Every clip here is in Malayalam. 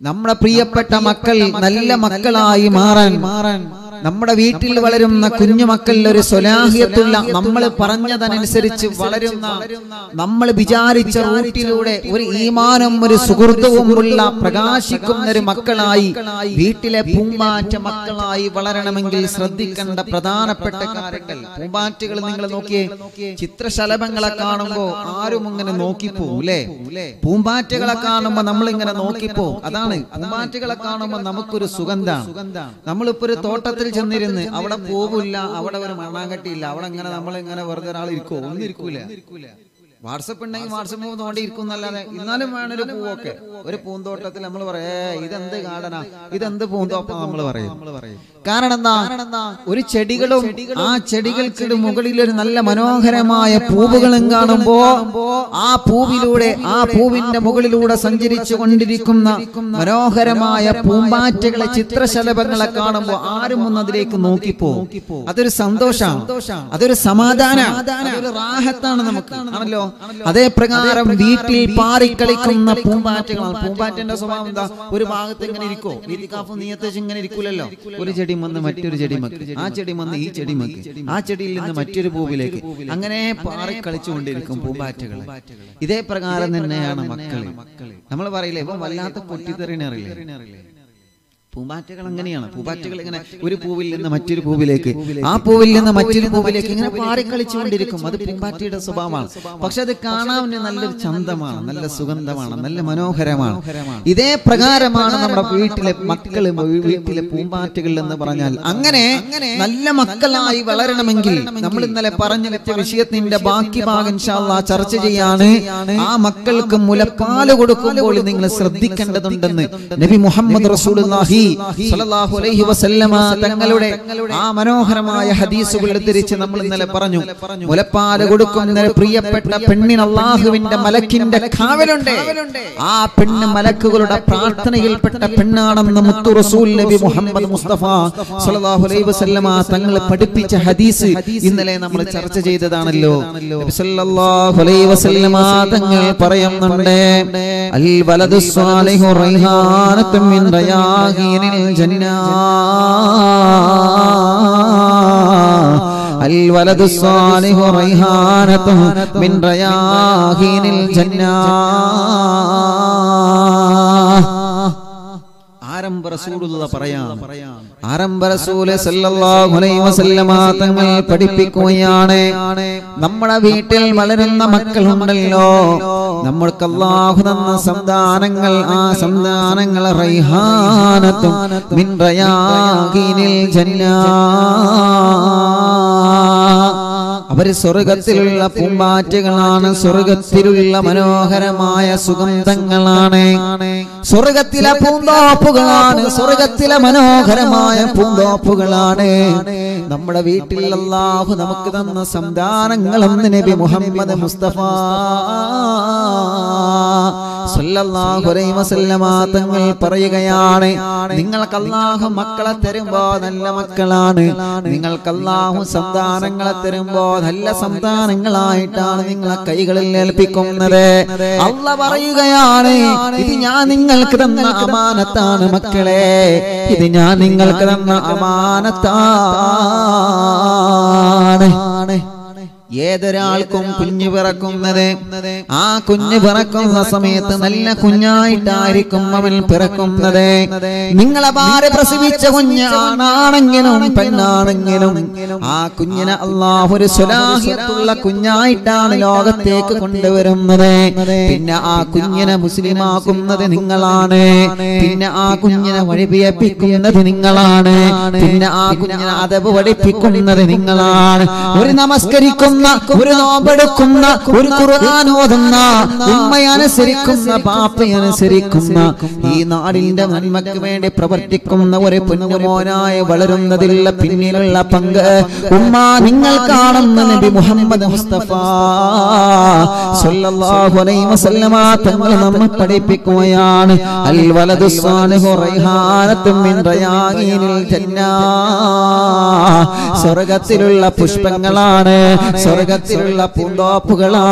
നമ്മുടെ പ്രിയപ്പെട്ട മക്കൾ നല്ല മക്കളായി മാറാൻ മാറാൻ നമ്മുടെ വീട്ടിൽ വളരുന്ന കുഞ്ഞുമക്കളിൽ ഒരു സ്വലാഹിയത്തുള്ള നമ്മൾ പറഞ്ഞതനുസരിച്ച് വളരുന്ന നമ്മൾ വിചാരിച്ച റൂട്ടിലൂടെ ഒരു ഈമാനും ഒരു സുഹൃത്തുവും ഉള്ള പ്രകാശിക്കുന്ന ഒരു മക്കളായി വീട്ടിലെ പൂമ്പാറ്റ മക്കളായി വളരണമെങ്കിൽ ശ്രദ്ധിക്കേണ്ട പ്രധാനപ്പെട്ട കാര്യങ്ങൾ. പൂമ്പാറ്റകൾ നിങ്ങൾ നോക്കിയേ ചിത്രശലഭങ്ങളെ കാണുമ്പോ ആരും ഇങ്ങനെ നോക്കിപ്പോലെ പൂമ്പാറ്റകളെ കാണുമ്പോ നമ്മൾ ഇങ്ങനെ നോക്കിപ്പോ. അതാണ് പൂമ്പാറ്റകളെ കാണുമ്പോ നമുക്കൊരു സുഗന്ധ. നമ്മളിപ്പോ ഒരു തോട്ടത്തിൽ ചെന്നിരുന്ന് അവിടെ പോവില്ല അവിടെ ഒരു മണ്ണാങ്കട്ടിയില്ല അവിടെ ഇങ്ങനെ നമ്മൾ ഇങ്ങനെ വെറുതെ ഒരാൾ ഇരിക്കോ ഒന്നും ഇരിക്കൂല. വാട്സപ്പ് ഉണ്ടെങ്കിൽ വാട്സപ്പ് നോണ്ടി ഇരിക്കും എന്നല്ലാതെ എന്നാലും വേണം ഒരു പൂവൊക്കെ. ഒരു പൂന്തോട്ടത്തിൽ നമ്മൾ പറയേ ഇതെന്ത് ഗാർഡനാ? ഇതെന്ത് പൂന്തോട്ടം നമ്മൾ പറയും. കാരണം എന്താ ഒരു ചെടികളും ആ ചെടികൾക്ക് മുകളിൽ ഒരു നല്ല മനോഹരമായ പൂവുകളും കാണുമ്പോ ആ പൂവിലൂടെ ആ പൂവിന്റെ മുകളിലൂടെ സഞ്ചരിച്ചു കൊണ്ടിരിക്കുന്ന മനോഹരമായ പൂമ്പാറ്റകളെ ചിത്രശലഭങ്ങളെ കാണുമ്പോ ആരും ഒന്ന് അതിലേക്ക് നോക്കിപ്പോ അതൊരു സന്തോഷമാണ് അതൊരു സമാധാനമാണ് അതൊരു റാഹത്താണ് നമുക്ക്. ആണല്ലോ? അതേ പ്രകാരം വീട്ടിൽ പാറിക്കളിക്കുന്ന പൂമ്പാറ്റകളാണ്. പൂമ്പാറ്റന്റെ സ്വഭാവം എന്താ? ഒരു ഭാഗത്ത് ഇങ്ങനെ ഇരിക്കോ? വീതിക്കാഫ് നീയത്തെ ഇങ്ങനെ ഇരിക്കൂലല്ലോ. ഒരു ചെടി വന്ന് മറ്റൊരു ചെടി മക്ക് ആ ചെടി വന്ന് ഈ ചെടി മക്ക് ആ ചെടിയിൽ നിന്ന് മറ്റൊരു പൂവിലേക്ക് അങ്ങനെ പാറി പാറിക്കളിച്ചുകൊണ്ടിരിക്കും പൂമ്പാറ്റകൾ ഇതേ പ്രകാരം തന്നെയാണ് മക്കൾ. നമ്മൾ പറയില്ലേ ഇപ്പൊ വല്ലാത്ത പൊട്ടിത്തെറിനറിയില്ലേ? പൂമ്പാറ്റകൾ അങ്ങനെയാണ്. പൂമ്പാറ്റകൾ ഇങ്ങനെ ഒരു പൂവിൽ നിന്ന് മറ്റൊരു പൂവിലേക്ക് ആ പൂവിൽ നിന്ന് മറ്റൊരു പൂവിലേക്ക് ഇങ്ങനെ പാറിക്കളിച്ചുകൊണ്ടിരിക്കും. അത് പൂമ്പാറ്റയുടെ സ്വഭാവമാണ്. പക്ഷെ അത് കാണാൻ നല്ലൊരു ചന്തമാണ്. നല്ല സുഗന്ധമാണ്. നല്ല മനോഹരമാണ്. ഇതേ പ്രകാരമാണ് നമ്മുടെ വീട്ടിലെ മക്കൾ വീട്ടിലെ പൂമ്പാറ്റകൾ എന്ന് പറഞ്ഞാൽ അങ്ങനെ നല്ല മക്കളായി വളരണമെങ്കിൽ നമ്മൾ ഇന്നലെ പറഞ്ഞു വെച്ച വിഷയത്തിന്റെ ബാക്കി ഭാഗം ചർച്ച ചെയ്യാണ്. ആ മക്കൾക്ക് മുലപ്പാൽ കൊടുക്കുമ്പോൾ നിങ്ങൾ ശ്രദ്ധിക്കേണ്ടതുണ്ടെന്ന് നബി മുഹമ്മദ് സ്വല്ലല്ലാഹു അലൈഹി വസല്ലമ തങ്ങളുടെ ആ മനോഹരമായ ഹദീസുകൾ ഉദ്ധരിച്ച് നമ്മൾ ഇന്നലെ പറഞ്ഞു. മുലപ്പാൽ കൊടുക്കുന്ന പ്രിയപ്പെട്ട പെണ്ണിന് അള്ളാഹുവിന്റെ മലക്കിന്റെ കാവലുണ്ട്. ആ പെണ്ണ് മലക്കുകളുടെ പ്രാർത്ഥനയിൽപ്പെട്ട പെണ്ണാണെന്ന് മുത്തു റസൂൽ നബി മുഹമ്മദ് മുസ്തഫ സല്ലല്ലാഹു അലൈഹി വസല്ലമ തങ്ങൾ പഠിപ്പിച്ച ഹദീസ് ഇന്നലെ നമ്മൾ ചർച്ച ചെയ്തതാണല്ലോ. നബി സല്ലല്ലാഹു അലൈഹി വസല്ലമ തങ്ങൾ പറയുന്നുണ്ട്. അൽ വലദു സ്വാലിഹു റൈഹാനത്തും മിൻ റയാഹിനിൽ ജന്ന. അൽ വലദു ريحانة من ജന്ന. ആരംഭ റസൂലുള്ള പറയാം. റസൂലെ സല്ലല്ലാഹു അലൈഹി വസല്ലമ തങ്ങൾ പഠിപ്പിക്കുകയാണ്. നമ്മുടെ വീട്ടിൽ വളരുന്ന മക്കളുണ്ടല്ലോ. നമ്മൾക്ക് അല്ലാഹു തന്ന സന്താനങ്ങൾ ആ സന്താനങ്ങൾ റൈഹാനത്തും മിൻ റയാഖിനിൽ ജന്ന അവർ സ്വർഗത്തിലുള്ള പൂമ്പാറ്റകളാണ്. സ്വർഗത്തിലുള്ള മനോഹരമായ സുഗന്ധങ്ങളാണ്. സ്വർഗത്തിലെ പൂന്തോപ്പുകളാണ്. സ്വർഗത്തിലെ മനോഹരമായ പൂന്തോപ്പുകളാണ്. നമ്മുടെ വീട്ടിൽ നമുക്ക് തന്ന സന്താനങ്ങളും നബി മുഹമ്മദ് മുസ്തഫ തങ്ങൾ പറയുകയാണ് നിങ്ങൾക്ക് അല്ലാഹു മക്കളെ തരുമ്പോ നല്ല മക്കളാണ്. നിങ്ങൾക്ക് അല്ലാഹു സന്താനങ്ങളെ തരുമ്പോ നല്ല സന്താനങ്ങളായിട്ടാണ് നിങ്ങളെ കൈകളിൽ ഏൽപ്പിക്കുന്നത്. അല്ല പറയുകയാണ് ഇത് ഞാൻ നിങ്ങൾക്ക് തന്ന അമാനത്താണ് മക്കളെ. ഇത് ഞാൻ നിങ്ങൾക്ക് തന്ന അമാനത്താണ്. ഏതൊരാൾക്കും കുഞ്ഞു പിറക്കുന്നത്? ആ കുഞ്ഞു പിറക്കുന്ന സമയത്ത് നല്ല കുഞ്ഞായിട്ടായിരിക്കും അവൻ പിറക്കുന്നത്. നിങ്ങളെ ഭാര്യ പ്രസവിച്ച കുഞ്ഞ് ആണാണെങ്കിലും പെണ്ണാണെങ്കിലും ആ കുഞ്ഞിനെ അള്ളാഹ് ഒരു സ്വലാഹിയത്തുള്ള കുഞ്ഞായിട്ടാണ് ലോകത്തേക്ക് കൊണ്ടുവരുന്നത്. പിന്നെ ആ കുഞ്ഞിനെ മുസ്ലിമാക്കുന്നത് നിങ്ങളാണ്. പിന്നെ ആ കുഞ്ഞിനെ വഴിപിയപ്പിക്കുന്നത് നിങ്ങളാണ്. പിന്നെ ആ കുഞ്ഞിനെ അതവ് പഠിപ്പിക്കുന്നത് നിങ്ങളാണ്. ഒരു നമസ്കരിക്കുന്ന ഒരു നോമ്പെടുക്കുന്ന ഒരു ഖുർആൻ ഓതുന്ന ഉമ്മയനുസരിക്കുന്ന പാപ്പയനുസരിക്കുന്ന ഈ നാടിന്റെ നന്മക്ക് വേണ്ടി പ്രവർത്തിക്കുന്ന ഒരു പൊന്നുമോനായി വളരുന്നതിലുള്ള പിന്നിലുള്ള പങ്ക് ഉമ്മ നിങ്ങൾ കാണുന്ന നബി മുഹമ്മദ് മുസ്തഫ. സല്ലല്ലാഹു അലൈഹി വസല്ലമ തങ്ങൾ നമ്മെ പഠിപ്പിക്കുകയാണ്. അൽ വലദു സ്വാലിഹു റൈഹാനത്തും മിൻ റയാഗീനിൽ ജന്ന. സ്വർഗത്തിലുള്ള പുഷ്പങ്ങളാണ് സ്വർഗത്തിലുള്ള പൂന്തോപ്പുകളാ.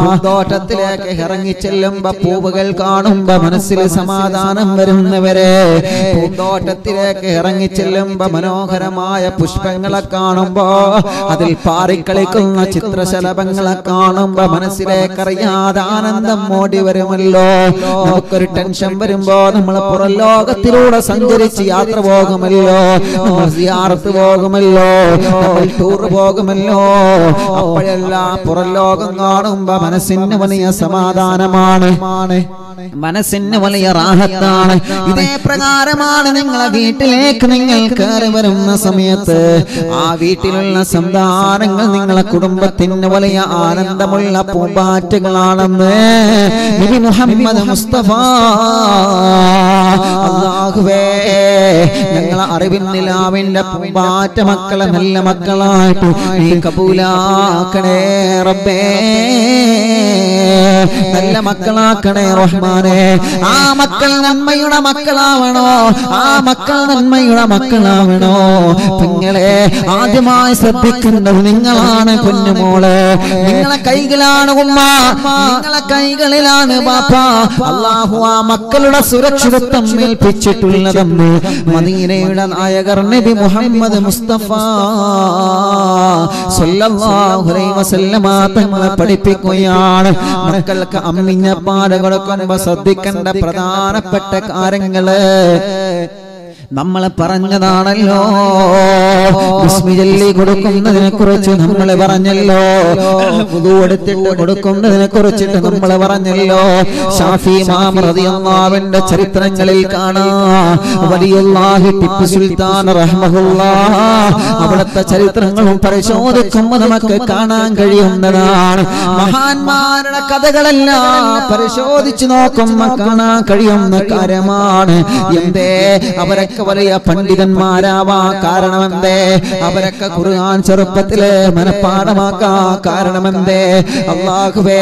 പൂന്തോട്ടത്തിലേക്ക് ഇറങ്ങി ചെല്ലുമ്പോ പൂവുകൾ കാണുമ്പോ മനസ്സിൽ സമാധാനം വരുന്നവരെ. പൂന്തോട്ടത്തിലേക്ക് ഇറങ്ങി ചെല്ലുമ്പോ മനോഹരമായ പുഷ്പങ്ങളെ കാണുമ്പോ അതിൽ പാറിക്കളിക്കുന്ന ചിത്രശലഭങ്ങളെ കാണുമ്പോ മനസ്സിലേക്ക് അറിയാതെ ആനന്ദം മോടി വരുമല്ലോ. നമുക്കൊരു ടെൻഷൻ വരുമ്പോ നമ്മൾ പുറം ലോകത്തിലൂടെ സഞ്ചരിച്ച് യാത്ര പോകുമല്ലോ. നമ്മൾ പോകുമല്ലോ. നമ്മൾ ടൂർ പോകുമല്ലോ. അപ്പോഴെല്ലാം പുറം ലോകം കാണുമ്പോ മനസ്സിന് വലിയ സമാധാനമാണ്. മനസ്സിന് വലിയ റാഹത്താണ്. ഇതേ പ്രകാരമാണ് നിങ്ങളെ വീട്ടിലേക്ക് നിങ്ങൾ കയറി വരുന്ന സമയത്ത് ആ വീട്ടിലുള്ള സന്താനങ്ങൾ നിങ്ങളെ കുടുംബത്തിന് വലിയ ആനന്ദമുള്ള പൂമ്പാറ്റുകളാണെന്ന് മുഹമ്മദ് മുസ്തഫ അല്ലാഹുവേ ഞങ്ങളെ അറിവിൻ നിലാവിന്റെ പൂമ്പാറ്റ മക്കളെ നല്ല മക്കളായിട്ട് നീ കബൂലാക്കണേ റബ്ബേ. നല്ല മക്കളാക്കണേ റഹ്മാനെ. ആ മക്കൾ നന്മയുടെ മക്കളാവണോ? ആ മക്കൾ നന്മയുടെ മക്കളാവണോ? നിങ്ങളെ ആദ്യമായി ശ്രദ്ധിക്കുന്നത് നിങ്ങളാണ് കുഞ്ഞുമോൾ നിങ്ങളെ കൈകളാണ് ഉമ്മ. നിങ്ങളെ കൈകളിലാണ് ബാപ്പ. അള്ളാഹു ആ മക്കളുടെ സുരക്ഷിതത്വം ഏൽപ്പിച്ചിട്ടുള്ളതെന്ന് മദീനയുടെ നായകർ നബി മുഹമ്മദ് മുസ്തഫ സല്ലല്ലാഹു അലൈഹി വസല്ലമ തങ്ങളെ പഠിപ്പിക്കുകയാണ്. മക്കൾക്ക് അമ്മിഞ്ഞ പാല കൊടുക്കുമ്പോ ശ്രദ്ധിക്കേണ്ട പ്രധാനപ്പെട്ട കാര്യങ്ങൾ. നമ്മൾ പറഞ്ഞതാണല്ലോ. ബിസ്മി ചൊല്ലി കൊടുക്കുന്നതിനെ കുറിച്ച് നമ്മളെ പറഞ്ഞല്ലോ. വുദു എടുത്തിട്ട് കൊടുക്കുന്നതിനെ കുറിച്ചിട്ട് നമ്മളെ പറഞ്ഞല്ലോ. ഷാഫി ഇമാം റളിയല്ലാഹുവിന്റെ ചരിത്രങ്ങളിൽ കാണാം. വലിയുല്ലാഹി ടിപ്പു സുൽത്താൻ റഹ്മഹുല്ലാഹ് അവിടുത്തെ ചരിത്രങ്ങളും പരിശോധിക്കുമ്പോൾ നമുക്ക് കാണാൻ കഴിയുന്നതാണ്. മഹാന്മാരുടെ കഥകളെല്ലാം പരിശോധിച്ചു നോക്കുമ്പോൾ കാണാൻ കഴിയുന്ന കാര്യമാണ്. എന്തേ? അവരൊക്കെ വലിയ പണ്ഡിതന്മാരാവാ. കാരണമെന്തേ? അവരൊക്കെ ഖുർആൻ ചെറുപ്പത്തിൽ മനഃപ്പാടമാക്കാ കാരണമെന്തേ? അള്ളാഹുവേ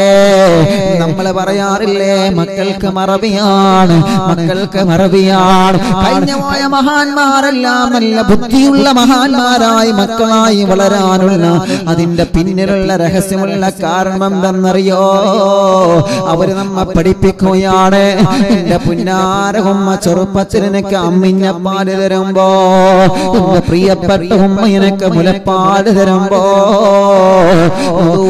നമ്മൾ പറയാറില്ലേ മക്കൾക്ക് മറവിയാണ് മക്കൾക്ക് മറവിയാണ്. കഴിഞ്ഞമായ മഹാന്മാരെല്ലാം നല്ല ബുദ്ധിയുള്ള മഹാന്മാരായി മക്കളായി വളരാനുള്ള അതിന്റെ പിന്നിലുള്ള രഹസ്യമുള്ള കാരണം എന്തെന്നറിയോ അവർ നമ്മ പഠിപ്പിക്കുകയാണ്. എന്റെ പുന്നാരകുമ്മ ചെറുപ്പത്തിൽ എനിക്ക് അമ്മിഞ്ഞ പാൽ തരുമ്പോ എന്റെ പ്രിയപ്പെട്ട ഉമ്മ എനിക്ക് മുലപ്പാൽ തരുമ്പോ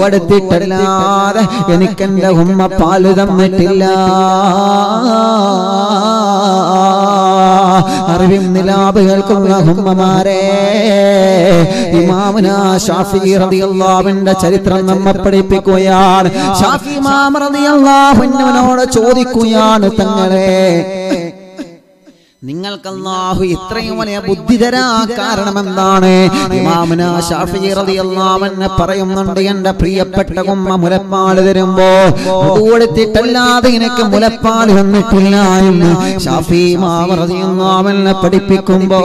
അടുത്തിട്ടല്ലാതെ എനിക്കെന്റെ ഉമ്മ പാൽ തന്നിട്ടില്ല. അറിവും നിലാപ് കേൾക്കുന്ന ഉമ്മമാരെ ഇമാമുന ഷാഫി റളിയല്ലാഹുവിന്റെ ചരിത്രം നമ്മെ പഠിപ്പിക്കുകയാണ്. ഷാഫി ഇമാം റളിയല്ലാഹുവിനോട് ചോദിക്കുകയാണ് തങ്ങളെ നിങ്ങൾക്ക് അല്ലാഹു ഇത്രയും വലിയ ബുദ്ധി തരാ കാരണം എന്താണ് ഇമാമുന ഷാഫി റളിയല്ലാഹു അൻഹു പറയുന്നുണ്ട് എന്റെ പ്രിയപ്പെട്ട ഉമ്മ മുലപ്പാൽ തരുമ്പോ കൊടുത്തിട്ടല്ലാതെ എനിക്ക് മുലപ്പാൽ വന്നിട്ടില്ല എന്ന് ഷാഫി ഇമാം റളിയല്ലാഹു അൻഹു പഠിപ്പിക്കുമ്പോ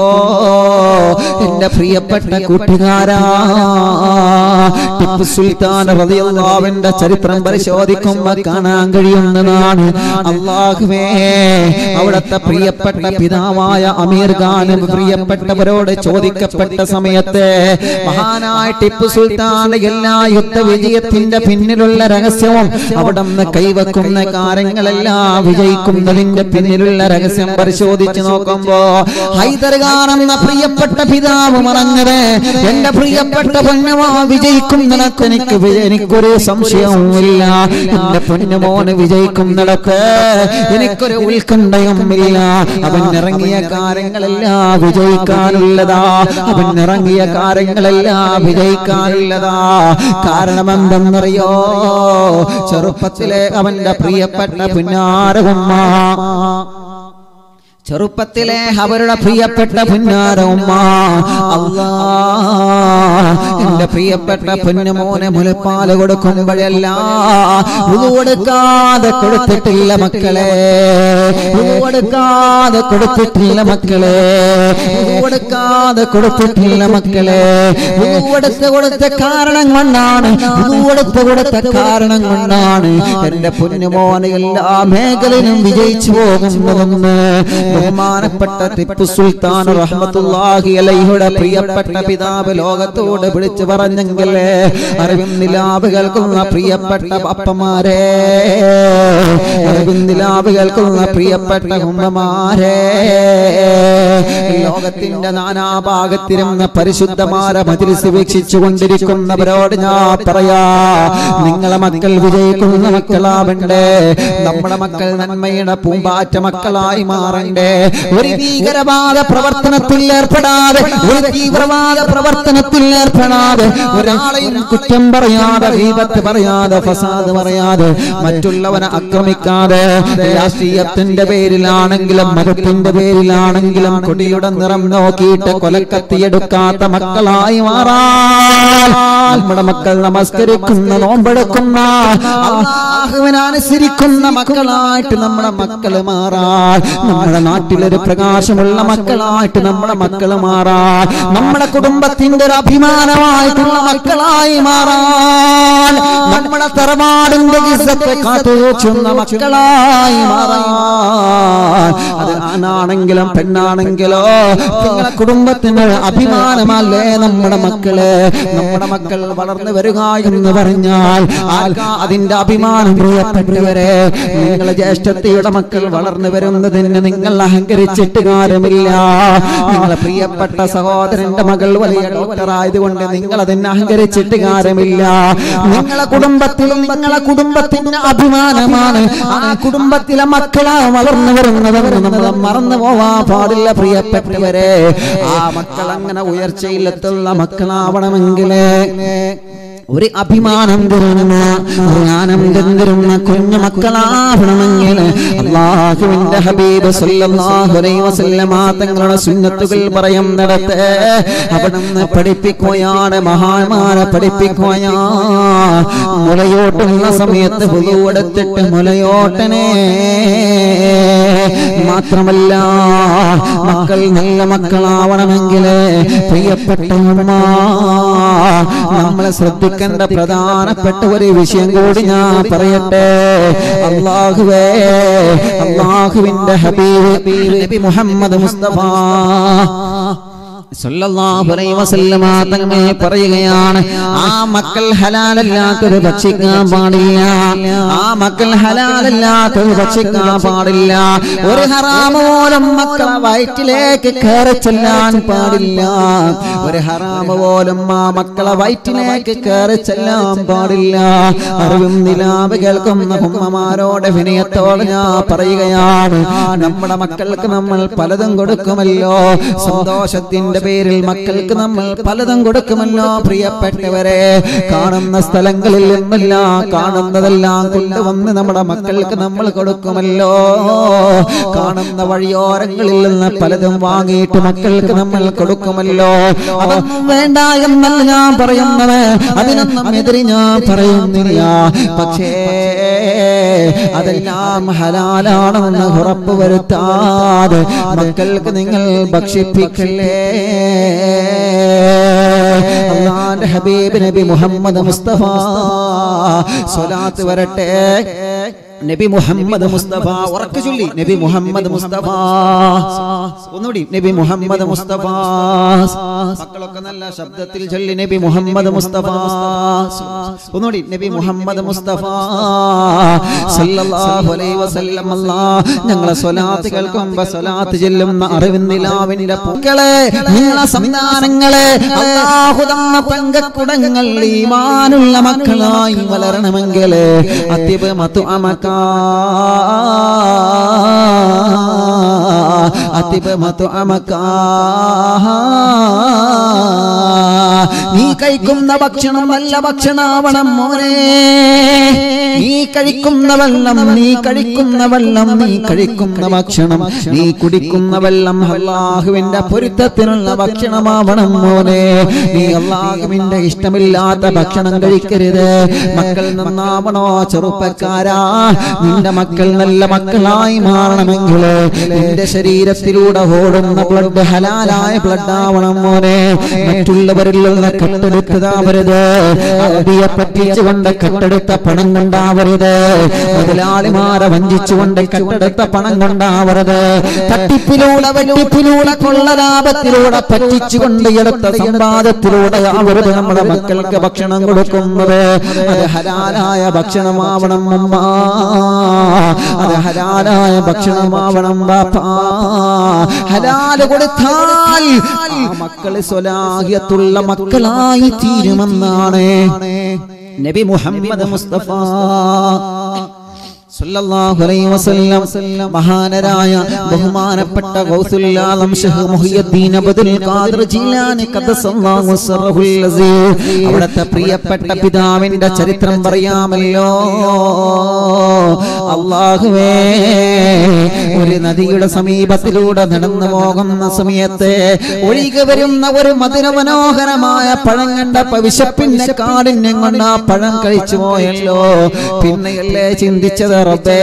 എന്റെ പ്രിയപ്പെട്ട കൂട്ടുകാരാ ടിപ്പു സുൽത്താൻ റളിയല്ലാഹുവിന്റെ ചരിത്രം പരിശോധിക്കുമ്പോൾ കാണാൻ കഴിയുന്നതാണ്. അള്ളാഹുവേ അവിടുത്തെ പ്രിയപ്പെട്ട പിതാവായ അമീർ ഖാനും പ്രിയപ്പെട്ടവരോട് ചോദിക്കപ്പെട്ട സമയത്ത് മഹാനായ ടിപ്പു സുൽത്താന്റെ എല്ലാ യുദ്ധ വിജയത്തിന്റെ പിന്നിലുള്ള രഹസ്യവും അവിടെ നിന്ന് കൈവക്കുന്ന കാര്യങ്ങളെല്ലാം വിജയിക്കുന്നതിന്റെ പിന്നിലുള്ള രഹസ്യം പരിശോധിച്ചു നോക്കുമ്പോ ഹൈദർ ഖാൻ എന്ന പ്രിയപ്പെട്ട പിതാവ് മറഞ്ഞത് എന്റെ പ്രിയപ്പെട്ട പൊന്നമോ വിജയിക്കുന്നിടത്ത് എനിക്ക് എനിക്കൊരു സംശയവും ഇല്ല എന്റെ പൊന്നുമോന് വിജയിക്കുന്നിടത്ത് എനിക്കൊരു ഉത്കണ്ഠയും ഇല്ല അവൻ ഇറങ്ങിയ കാര്യങ്ങളെല്ലാം വിജയിക്കാനുള്ളതാ. അവൻ ഇറങ്ങിയ കാര്യങ്ങളെല്ലാം വിജയിക്കാനുള്ളതാ. കാരണം എന്തെന്നറിയോ ചെറുപ്പത്തിലെ അവന്റെ പ്രിയപ്പെട്ട പുന്നാരകുമ്മ. ചെറുപ്പത്തിലെ അവരുടെ പ്രിയപ്പെട്ട പുന്നാര ഉമ്മ. അല്ലാ എന്റെ പ്രിയപ്പെട്ട പൊന്നുമോനെ മുലപ്പാൽ കൊടുക്കുമ്പോഴല്ല ഉതു കൊടുക്കാതെ കൊടുത്തിട്ടില്ല മക്കളെ. കൊടുക്കാതെ കൊടുത്തിട്ടില്ല മക്കളെ. കൊടുക്കാതെ കൊടുത്തിട്ടില്ല മക്കളെ. കൊടുത്ത് കൊടുത്ത കാരണം കൊണ്ടാണ്. കൊടുത്ത് കൊടുത്ത കാരണം കൊണ്ടാണ്. എന്റെ പൊന്നുമോനെ എല്ലാ മേഖലയിലും വിജയിച്ചു പോകുന്നതെന്ന്. ബഹുമാനപ്പെട്ട ടിപ്പു സുൽത്താൻ റഹ്മത്തുള്ളാഹി അലൈഹിയുടെ പ്രിയപ്പെട്ട പിതാവ് ലോകത്തോട് വിളിച്ചു പറഞ്ഞെങ്കിലേ നിലാവ് കേൾക്കുന്ന പ്രിയപ്പെട്ട പപ്പമാരെ അറിവും നിലാവ് കേൾക്കുന്ന പ്രിയപ്പെട്ട ഉമ്മമാരെ. ലോകത്തിന്റെ നാനാഭാഗത്തിരുന്ന പരിശുദ്ധമാര മജിലിസ് വീക്ഷിച്ചു കൊണ്ടിരിക്കുന്നവരോട് ഞാൻ പറയാ നിങ്ങളെ മക്കൾ വിജയിക്കുന്ന മക്കളാവണ്ടേ നമ്മുടെ മക്കൾ നന്മയുടെ പൂമ്പാറ്റ മക്കളായി മാറണ്ടേ. ഒരു ഭീകരവാദ പ്രവർത്തനത്തിൽ ഏർപ്പെടാതെ ഒരു തീവ്രവാദ പ്രവർത്തനത്തിൽ ഏർപ്പെടാതെ ഒരാളെയും കുറ്റം പറയാതെ ദീപത്ത് പറയാതെ ഫസാദ് പറയാതെ മറ്റുള്ളവനെ ആക്രമിക്കാതെ രാഷ്ട്രീയത്തിന്റെ പേരിലാണെങ്കിലും മതത്തിന്റെ പേരിലാണെങ്കിലും കൊടിയുടെ നിറം നോക്കിയിട്ട് കൊലക്കത്തിയെടുക്കാത്ത മക്കളായി മാറാൻ. നമ്മുടെ മക്കൾ നമസ്കരിക്കുന്ന നോമ്പെടുക്കുന്ന. അള്ളാഹുവിനെ അനുസരിക്കുന്ന മക്കളായിട്ട് നമ്മുടെ മക്കൾ മാറാൻ. നമ്മുടെ നാട്ടിലൊരു പ്രകാശമുള്ള മക്കളായിട്ട് നമ്മുടെ മക്കൾ മാറാൻ. നമ്മുടെ കുടുംബത്തിന്റെ ഒരു അഭിമാനമായിട്ടുള്ള മക്കളായി മാറാൻ. നമ്മുടെ തറവാടിന്റെ കാത്തുവെച്ചുന്ന മക്കളായി മാറാൻ. അത് ആണാണെങ്കിലും പെണ്ണാണെങ്കിലോ നിങ്ങളെ കുടുംബത്തിന് അഭിമാനമല്ലേ നമ്മുടെ മക്കൾ? നമ്മുടെ മക്കൾ വളർന്നു വരിക എന്ന് പറഞ്ഞാൽ അതിന്റെ അഭിമാനം പ്രിയപ്പെട്ടവരെ? നിങ്ങളെ ജ്യേഷ്ഠത്തിയുടെ മക്കൾ വളർന്നു വരുന്നതിന് നിങ്ങൾ അഹങ്കരിച്ചിട്ട് കാര്യമില്ല. നിങ്ങളെ പ്രിയപ്പെട്ട സഹോദരന്റെ മകൾ വലിയ ഡോക്ടറായതുകൊണ്ട് നിങ്ങൾ അതിനെ അഹങ്കരിച്ചിട്ട് കാര്യമില്ല. നിങ്ങളെ കുടുംബത്തിലും നിങ്ങളെ കുടുംബത്തിന് അഭിമാനമാണ് ആ കുടുംബത്തിലെ മക്കളാ വളർന്നു വരുന്നതെന്ന് നമ്മൾ മറന്നു പോവാ പാടില്ല പ്രിയപ്പെട്ടവരെ ആ മക്കൾ അങ്ങനെ ഉയർച്ചയിലെത്തുന്ന മക്കളാവണമെങ്കിലേ ഒരു അഭിമാനം തരുന്ന ആനന്ദം തരുന്ന കുഞ്ഞു മക്കളാവണമെങ്കിൽ അള്ളാഹുവിന്റെ ഹബീബ് തങ്ങളുടെ സുന്നത്തുകൾ പറയുന്നിടത്ത് അവിടുന്ന് പഠിപ്പിക്കുകയാണ് മഹാന്മാരെ പഠിപ്പിക്കുകയാ മുലയോട്ടുള്ള സമയത്ത് പുതുവെടുത്തിട്ട് മുലയോട്ടനെ മാത്രമല്ല മക്കൾ നല്ല മക്കളാവണമെങ്കിൽ പ്രിയപ്പെട്ട നമ്മളെ ശ്രദ്ധിക്കേണ്ട പ്രധാനപ്പെട്ട ഒരു വിഷയം കൂടി ഞാൻ പറയട്ടെ. അള്ളാഹുവേ അള്ളാഹുവിന്റെ ഹബീബ് നബി മുഹമ്മദ് മുസ്തഫ. തങ്ങൾ പറയുകയാണ് ആ മക്കൾ ഹലാലല്ലാത്തത് ഭക്ഷിക്കാൻ പാടില്ല. ആ മക്കൾ ഹലാലല്ലാത്തത് ഭക്ഷിക്കാൻ പാടില്ല. ഒരു ഹറാമ് പോലും മക്കളെ വയറ്റിലേക്ക് കയറി ചെല്ലാൻ പാടില്ല. ഒരു ഹറാമ് പോലും ആ മക്കളെ വയറ്റിലേക്ക് കയറി ചെല്ലാൻ പാടില്ല. അറിവും നിലാവ് കേൾക്കുന്ന ഉമ്മമാരോട് വിനയത്തോടെ ഞാൻ പറയുകയാണ് നമ്മുടെ മക്കൾക്ക് നമ്മൾ പലതും കൊടുക്കുമല്ലോ. സന്തോഷത്തിന്റെ പേരിൽ മക്കൾക്ക് നമ്മൾ പലതും കൊടുക്കുമല്ലോ പ്രിയപ്പെട്ടവരെ. കാണുന്ന സ്ഥലങ്ങളിൽ നിന്നെല്ലാം കാണുന്നതെല്ലാം കൊണ്ടുവന്ന് നമ്മുടെ മക്കൾക്ക് നമ്മൾ കൊടുക്കുമല്ലോ. കാണുന്ന വഴിയോരങ്ങളിൽ നിന്ന് പലതും വാങ്ങിയിട്ട് മക്കൾക്ക് നമ്മൾ കൊടുക്കുമല്ലോ. വേണ്ട എന്നല്ല ഞാൻ പറയുന്നത്. അതിനൊന്നും എതിരി ഞാൻ പറയുന്നില്ല. പക്ഷേ അതെല്ലാം ഹലാലാണെന്ന് ഉറപ്പ് വരുത്താതെ മക്കൾക്ക് നിങ്ങൾ ഭക്ഷിപ്പിക്കല്ലേ? അള്ളാന്റെ ഹബീബ് നബി മുഹമ്മദ് മുസ്തഫ സ്വലാത്ത് വരട്ടെ. നബി മുഹമ്മദ് മുസ്തഫ ഉറക്കെ ചൊല്ലി നബി മുഹമ്മദ് മുസ്തഫ. ഒന്നുകൂടി നബി മുഹമ്മദ് മുസ്തഫ. മക്കളൊക്കെ നല്ല ശബ്ദത്തിൽ ചൊല്ലി നബി മുഹമ്മദ് മുസ്തഫ. ഒന്നുകൂടി നബി മുഹമ്മദ് മുസ്തഫ. സല്ലല്ലാഹു അലൈഹി വസല്ലം അല്ലാ ഞങ്ങളെ സ്വലാത്ത് കേൾക്കുമ്പോൾ സ്വലാത്ത് ചൊല്ലുന്ന അറിവിന്ദിലാവിന്റെ പൂക്കളെ നിങ്ങളെ സന്താനങ്ങളെ അല്ലാഹു തന്ന പങ്കക്കുടങ്ങൾ ഈമാനുള്ള മക്കളായി വളരണമെങ്കിൽ അത്യപ മതു അമക്ക അത്യപ മതു അമക്ക. നീ കഴിക്കുന്ന ഭക്ഷണം നല്ല ഭക്ഷണാവണം മോനെ. നീ കഴിക്കുന്ന വെള്ളം നീ കഴിക്കുന്ന വെള്ളം നീ കഴിക്കുന്ന ഭക്ഷണം. നീ കുടിക്കുന്ന വെള്ളം അള്ളാഹുവിന്റെ പൊരുത്തത്തിനുള്ള ഭക്ഷണമാവണം മോനെ. നീ അള്ളാഹുവിന്റെ ഇഷ്ടമില്ലാത്ത ഭക്ഷണം കഴിക്കരുത്. മക്കൾ നന്നാവണോ ചെറുപ്പക്കാരാ? നിന്റെ മക്കൾ നല്ല മക്കളായി മാറണമെങ്കിൽ നിന്റെ ശരീരത്തിലൂടെ ഓടുന്ന ബ്ലഡ് ഹലാലായ ബ്ലഡ് ആവണം മോനെ. മറ്റുള്ളവരിൽ നിന്ന് കെട്ടെടുത്തതാവരുത് അറബിയെ പറ്റിച്ചുകൊണ്ട് കെട്ടെടുത്ത പണം കൊണ്ടാവരുത്. മുതലാളിമാരെ വഞ്ചിച്ചുകൊണ്ട് കെട്ടെടുത്ത പണം കൊണ്ടാവരുത്. തട്ടിപ്പിലൂടെ വെട്ടിപ്പിലൂടെ കൊള്ളലാഭത്തിലൂടെ പറ്റിച്ചുകൊണ്ട് എടുത്ത സമ്പാദത്തിലൂടെ ആവരുത് നമ്മുടെ മക്കൾക്ക് ഭക്ഷണം കൊടുക്കുന്നത്. അത് ഹലാലായ ഭക്ഷണമാവണം അമ്മ. അത് ഹലാലായ ഭക്ഷണമാവണം ബാപ്പാ. ഹലാൽ കൊടുത്താൽ മക്കൾ സ്വലാഹിയത്തുള്ള മക്കളായി തീരുമെന്നാണ് നബി മുഹമ്മദ് മുസ്തഫ. മഹാനരായ ബഹുമാനപ്പെട്ട അവിടുത്തെ പ്രിയപ്പെട്ട പിതാവിന്റെ ചരിത്രം പറയാമല്ലോ അല്ലാഹുവേ ഒരു നദിയുടെ സമീപത്തിലൂടെ നടന്നു പോകുന്ന സമയത്തെ ഒഴുകി വരുന്ന ഒരു മധുരമനോഹരമായ പഴം കണ്ട വിശപ്പിന്റെ കാടിന്യം കൊണ്ട് ആ പഴം കഴിച്ചു പോയല്ലോ. പിന്നെയല്ലേ ചിന്തിച്ചത്? റബ്ബേ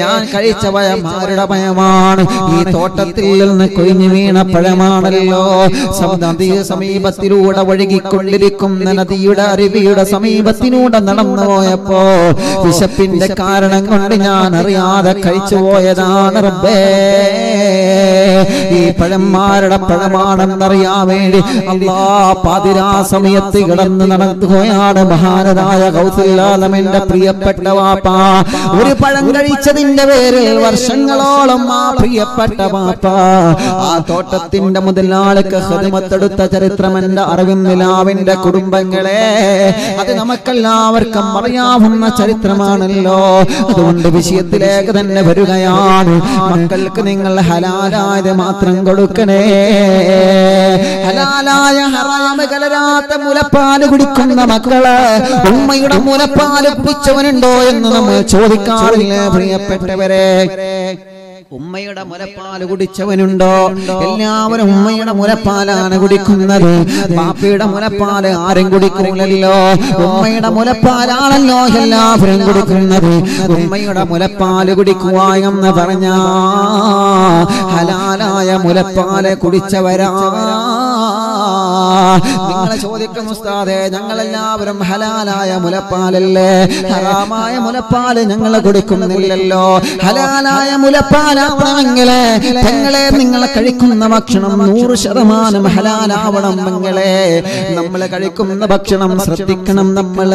ഞാൻ കഴിച്ച പഴം ആരുടെ പഴമാണ് ഈ തോട്ടത്തിൽ നിന്ന് കൊഴിഞ്ഞു വീണ പഴമാണല്ലോ. നദി സമീപത്തിലൂടെ ഒഴുകിക്കൊണ്ടിരിക്കുന്ന നദിയുടെ അരുവിയുടെ സമീപത്തിലൂടെ നടന്നു പോയപ്പോ വിശപ്പിന്റെ കാരണം കൊണ്ട് ഞാൻ അറിയാതെ കഴിച്ചു പോയതാണ് റബ്ബേ. ഈ പഴന്മാരുടെ പഴമാണെന്നറിയാൻ വേണ്ടി അള്ളാ പാതിരാ സമയത്ത് കിടന്ന് നടക്കുകയാണ് മഹാനതായ കൗസല്യാലമെന്റെ പ്രിയപ്പെട്ട വാപ്പ. ഒരു പഴം കഴിച്ചതിന്റെ പേരിൽ വർഷങ്ങളോളം ആ പ്രിയപ്പെട്ട വാപ്പ. ആ തോട്ടത്തിന്റെ മുതലാളിക്ക് ഹൃദമത്തെടുത്ത ചരിത്രം എന്റെ അറിവിന്ദിലാവിന്റെ കുടുംബങ്ങളെ. അത് നമുക്കെല്ലാവർക്കും അറിയാവുന്ന ചരിത്രമാണല്ലോ. അതുകൊണ്ട് വിഷയത്തിലേക്ക് തന്നെ വരികയാണ്. മക്കൾക്ക് നിങ്ങൾ ഹലാലായത് മാത്രം കൊടുക്കണേ. ഹലാലായ ഹറാമ കലരാത്ത മുലപ്പാൽ കുടിക്കുന്ന മക്കൾ ഉമ്മയുടെ മുലപ്പാൽ കുടിച്ചവനുണ്ടോ എന്ന് നമ്മൾ ചോദിക്കാറില്ല പ്രിയപ്പെട്ടവരെ. ഉമ്മയുടെ മുലപ്പാൽ കുടിച്ചവനുണ്ടോ? എല്ലാവരും ഉമ്മയുടെ മുലപ്പാലാണ് കുടിക്കുന്നത്. പാപ്പയുടെ മുലപ്പാൽ ആരും കുടിക്കൂലല്ലോ. ഉമ്മയുടെ മുലപ്പാലാണല്ലോ എല്ലാവരും കുടിക്കുന്നത്. ഉമ്മയുടെ മുലപ്പാൽ കുടിക്കുക എന്ന് പറഞ്ഞ ഹലാലായ മുലപ്പാൽ കുടിച്ചവരാ. നിങ്ങളെ ചോദിക്കും ഉസ്താദേ ഞങ്ങളെല്ലാവരും ഹലാലായ മുലപ്പാലല്ലേ? ഹറാമായ മുലപ്പാൽ ഞങ്ങൾ കുടിക്കുന്നില്ലല്ലോ. ഹലാലായ മുലപ്പാലാവണമെങ്കിൽ തങ്ങളെ നിങ്ങളെ കഴിക്കുന്ന ഭക്ഷണം നൂറ് ശതമാനം ഹലാലാവണം പെങ്ങളെ. നമ്മൾ കഴിക്കുന്ന ഭക്ഷണം ശ്രദ്ധിക്കണം നമ്മൾ.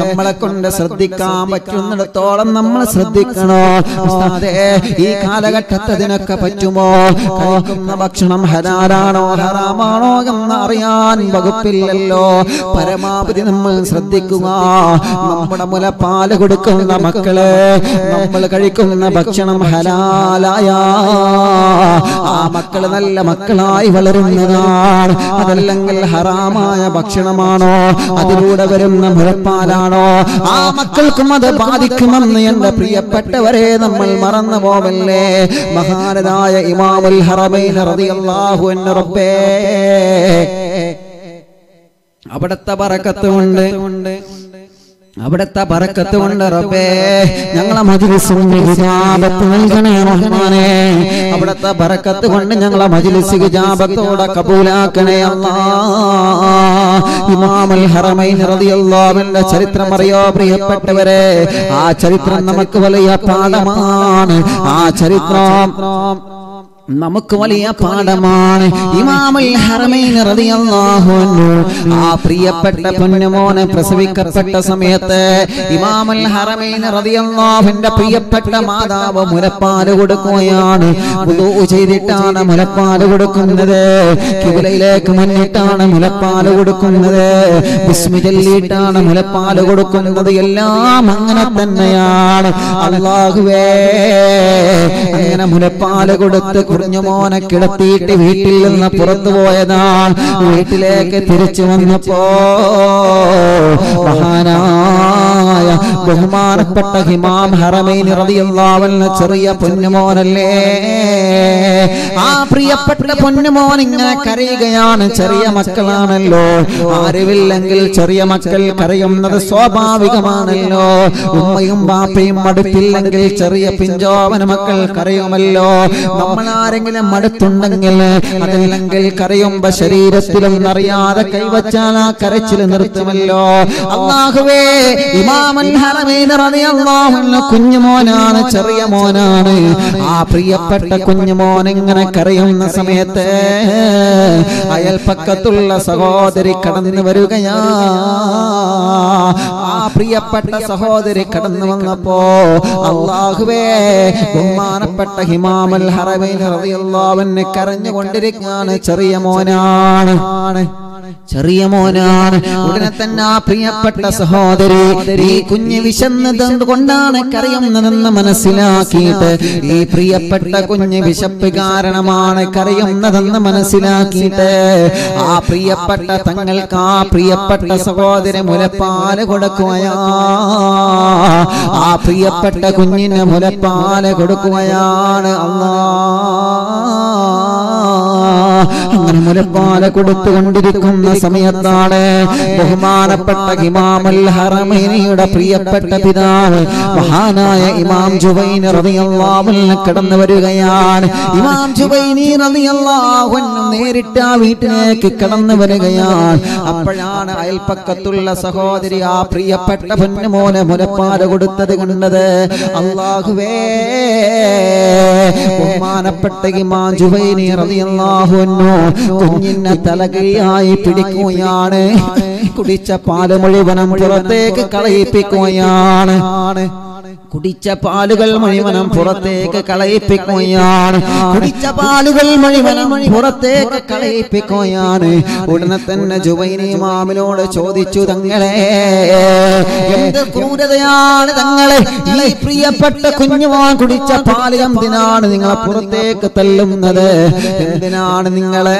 നമ്മളെ കൊണ്ട് ശ്രദ്ധിക്കാൻ പറ്റുന്നിടത്തോളം നമ്മൾ ശ്രദ്ധിക്കണോ? ഉസ്താദേ ഈ കാലഘട്ടത്തിനൊക്കെ പറ്റുമോ? കഴിക്കുന്ന ഭക്ഷണം ഹലാലാണോ ഹറാമാണോ? എന്ന് അറിയാൻ വകുപ്പില്ലല്ലോ. പരമാവധി നമ്മൾ ശ്രദ്ധിക്കുക. നമ്മുടെ മുലപ്പാൽ കൊടുക്കുന്ന മക്കൾ നമ്മൾ കഴിക്കുന്ന ഭക്ഷണം ഹലാലായ. ആ മക്കൾ നല്ല മക്കളായി വളരുന്നതാണ്. അതല്ലെങ്കിൽ ഹറാമായ ഭക്ഷണമാണോ? അതിലൂടെ വരുന്ന മുലപ്പാലാണോ? ആ മക്കൾക്കും അത് ബാധിക്കുമെന്ന് എന്റെ പ്രിയപ്പെട്ടവരെ നമ്മൾ മറന്നു പോവല്ലേ? മഹാനതായ ഇമാമുൽ ഹറമൈൻ റബ്ബേ. അവിടത്തെ പറക്കത്ത് കൊണ്ട് അവിടത്തെ പറക്കത്ത് കൊണ്ട് റബ്ബേ. ഞങ്ങളെ മജിലിസിന്റെ ഹിജാബത്ത് നൽകണേ റഹ്മാനെ. അവിടത്തെ പറക്കത്ത് കൊണ്ട് ഞങ്ങളെ മജിലിസ് ഹിജാബത്തോടെ കബൂലാക്കണേ അല്ലാ. ഇമാമുൽ ഹറമൈൻ റളിയല്ലാഹുവിന്റെ ചരിത്രം അറിയോ പ്രിയപ്പെട്ടവരെ? ആ ചരിത്രം നമുക്ക് വലിയ പാഠമാണ്. ആ ചരിത്രം നമുക്ക് വലിയ പാഠമാണ്. ഇമാമുൽ ഹറമൈൻ റളിയല്ലാഹു അൻഹു. ആ പ്രിയപ്പെട്ട പൊന്നുമോനെ പ്രസവിക്കപ്പെട്ട സമയത്ത് ഇമാമുൽ ഹറമൈൻ റളിയല്ലാഹുവിന്റെ പ്രിയപ്പെട്ട മാതാവ് മുലപ്പാൽ കൊടുക്കുകയാണ്. വുദൂ ചെയ്തിട്ടാണ് മുലപ്പാൽ കൊടുക്കുന്നത്. കിബിലയിലേക്ക് മുന്നിട്ടാണ് മുലപ്പാൽ കൊടുക്കുന്നത്. ബിസ്മി ചൊല്ലിയിട്ടാണ് മുലപ്പാൽ കൊടുക്കുന്നത്. എല്ലാം അങ്ങനെ തന്നെയാണ്. അള്ളാഹുവേ അങ്ങനെ മുലപ്പാൽ കൊടുത്ത് കുഞ്ഞുമോനെ കിടത്തിയിട്ട് വീട്ടിൽ നിന്ന് പുറത്തു പോയതാണ് വീട്ടിലേക്ക് തിരിച്ചു വന്നപ്പോ ബഹുമാനപ്പെട്ട ഹിമാം ഹറമൈൻ അൻഹ ചെറിയ പൊന്നുമോനല്ലേ? ആ പ്രിയപ്പെട്ട പൊന്നുമോൻ ഇങ്ങനെ കരയുകയാണ് ചെറിയ മക്കളാണല്ലോ. അറിവില്ലെങ്കിൽ ചെറിയ മക്കൾ കരയുന്നത് സ്വാഭാവികമാണല്ലോ. ഉമ്മയും ബാപ്പയും മടുപ്പില്ലെങ്കിൽ ചെറിയ പിഞ്ചോവന മക്കൾ കരയുമല്ലോ. നമ്മൾ ആരെങ്കിലും മടുത്തുണ്ടെങ്കിൽ അതല്ലെങ്കിൽ കരയുമ്പോ ശരീരത്തിലും അറിയാതെ കൈവച്ചാൽ ആ കരച്ചിൽ നിർത്തുമല്ലോ. അള്ളാഹുവേ അൻഹു കുഞ്ഞുമോനാണ് ചെറിയ മോനാണ്. ആ പ്രിയപ്പെട്ട കുഞ്ഞുമോൻ ഇങ്ങനെ കരയുന്ന സമയത്ത് അയൽപ്പക്കത്തുള്ള സഹോദരി കടന്നു വരികയാ. ആ പ്രിയപ്പെട്ട സഹോദരി കടന്നു വന്നപ്പോ അള്ളാഹുവേ ബഹുമാനപ്പെട്ട ഹിമാമൽ ഹറവൈൻ അൻഹു കരഞ്ഞുകൊണ്ടിരിക്കുകയാണ് ചെറിയ മോനാണ്. ചെറിയ മോനാണ്. ഉടനെ തന്നെ ആ പ്രിയപ്പെട്ട സഹോദരി ഈ കുഞ്ഞ് വിശന്നത് കൊണ്ടാണ് കരയുന്നതെന്ന് മനസ്സിലാക്കിയിട്ട് ഈ പ്രിയപ്പെട്ട കുഞ്ഞ് വിശപ്പ് കാരണമാണ് കരയുന്നതെന്ന് മനസ്സിലാക്കിയിട്ട് ആ പ്രിയപ്പെട്ട തങ്ങൾക്ക് ആ പ്രിയപ്പെട്ട സഹോദരി മുലപ്പാൽ കൊടുക്കുകയാ. ആ പ്രിയപ്പെട്ട കുഞ്ഞിന് മുലപ്പാൽ കൊടുക്കുകയാണ് അല്ലാ അങ്ങനെ മുലപ്പാല കൊടുത്തുകൊണ്ടിരിക്കുന്ന സമയത്താണ് ബഹുമാനപ്പെട്ട ഇമാമുൽ ഹറമൈനിയുടെ പ്രിയപ്പെട്ട പിതാവ് മഹാനായ ഇമാം ജുബൈന് കടന്നു വരികയാണ്. ഇമാം ജുബൈനി നേരിട്ട് ആ വീട്ടിലേക്ക് കടന്നു വരികയാണ്. അപ്പോഴാണ് അയൽപ്പക്കത്തുള്ള സഹോദരി ആ പ്രിയപ്പെട്ട പൊന്നുമോനെ മുലപ്പാല കൊടുത്തത് കണ്ടത്. അള്ളാഹുവേ ബഹുമാനപ്പെട്ട ഇമാം ജുബൈനി റളിയല്ലാഹു അൻഹു കുഞ്ഞിനെ തലകയായി പിടിക്കുകയാണ്. കുടിച്ച പാൽ മുഴുവനും പുറത്തേക്ക് കളയിപ്പിക്കുകയാണ്. കുടിച്ച പാലുകൾ മുഴുവനും പുറത്തേക്ക് കളയിപ്പിക്കുകയാണ്. കുടിച്ച പാലുകൾ മുഴുവനും പുറത്തേക്ക് കളയിപ്പിക്കുകയാണ്. ഉടനെ തന്നെ ജുബൈനി മാമിനോട് ചോദിച്ചു തങ്ങളെ എന്ത് ക്രൂരതയാണ് തങ്ങളെ? ഈ പ്രിയപ്പെട്ട കുഞ്ഞുമാൻ കുടിച്ച പാൽ എന്തിനാണ് നിങ്ങളെ പുറത്തേക്ക് തള്ളുന്നത്? എന്തിനാണ് നിങ്ങളെ?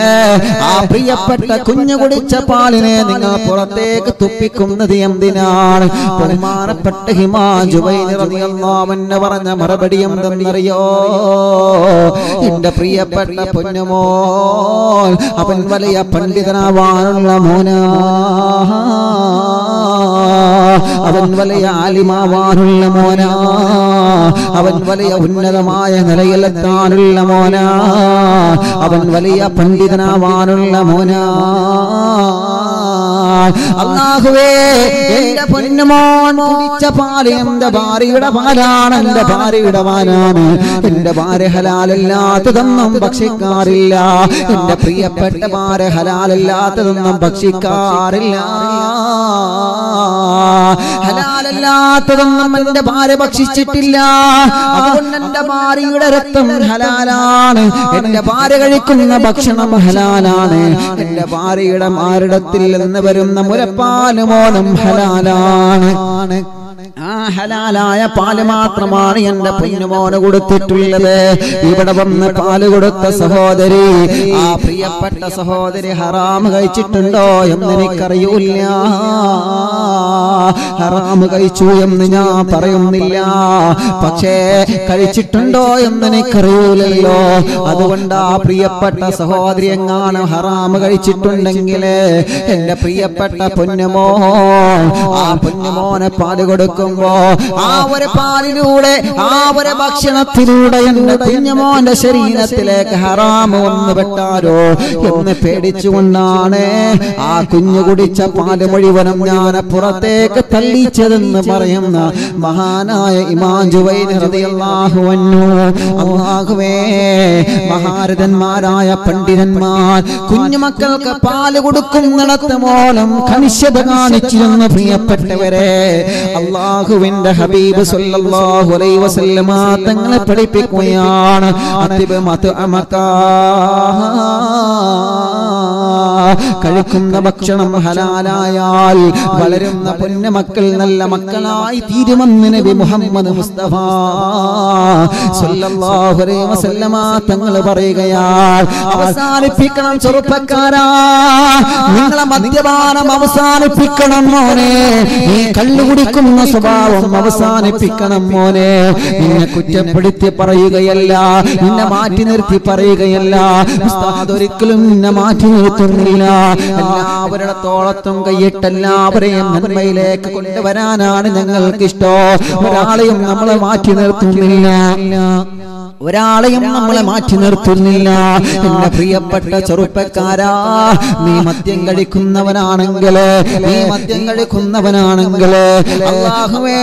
ആ പ്രിയപ്പെട്ട കുഞ്ഞു കുടിച്ച പാലിനെ നിങ്ങൾ പുറത്തേക്ക് തുപ്പിക്കുന്നത് എന്തിനാണ്? ബഹുമാനപ്പെട്ട ഹിമാ ജുബൈനി റളിയല്ലാഹു പറഞ്ഞ മറുപടി എന്തെന്നറിയോ? എന്റെ പ്രിയപ്പെട്ട പൊന്നുമോൻ അവൻ വലിയ പണ്ഡിതനാവാനുള്ള മോനാ. അവൻ വലിയ ആലിമാവാനുള്ള മോനാ. അവൻ വലിയ ഉന്നതമായ നിലയിലെത്താനുള്ള മോനാ. അവൻ വലിയ പണ്ഡിതനാവാനുള്ള മോനാ. അള്ളാഹുവേ എന്റെ പൊന്നുമോൻ കുടിച്ച പാൽ എന്റെ ഭാര്യയുടെ പാലാണ്. എന്റെ ഭാര്യയുടെ പാലാണ്. എന്റെ ഭാര്യ ഹലാലല്ലാത്തതൊന്നും ഭക്ഷിക്കാറില്ല. എന്റെ പ്രിയപ്പെട്ട ഭാര്യ ഹലാലല്ലാത്തതൊന്നും ഭക്ഷിക്കാറില്ല. ഹലാലല്ലാത്തതൊന്നും എന്റെ ഭാര്യ ഭക്ഷിച്ചിട്ടില്ല. അതുകൊണ്ട് എന്റെ ഭാര്യയുടെ രക്തം ഹലാലാണ്. എന്റെ ഭാര്യ കഴിക്കുന്ന ഭക്ഷണം ഹലാലാണ്. എന്റെ ഭാര്യയുടെ മാരിടത്തിൽ നിന്ന് വരുന്ന മുലപ്പാലുമോനും ഹലാലാണ്. ആ ഹലാലായ പാൽ മാത്രമാണ് എന്റെ പൊന്നുമോന് കൊടുത്തിട്ടുള്ളത്. ഇവിടെ വന്ന് പാൽ കൊടുത്ത സഹോദരി ആ പ്രിയപ്പെട്ട സഹോദരി ഹറാം കഴിച്ചിട്ടുണ്ടോ എന്ന് എനിക്കറിയൂല ഹറാം കഴിച്ചു എന്ന് ഞാൻ പറയുന്നില്ല. പക്ഷേ കഴിച്ചിട്ടുണ്ടോ എന്ന് എനിക്കറിയൂലല്ലോ. അതുകൊണ്ട് ആ പ്രിയപ്പെട്ട സഹോദരി എങ്ങാണ് ഹറാം കഴിച്ചിട്ടുണ്ടെങ്കിൽ എന്റെ പ്രിയപ്പെട്ട പൊന്നുമോ ആ പൊന്നുമോനെ പാൽ കൊടുക്കുമ്പോ ആ ഒരു പാലിലൂടെ ആ ഒരു ഭക്ഷണത്തിലൂടെ എന്റെ കുഞ്ഞുമോന്റെ ശരീരത്തിലേക്ക് ഹറാമ് വന്നു പെട്ടാരോ എന്ന് പേടിച്ചുകൊണ്ടാണ് ആ കുഞ്ഞു കുടിച്ച പാൽ മുഴുവനും ഞാൻ പുറത്തേക്ക് തള്ളിച്ചതെന്ന് പറയുന്ന മഹാനായ ഇമാം ജുവൈൻ റളിയല്ലാഹു അൻഹു. അല്ലാഹുവേ മഹാരഥന്മാരായ പണ്ഡിതന്മാർ കുഞ്ഞുമക്കൾക്ക് പാൽ കൊടുക്കുന്നിടത്ത് മൂലം കണിശത കാണിച്ചിരുന്ന പ്രിയപ്പെട്ടവരെ. അള്ളാഹുവിന്റെ ഹബീബ് സല്ലല്ലാഹു അലൈഹി വസല്ലമ തങ്ങളെ പഠിപ്പിക്കുകയാണ്. അതിബ് മത്അമക കഴിക്കുന്ന ഭക്ഷണം ഹലാലായാൽ വളരുന്ന പുണ്യമക്കൾ നല്ല മക്കളായി തീരുമെന്ന് നബി മുഹമ്മദ് മുസ്തഫ സല്ലല്ലാഹു അലൈഹി വസല്ലമ തങ്ങൾ പറയുകയാൽ അവസാനിപ്പിക്കണം ചെറുപ്പക്കാരാ. നിങ്ങളെ മദ്യപാനം അവസാനിപ്പിക്കണം മോനെ. ഈ കള്ളു കുടിക്കുന്ന സ്വഭാവം അവസാനിപ്പിക്കണം മോനെ. നിന്നെ കുറ്റപ്പെടുത്തി പറയുകയല്ല നിന്നെ മാറ്റി നിർത്തി പറയുകയല്ല. ഒരിക്കലും നിന്നെ മാറ്റി നിർത്തുന്നില്ല. എല്ലാവരുടെ കൈയിട്ട് എല്ലാവരെയും നന്മയിലേക്ക് കൊണ്ടുവരാനാണ് ഞങ്ങൾക്ക് ഇഷ്ടം ഒരാളെയും നമ്മളെ മാറ്റി നിർത്തുന്നില്ല. ഒരാളെയും നമ്മളെ മാറ്റി നിർത്തുന്നില്ല. എന്റെ പ്രിയപ്പെട്ട ചെറുപ്പക്കാരാ നീ മദ്യം കഴിക്കുന്നവനാണെങ്കിൽ നീ മദ്യം കഴിക്കുന്നവനാണെങ്കിൽ അള്ളാഹുവേ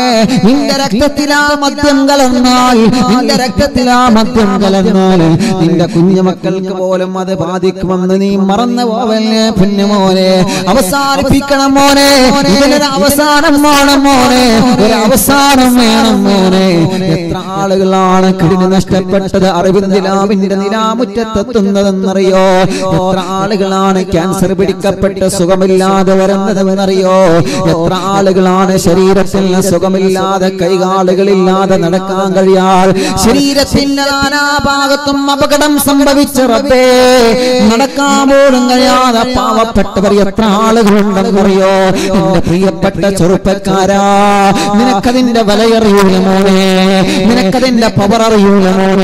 നിന്റെ രക്തത്തിലാ മദ്യം കലർന്നാൽ നിന്റെ രക്തത്തിലാ മദ്യം കലർന്നാൽ നിന്റെ കുഞ്ഞുമക്കൾക്ക് പോലും അത് ബാധിക്കുമെന്ന് നീ മറന്നു പോവല്ലേ പുണ്യമോനെ അവസാനിപ്പിക്കണം മോനെ. ഇതിനൊരു അവസാനം വേണം മോനെ. ഒരു അവസാനം വേണം മോനെ. എത്ര ആളുകളാണ് കിടിന് നഷ്ടപ്പെട്ടത് അറിവിൻ നിലാവിന്റെ നിലാമുറ്റത്തെത്തുന്നതെന്നറിയോ? എത്ര ആളുകളാണ് ക്യാൻസർ പിടിക്കപ്പെട്ട് സുഖമില്ലാതെ വരുന്നതെന്നറിയോ? എത്ര ആളുകളാണ് ശരീരത്തിൽ സുഖമില്ലാതെ കൈകാലുകളില്ലാതെ നടക്കാൻ കഴിയാൽ ശരീരത്തിന്റെ നാനാഭാഗത്തും അപകടം സംഭവിച്ച റബ്ബേ നടക്കാൻ പോലും കഴിയാതെ പാവപ്പെട്ടവർ എത്ര ആളുകളുണ്ടെന്നറിയോ? എന്റെ പ്രിയപ്പെട്ട ചെറുപ്പക്കാരാ നിനക്കതിന്റെ വിലയറിയൂല നിനക്കതിന്റെ പവർ അറിയൂല മോനെ.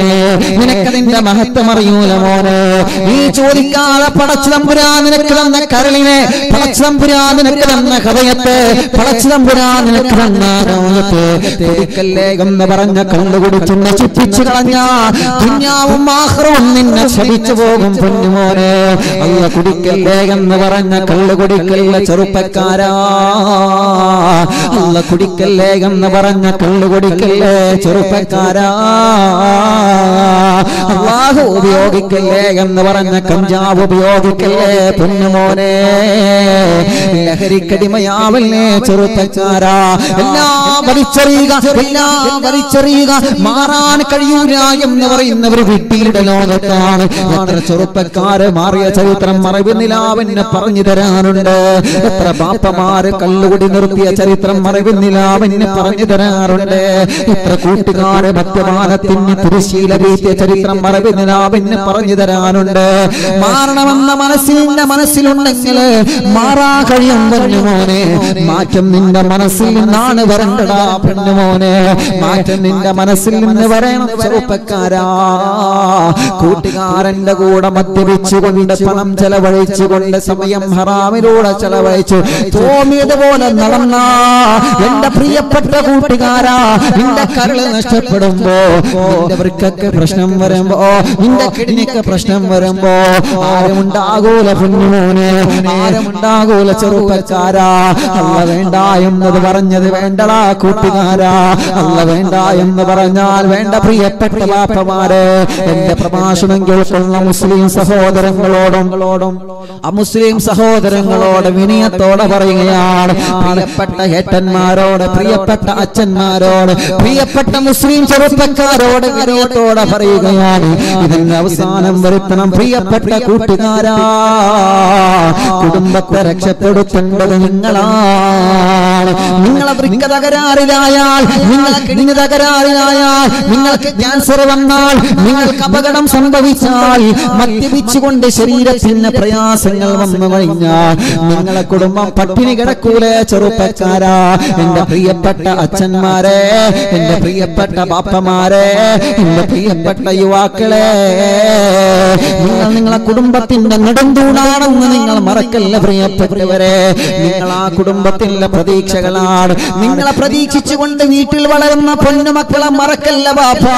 നിനക്കതിന്റെ മഹത്വം അറിയൂല മോനെ. നീ ചോദിക്കാതെ പടച്ചിതമ്പുരാ നിനക്ക് തന്ന കരളിനെ പടച്ചിതമ്പുരാ നിനക്ക് തന്ന ഹൃദയത്തെ പടച്ചിതമ്പുരാ നിനക്ക് തന്ന രോഗത്തെ. എന്ന് പറഞ്ഞ കള്ളു കുടിച്ച് നശിപ്പിച്ചു കളഞ്ഞ ദുഞ്ഞാവും ആഹ്റവും നിന്നെ ശമിച്ചു പോകും പൊന്നുമോനെ അല്ല കുടിക്കല്ലേ എന്ന് പറഞ്ഞ കള്ളു കുടിക്കല്ല ചെറുപ്പക്കാരാ. അല്ല കുടിക്കല്ലേ എന്ന് പറഞ്ഞ കള്ളു കുടിക്കല്ലേ ചെറുപ്പക്കാരാ. Ah. അള്ളാഹു ഉപയോഗിക്കല്ലേ എന്ന് പറഞ്ഞ കഞ്ചാവ് ഉപയോഗിക്കല്ലേ പൊന്നുമോനെ? ലഹരിക്കടിമയാവല്ലേ ചെറുപ്പക്കാരാ? എല്ലാം വലിച്ചെറിയുക എല്ലാം വലിച്ചെറിയുക മാറാൻ കഴിയൂല എന്ന് പറയുന്നവർ വിട്ടിയുടെ ലോകത്താണ്. എത്ര ചെറുപ്പക്കാര് മാറിയ ചരിത്രം മറവ് നിലാവിന് പറഞ്ഞു തരാറുണ്ട്. എത്ര ബാപ്പമാര് കള്ളുകുടി നിർത്തിയ ചരിത്രം മറവ് നിലാവിന് പറഞ്ഞു തരാറുണ്ട്. എത്ര കൂട്ടുകാര് മദ്യപാനത്തിന് തിരുശീല വീട്ടിയ ചരിത്രം മറവ് നിലാവിന് പറഞ്ഞു തരാനുണ്ട്. മാറണമെന്ന മനസ്സിന്റെ മനസ്സിലുണ്ടെങ്കിൽ മാറാ കഴിയും പൊന്നുമോനെ മാറ്റം നിന്റെ മനസ്സിൽ നിന്നാണ് വരണ്ടടാ പൊന്നുമോനെ മാറ്റം നിന്റെ മനസ്സിൽ നിന്ന് വരണം ചെറുപ്പക്കാരാ. കൂട്ടുകാരന്റെ കൂടെ മദ്യപിച്ചുകൊണ്ട് പണം ചെലവഴിച്ചുകൊണ്ട് സമയം ഹറാമിലൂടെ ചെലവഴിച്ചു. തോന്നിയതുപോലെ നടന്ന. എന്റെ പ്രിയപ്പെട്ട കൂട്ടുകാരാ. നിന്റെ കരൾ നഷ്ടപ്പെടുമ്പോ നിന്റെ വൃക്കൊക്കെ പ്രശ്നം വരുമ്പോ നിന്റെ കിഡ്നിക്ക് പ്രശ്നം വരുമ്പോ ആരുമുണ്ടാകൂല കുഞ്ഞുമോനെ ആരുമുണ്ടാകൂല ചെറുപ്പക്കാരാ അല്ല വേണ്ട എന്നത് പറഞ്ഞത് വേണ്ടടാ കൂട്ടുകാരാ അല്ല വേണ്ട എന്ന് പറഞ്ഞാൽ വേണ്ട പ്രിയപ്പെട്ട ബാപ്പമാരെ എന്റെ പ്രഭാഷണം കേൾക്കുന്ന മുസ്ലിം സഹോദരങ്ങളോടും ആ മുസ്ലിം സഹോദരങ്ങളോട് വിനയത്തോടെ പറയുകയാണ് പ്രിയപ്പെട്ട ഏട്ടന്മാരോട് പ്രിയപ്പെട്ട അച്ഛന്മാരോട് പ്രിയപ്പെട്ട മുസ്ലിം ചെറുപ്പക്കാരോട് വിനയത്തോടെ പറയുകയാണ് ഇതിന് അവസാനം വരുത്തണം പ്രിയപ്പെട്ട കൂട്ടുകാരാ. കുടുംബത്തെ രക്ഷപ്പെടുത്തേണ്ടത് നിങ്ങളാണ് നിങ്ങളെ വൃക്ക തകരാറിലായാൽ നിങ്ങളെ കിണിഞ്ഞ തകരാറിലായാൽ നിങ്ങൾക്ക് ക്യാൻസർ വന്നാൽ നിങ്ങൾക്ക് അപകടം സംഭവിച്ചാൽ മദ്യപിച്ചുകൊണ്ട് ശരീരത്തിന് പ്രയാസങ്ങൾ വന്നു കഴിഞ്ഞാൽ നിങ്ങളെ കുടുംബം പട്ടിണി കിടക്കൂലേ ചെറുപ്പക്കാരാ. എന്റെ പ്രിയപ്പെട്ട അച്ഛന്മാരെ എന്റെ പ്രിയപ്പെട്ട ബാപ്പമാരെ എന്റെ പ്രിയപ്പെട്ട യുവാക്കളെ നിങ്ങൾ നിങ്ങളെ കുടുംബത്തിന്റെ നെടുന്തൂണാണെന്ന് നിങ്ങൾ മറക്കല്ല പ്രിയപ്പെട്ടവരെ. നിങ്ങൾ ആ കുടുംബത്തിന്റെ പ്രതീക്ഷകളാണ്. നിങ്ങളെ പ്രതീക്ഷിച്ചുകൊണ്ട് വീട്ടിൽ വളരുന്ന പൊന്നുമക്കളെ മറക്കല്ല ബാപ്പാ.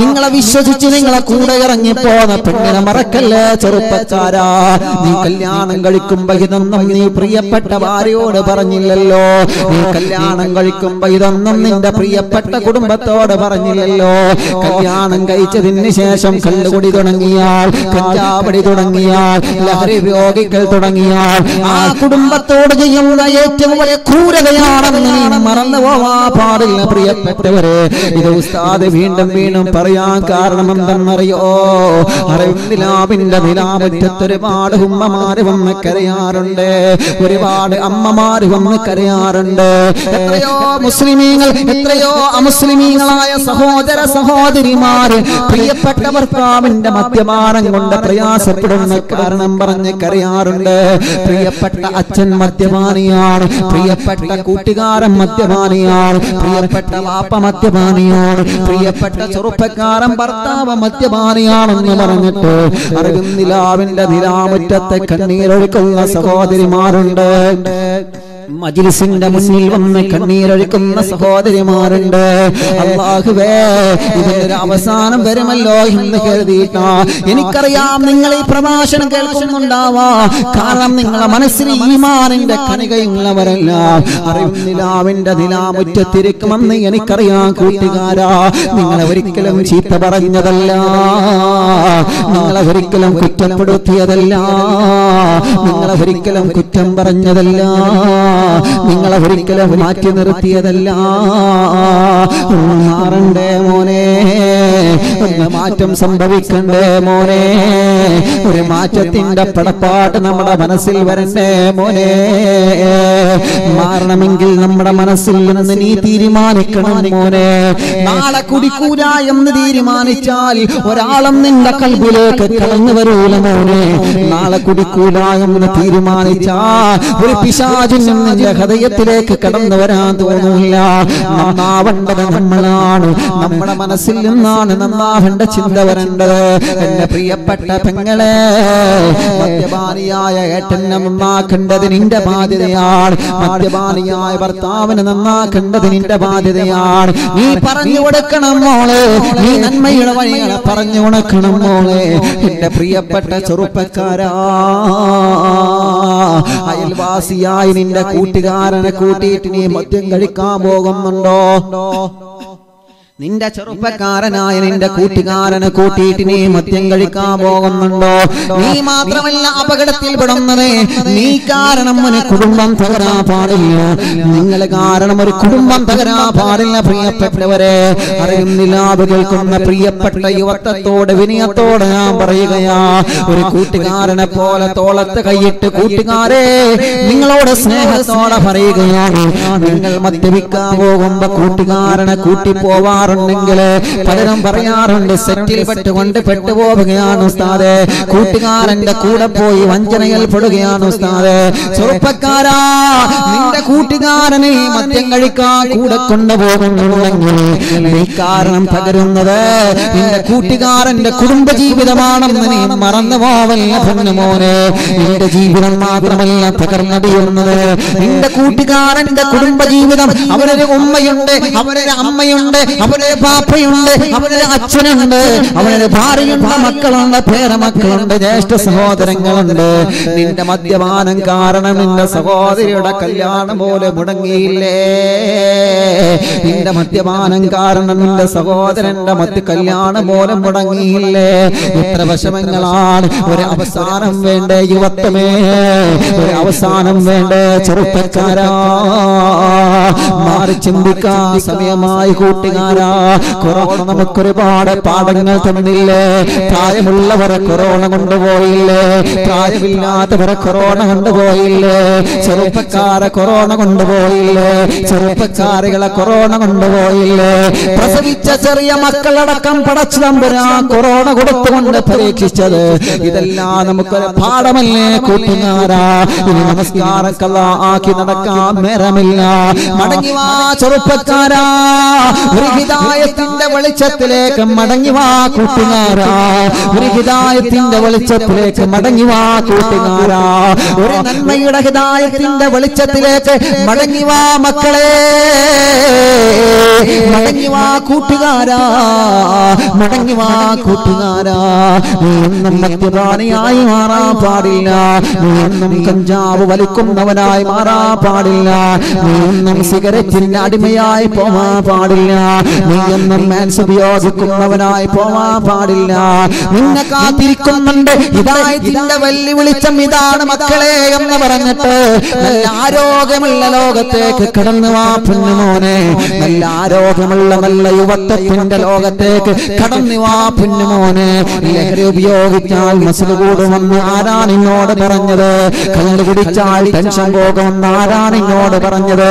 നിങ്ങളെ വിശ്വസിച്ച് നിങ്ങളെ കൂടെ ഇറങ്ങി പോന്ന പെണ്ണിനെ മറക്കല്ലേ ചെറുപ്പക്കാരാ. നീ കല്യാണം കഴിക്കും ഇതൊന്നും നീ പ്രിയപ്പെട്ട ഭാര്യയോട് പറഞ്ഞില്ലല്ലോ. നീ കല്യാണം കഴിക്കും ഇതൊന്നും നിന്റെ പ്രിയപ്പെട്ട കുടുംബത്തോട് പറഞ്ഞില്ലല്ലോ. കല്യാണം കഴിച്ചതിന് ശേഷം കല്ലുകുടി തുടങ്ങി തുടങ്ങിയാൽ കഞ്ചാവടി തുടങ്ങിയാൽ ലഹരി ഉപയോഗിക്കൽ തുടങ്ങിയാൽ ആ കുടുംബത്തോട് ചെയ്യുന്ന ഏറ്റവും വലിയ ക്രൂരതയാണെന്ന് മറന്നു പോവാ പാടില്ല പ്രിയപ്പെട്ടവരെ. ഇത് ഉസ്താദ് വീണ്ടും വീണ്ടും പറയാൻ കാരണം എന്തെന്നറിയോ അറിവിന്ദിലാവിന്റെ നിലാമുറ്റത്ത് ഒരുപാട് ഉമ്മമാര് വന്ന് കരയാറുണ്ട്. ഒരുപാട് അമ്മമാര് വന്ന് കരയാറുണ്ട്. എത്രയോ മുസ്ലിമീങ്ങൾ എത്രയോ അമുസ്ലിമീങ്ങളായ സഹോദര സഹോദരിമാര് പ്രിയപ്പെട്ടവർ ഭർത്താവിന്റെ മദ്യപാനം കൊണ്ട് പ്രയാസപ്പെടുന്ന കാരണം പറഞ്ഞ് കരയാറുണ്ട്. പ്രിയപ്പെട്ട അച്ഛൻ മദ്യപാനിയാണ്. പ്രിയപ്പെട്ട കൂട്ടുകാരൻ മദ്യപാനിയാണ് പ്രിയപ്പെട്ട വാപ്പ മദ്യപാനിയാണ് പ്രിയപ്പെട്ട ചെറുപ്പക്കാരൻ ഭർത്താവ് മദ്യപാനിയാണെന്ന് പറഞ്ഞിട്ട് അറിവിന്ദിലാവിന്റെ നിലാമുറ്റത്തെ കണ്ണീരൊഴുക്കുന്ന സഹോദരിമാരുണ്ട്. മജിലിസിന്റെ മുന്നിൽ വന്ന് കണ്ണീരൊഴുക്കുന്ന സഹോദരിമാരുണ്ട്. അള്ളാഹുവേ ഇതിന്റെ അവസാനം വരുമല്ലോ എന്ന് കരുതിയിട്ടാ. എനിക്കറിയാം നിങ്ങൾ ഈ പ്രഭാഷണം കേൾക്കുന്നുണ്ടാവാ. കാരണം നിങ്ങളെ മനസ്സിന് ഈമാനിന്റെ കണികയുള്ളവരല്ല. നിലാവിന്റെ നിലാമുറ്റത്തിരിക്കുമെന്ന് എനിക്കറിയാം കൂട്ടുകാരാ. നിങ്ങളെ ഒരിക്കലും ചീത്ത പറഞ്ഞതല്ല. നിങ്ങളെ ഒരിക്കലും കുറ്റപ്പെടുത്തിയതല്ല. നിങ്ങളെ ഒരിക്കലും കുറ്റം പറഞ്ഞതല്ല. നിങ്ങളെ ഒരിക്കലും മാറ്റി നിർത്തിയതല്ല. മോനേ മാറണ്ടേ മോനെ. ഒന്ന് മാറ്റം സംഭവിക്കണ്ടേ മോനെ? ഒരു മാറ്റത്തിന്റെ പടപ്പാട്ട് നമ്മുടെ മനസ്സിൽ വരണ്ടേ മോനെ? മാറണമെങ്കിൽ നമ്മുടെ മനസ്സിൽ നിന്ന് നീ തീരുമാനിക്കണം മോനെ. നാളെ കുടിക്കൂല എന്ന് തീരുമാനിച്ചാൽ ഒരാളും നിന്റെ കൽബിലേക്ക് കടന്നു വരൂല മോനെ. നാളെ കുടിക്കൂല എന്ന് തീരുമാനിച്ചാൽ ഒരു പിശാചിനും നിന്റെ ഹൃദയത്തിലേക്ക് കടന്നു വരാൻ തോന്നുന്നില്ല നമ്മളാണ്. നമ്മുടെ മനസ്സിൽ നിന്നാണ് നന്നാവേണ്ട ചിന്ത വരേണ്ടത്. എന്റെ പ്രിയപ്പെട്ട പെങ്ങളെ മദ്യപാനിയായ ഏട്ടനെ നന്നാക്കേണ്ടത് നിന്റെ ബാധ്യതയാണ്. മദ്യപാനിയായ ഭർത്താവിനെ നന്നാക്കേണ്ടത് നിന്റെ ബാധ്യതയാണ്. നീ പറഞ്ഞു കൊടുക്കണം മോളെ. നീ നന്മയുടെ വഴികളെ പറഞ്ഞു കൊടുക്കണം മോളെ. എന്റെ പ്രിയപ്പെട്ട ചെറുപ്പക്കാരാ. അയൽവാസിയായി നിന്റെ കൂട്ടുകാരനെ കൂട്ടിയിട്ട് നീ മദ്യം കഴിക്കാൻ പോകുന്നുണ്ടോ? നിന്റെ ചെറുപ്പക്കാരനായ നിന്റെ കൂട്ടുകാരനെ കൂട്ടിയിട്ട് നീ മദ്യം കഴിക്കാൻ പോകുന്നുണ്ടോ? നീ മാത്രമല്ല അപകടത്തിൽ പെടുന്നതേ. നീ കാരണം ഒരു കുടുംബം തകരാ പാടില്ല. നിങ്ങൾ കാരണം ഒരു കുടുംബം തകരാ പാടില്ല പ്രിയപ്പെട്ടവരെ. അറിയുന്നില്ലാതെ കേൾക്കുന്ന പ്രിയപ്പെട്ട യുവത്വത്തോട് വിനയത്തോട് ഞാൻ പറയുകയാ. ഒരു കൂട്ടുകാരനെ പോലെ തോളത്ത് കൈയിട്ട് കൂട്ടുകാരെ നിങ്ങളോട് സ്നേഹത്തോടെ പറയുകയാണ്. നിങ്ങൾ മദ്യപിക്കാൻ പോകുമ്പോ കൂട്ടുകാരനെ കൂട്ടി പോവാറുണ്ടെങ്കിൽ പലരും പറയാറുണ്ട് സെറ്റിൽ പെട്ടുകൊണ്ട് പെട്ടുപോവുകയാണ് ഉസ്താദെ. കൂട്ടുകാരന്റെ കൂടെ പോയി വഞ്ചനയിൽ പെടുകയാണ് ഉസ്താദെ. ചെറുപ്പക്കാരാ നിന്റെ കൂട്ടുകാരനെ മദ്യം കഴിക്കാൻ കൂടെ കൊണ്ടുപോകുന്നുണ്ടെങ്കിൽ നീ കാരണം പകരുന്നത് നിന്റെ കൂട്ടുകാരന്റെ കുടുംബ ജീവിതമാണെന്ന് നീ മറന്നു പോവല്ല പൊന്നുമോനെ നിന്റെ ജീവിതം മാത്രമല്ല തകർന്നടിയുന്നത്. നിന്റെ കൂട്ടുകാരന്റെ കുടുംബ ജീവിതം അവരൊരു ഉമ്മയുണ്ട് അവരൊരു അമ്മയുണ്ട് അവരൊരു പാപ്പയുണ്ട് അവനൊരു അച്ഛനുണ്ട് അവനൊരു ഭാര്യയുണ്ട് മക്കളുണ്ട് പേരമക്കളുണ്ട് ജ്യേഷ്ഠ സഹോദരങ്ങളുണ്ട്. നിന്റെ മദ്യപാനം കാരണം നിന്റെ സഹോദരിയുടെ കല്യാണം പോലെ മുടങ്ങിയില്ലേ? നിന്റെ മദ്യപാനം കാരണം നിന്റെ സഹോദരന്റെ മറ്റ് കല്യാണം പോലെ മുടങ്ങിയില്ലേ? എത്ര വിഷമങ്ങളാണ്. ഒരു അവസാനം വേണ്ടേ യുവത്വമേ? ഒരു അവസാനം വേണ്ടേ ചെറുപ്പക്കാരാ? മാറി ചിന്തിക്കാൻ സമയമായി കൂട്ടുകാരാ. കൊറോണ നമുക്കൊരുപാട് പാഠങ്ങൾ തന്നില്ലേ? പ്രായമുള്ളവരെ കൊറോണ കൊണ്ടുപോയില്ലേ? പ്രായമില്ലാത്തവരെ കൊറോണ കൊണ്ടുപോയില്ലേ? ചെറുപ്പക്കാരെ കൊറോണ കൊണ്ടുപോയില്ലേ? ചെറുപ്പക്കാരികളെ കൊറോണ കൊണ്ടുപോയില്ലേ? പ്രസവിച്ച ചെറിയ മക്കളടക്കം പടച്ചു തമ്പുരാ കൊറോണ കൊടുത്തുകൊണ്ട് പരീക്ഷിച്ചത്. ഇതെല്ലാം നമുക്കൊരു പാഠമല്ലേ കൂട്ടുകാരാ? ഇനി നമസ്കാരക്കല്ല ആക്കി നടക്കാൻ നേരമില്ല. മടങ്ങി വാ ചെറുപ്പക്കാരാ. ഒരു വെളിച്ചത്തിലേക്ക് മടങ്ങി വാ കൂട്ടുകാരാ. ഒരു വെളിച്ചത്തിലേക്ക് മടങ്ങി വാ കൂട്ടുകാരാ. ഒരു നന്മയുടെ ഹിതായത്തിന്റെ വെളിച്ചത്തിലേക്ക് മടങ്ങി വാ മക്കളെ. മടങ്ങി വാ കൂട്ടുകാരാ. മടങ്ങി വാ കൂട്ടുകാരാ. നീ എന്നും മാറാൻ പാടില്ല. നീ എന്നും കഞ്ചാവ് വലിക്കുന്നവനായി മാറാൻ പാടില്ല. നീ എന്നും സിഗരറ്റിന്റെ അടിമയായി പോവാൻ പാടില്ല. നീ എന്നും മാൻസ് ഉപയോഗിക്കുന്നവനായി പോവാൻ പാടില്ല. നിന്നെ കാത്തിരിക്കുന്നുണ്ട്. ഹിദായത്തിന്റെ വെല്ലുവിളിച്ചം ഇതാണ് മക്കളെ എന്ന് പറഞ്ഞിട്ട് നല്ല ആരോഗ്യമുള്ള ലോകത്തേക്ക് കടന്നു വാ പുന്നുമോനെ നല്ല ആരോഗ്യമുള്ള നല്ല യുവത്വത്തിന്റെ ലോകത്തേക്ക് കടന്നു വാ പുന്നുമോനെ ലഹരി ഉപയോഗിച്ചാൽ മസിൽ കൂടുമെന്ന് ആരാണ് ഇന്നോട് പറഞ്ഞത്? കണ്ണു കുടിച്ചാൽ ടെൻഷൻ പോകുമെന്ന് ആരാണ് ഇന്നോട് പറഞ്ഞത്?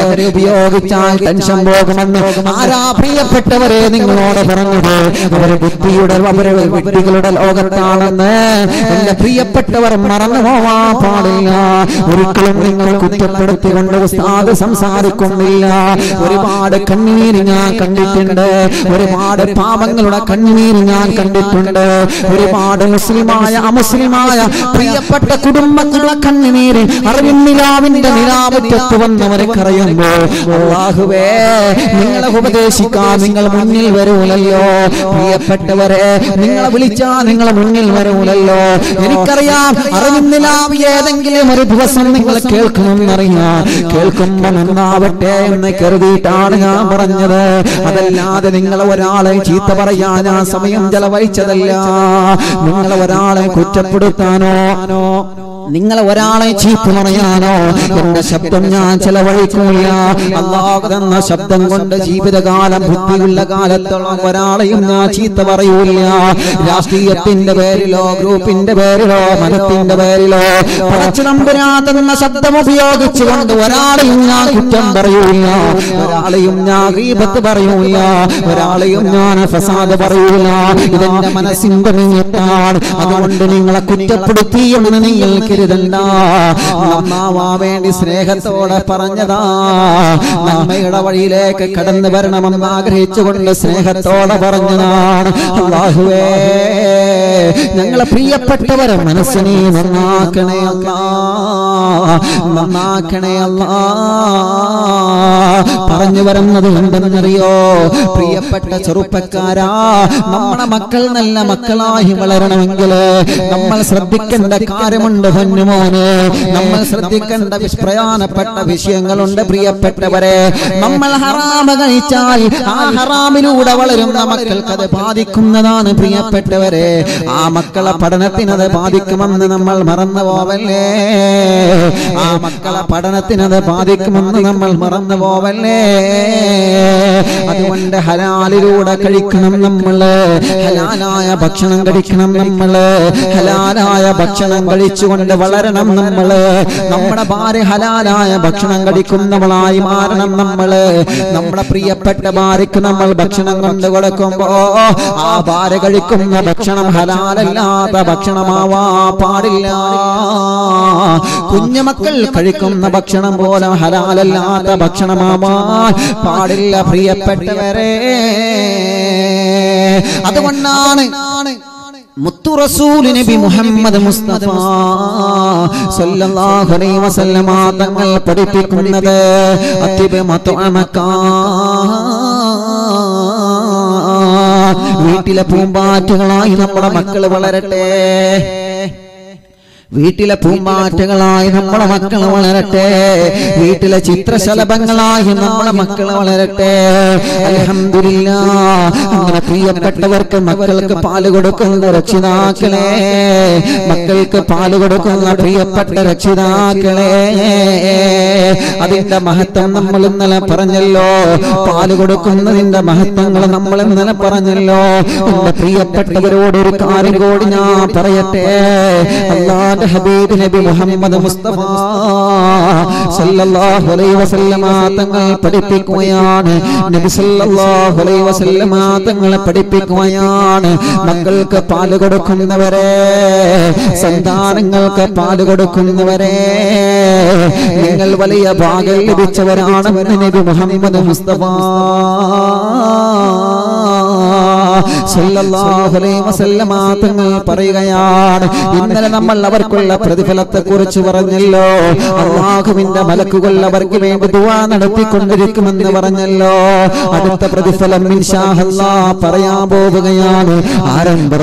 ലഹരി ഉപയോഗിച്ചാൽ ടെൻഷൻ പോകുമെന്ന് ആരാ പ്രിയപ്പെട്ടവരെ നിങ്ങളോട് പറഞ്ഞത്? അവരെ ബുദ്ധിയുടെ അവർ വ്യക്തികളുടെ ലോകത്താണെന്ന് എന്റെ പ്രിയപ്പെട്ടവർ മറന്നു പോവാൻ പാടില്ല. ഒരിക്കലും നിങ്ങൾ കുറ്റപ്പെടുത്തിക്കൊണ്ട് ഉസ്താദ് സംസാരിക്കുന്നില്ല. ഒരുപാട് കണ്ണീര് ഞാൻ കണ്ടിട്ടുണ്ട്. ഒരുപാട് പാപങ്ങളുടെ കണ്ണീര് ഞാൻ കണ്ടിട്ടുണ്ട്. ഒരുപാട് മുസ്ലിമായ അമുസ്ലിമായ പ്രിയപ്പെട്ട കുടുംബങ്ങളുടെ കണ്ണുനീര് അറിവിൻ നിലാവിന്റെ വന്നവരെ കറയുമ്പോ അള്ളാഹുവേ നിങ്ങളെ ഉപദേശിക്കാൻ നിങ്ങൾ മുന്നിൽ വരൂലല്ലോ. പ്രിയപ്പെട്ടവരെ നിങ്ങളെ വിളിച്ചാ നിങ്ങളെ മുന്നിൽ വരൂലല്ലോ. എനിക്കറിയാം അറിയുന്നില്ല ഏതെങ്കിലും ഒരു ദിവസം നിങ്ങൾ കേൾക്കണമെന്നറിയാം. കേൾക്കുമ്പോ നന്നാവട്ടെ എന്ന് കരുതിയിട്ടാണ് ഞാൻ പറഞ്ഞത്. അതല്ലാതെ നിങ്ങളെ ഒരാളെ ചീത്ത പറയാൻ ഞാൻ സമയം ചെലവഴിച്ചതല്ല. നിങ്ങളെ ഒരാളെ കുറ്റപ്പെടുത്താനോ നിങ്ങളെ ഒരാളെ ചീപ്പ് പറയാനോ? എന്റെ ശബ്ദം ഞാൻ ചെലവഴിക്കൂല. അല്ലാതെന്ന ശബ്ദം കൊണ്ട് ജീവിതകാലം ബുദ്ധിയുള്ള കാലത്തോളം ഒരാളെയും ഞാൻ ചീത്ത പറയൂല. രാഷ്ട്രീയത്തിന്റെ പേരിലോ ഗ്രൂപ്പിന്റെ പേരിലോ മതത്തിന്റെ പേരിലോ പടച്ചു നമ്പുരാതെന്ന ശബ്ദം ഉപയോഗിച്ചുകൊണ്ട് ഒരാളെയും ഞാൻ കുറ്റം പറയൂല. ഒരാളെയും ഞാൻ ഗീപത്ത് പറയൂല. ഒരാളെയും ഞാൻ ഫസാദ് പറയൂല. ഇതെന്റെ മനസ്സിന്റെ നീട്ടാണ് അതുകൊണ്ട് നിങ്ങളെ കുറ്റപ്പെടുത്തി എന്ന് നിങ്ങൾ കരുതണ്ട നന്നാവാ വേണ്ടി സ്നേഹത്തോടെ പറഞ്ഞതാ. നന്മയുടെ വഴിയിലേക്ക് കടന്നു വരണമെന്ന് ആഗ്രഹിച്ചുകൊണ്ട് സ്നേഹത്തോടെ പറഞ്ഞതാണ്. അള്ളാഹുവേ ഞങ്ങളെ പ്രിയപ്പെട്ടവരെ മനസ്സിനെ നന്നാക്കണേ അല്ലാ. നന്നാക്കണേ അല്ലാ. പറഞ്ഞു വരുന്നത് എന്തെന്നറിയോ? പ്രിയപ്പെട്ട ചെറുപ്പക്കാരാ നമ്മുടെ മക്കൾ നല്ല മക്കളായി വളരണമെങ്കിൽ നമ്മൾ ശ്രദ്ധിക്കേണ്ട കാര്യമുണ്ട് പൊന്നുമോന് നമ്മൾ ശ്രദ്ധിക്കേണ്ട പ്രധാനപ്പെട്ട വിഷയങ്ങളുണ്ട് പ്രിയപ്പെട്ടവരെ. നമ്മൾ ഹറാമ കഴിച്ചാൽ ആ ഹറാമിലൂടെ വളരുന്ന മക്കൾക്ക് അത് ബാധിക്കുന്നതാണ് പ്രിയപ്പെട്ടവരെ. ആ മക്കളെ പഠനത്തിനത് ബാധിക്കുമെന്ന് നമ്മൾ മറന്നു പോവല്ലേ ആ മക്കളെ പഠനത്തിനത് ബാധിക്കുമെന്ന് നമ്മൾ മറന്നു പോവല്ലേ അതുകൊണ്ട് ഹലാലിലൂടെ കഴിക്കണം നമ്മൾ. ഹലാലായ ഭക്ഷണം കഴിക്കണം നമ്മൾ. ഹലാലായ ഭക്ഷണം കഴിച്ചുകൊണ്ട് വളരണം നമ്മൾ. നമ്മുടെ ഭാര്യ ഹലാലായ ഭക്ഷണം കഴിക്കുന്നവളായി മാറണം നമ്മൾ. നമ്മുടെ പ്രിയപ്പെട്ട ഭാര്യക്ക് നമ്മൾ ഭക്ഷണം കൊണ്ട് കൊടുക്കുമ്പോ ആ ഭാര്യ കഴിക്കുന്ന ഭക്ഷണം ഹലാലല്ലാത്ത ഭക്ഷണമാവാ പാടില്ല. കുഞ്ഞുമക്കൾ കഴിക്കുന്ന ഭക്ഷണം പോലെ ഹലാലല്ലാത്ത ഭക്ഷണമാവാൻ പാടില്ല പ്രിയപ്പെട്ടവരെ. അതുകൊണ്ടാണ് മുത്തു റസൂൽ നബി മുഹമ്മദ് മുസ്തഫ സല്ലല്ലാഹു അലൈഹി വസല്ലമ തങ്ങൾ പഠിപ്പിക്കുന്നത് അത്തിബ് മത്അമക വീട്ടിലെ പൂമ്പാറ്റകളായി നമ്മുടെ മക്കൾ വളരട്ടെ. വീട്ടിലെ പൂമ്പാറ്റകളായി നമ്മളെ മക്കൾ വളരട്ടെ. വീട്ടിലെ ചിത്രശലഭങ്ങളായി നമ്മളെ മക്കൾ വളരട്ടെ. അങ്ങനെ പ്രിയപ്പെട്ടവർക്ക് മക്കൾക്ക് പാൽ കൊടുക്കുന്ന രക്ഷിതാക്കളെ. മക്കൾക്ക് പാൽ കൊടുക്കുന്ന പ്രിയപ്പെട്ട രക്ഷിതാക്കളെ. അതിന്റെ മഹത്വം നമ്മൾ ഇന്നലെ പറഞ്ഞല്ലോ. പാൽ കൊടുക്കുന്നതിന്റെ മഹത്വങ്ങൾ നമ്മൾ ഇന്നലെ പറഞ്ഞല്ലോ. എന്റെ പ്രിയപ്പെട്ടവരോട് ഒരു കാര്യം കൂടി ഞാൻ പറയട്ടെ. അള്ളാന്റെ ഹബീബ് നബി മുഹമ്മദ് മുസ്തഫ സല്ലല്ലാഹു അലൈഹി വസല്ലമ തങ്ങൾ പഠിപ്പിക്കുകയാണ്. നബി സല്ലല്ലാഹു അലൈഹി വസല്ലമ തങ്ങൾ പഠിപ്പിക്കുകയാണ്. മക്കൾക്ക് പാൽ കൊടുക്കുന്നവരെ സന്താനങ്ങൾക്ക് പാൽ കൊടുക്കുന്നവരെ നിങ്ങൾ വലിയ ഭാഗ്യം ലഭിച്ചവരാണെന്ന് നബി മുഹമ്മദ് മുസ്തഫ തങ്ങൾ പറയുകയാണ് ഇന്നലെ നമ്മൾ അവർക്കുള്ള പ്രതിഫലത്തെ കുറിച്ച് പറഞ്ഞല്ലോ. അള്ളാഹുവിന്റെ മലക്കുകൾ അവർക്ക് വേണ്ടി നടത്തിക്കൊണ്ടിരിക്കുമെന്ന് പറഞ്ഞല്ലോ. അടുത്ത പ്രതിഫലം പറയാൻ പോവുകയാണ്. ആരംഭ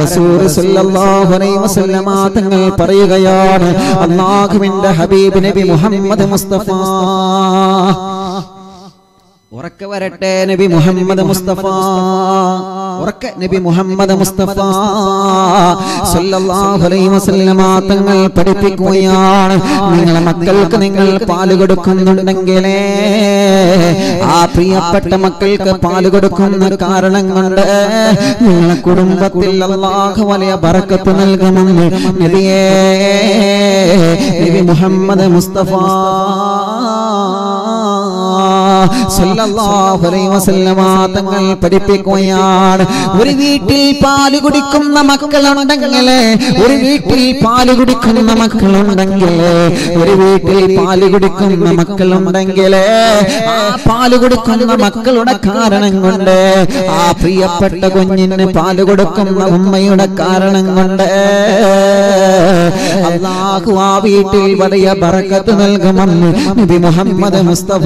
തങ്ങൾ പറയുകയാണ് അള്ളാഹുവിന്റെ ഹബീബ് നബി മുഹമ്മദ് മുസ്തഫ ഉറക്കെ വരട്ടെ നബി മുഹമ്മദ് മുസ്തഫ. ഉറക്കെ നബി മുഹമ്മദ് മുസ്തഫ. സല്ലല്ലാഹു അലൈഹി വസല്ലമ തങ്ങൾ പഠിപ്പിക്കുകയാണ്. നിങ്ങളെ മക്കൾക്ക് നിങ്ങൾ പാൽ കൊടുക്കുന്നുണ്ടെങ്കിലേ. ആ പ്രിയപ്പെട്ട മക്കൾക്ക് പാൽ കൊടുക്കുന്ന കാരണം കൊണ്ട് നിങ്ങളെ കുടുംബത്തിൽ അല്ലാഹു വലിയ ബറക്കത്ത് നൽകുമെന്ന് നബിയേ. നബി മുഹമ്മദ് മുസ്തഫ. തങ്ങൾ പഠിപ്പിക്കുകയാണ്. ഒരു വീട്ടിൽ പാൽ കുടിക്കുന്ന മക്കളുണ്ടെങ്കിൽ ഒരു വീട്ടിൽ പാൽ കുടിക്കുന്ന മക്കളുണ്ടെങ്കിൽ ഒരു വീട്ടിൽ പാൽ കുടിക്കുന്ന മക്കളുണ്ടെങ്കിൽ ആ പാൽ കൊടുക്കുന്ന മക്കളുടെ കാരണം കൊണ്ട് ആ പ്രിയപ്പെട്ട കുഞ്ഞിന് പാൽ കൊടുക്കുന്ന ഉമ്മയുടെ കാരണം കൊണ്ട് അള്ളാഹു ആ വീട്ടിൽ വലിയ ബറക്കത്ത് നൽകുമെന്ന് നബി മുഹമ്മദ് മുസ്തഫ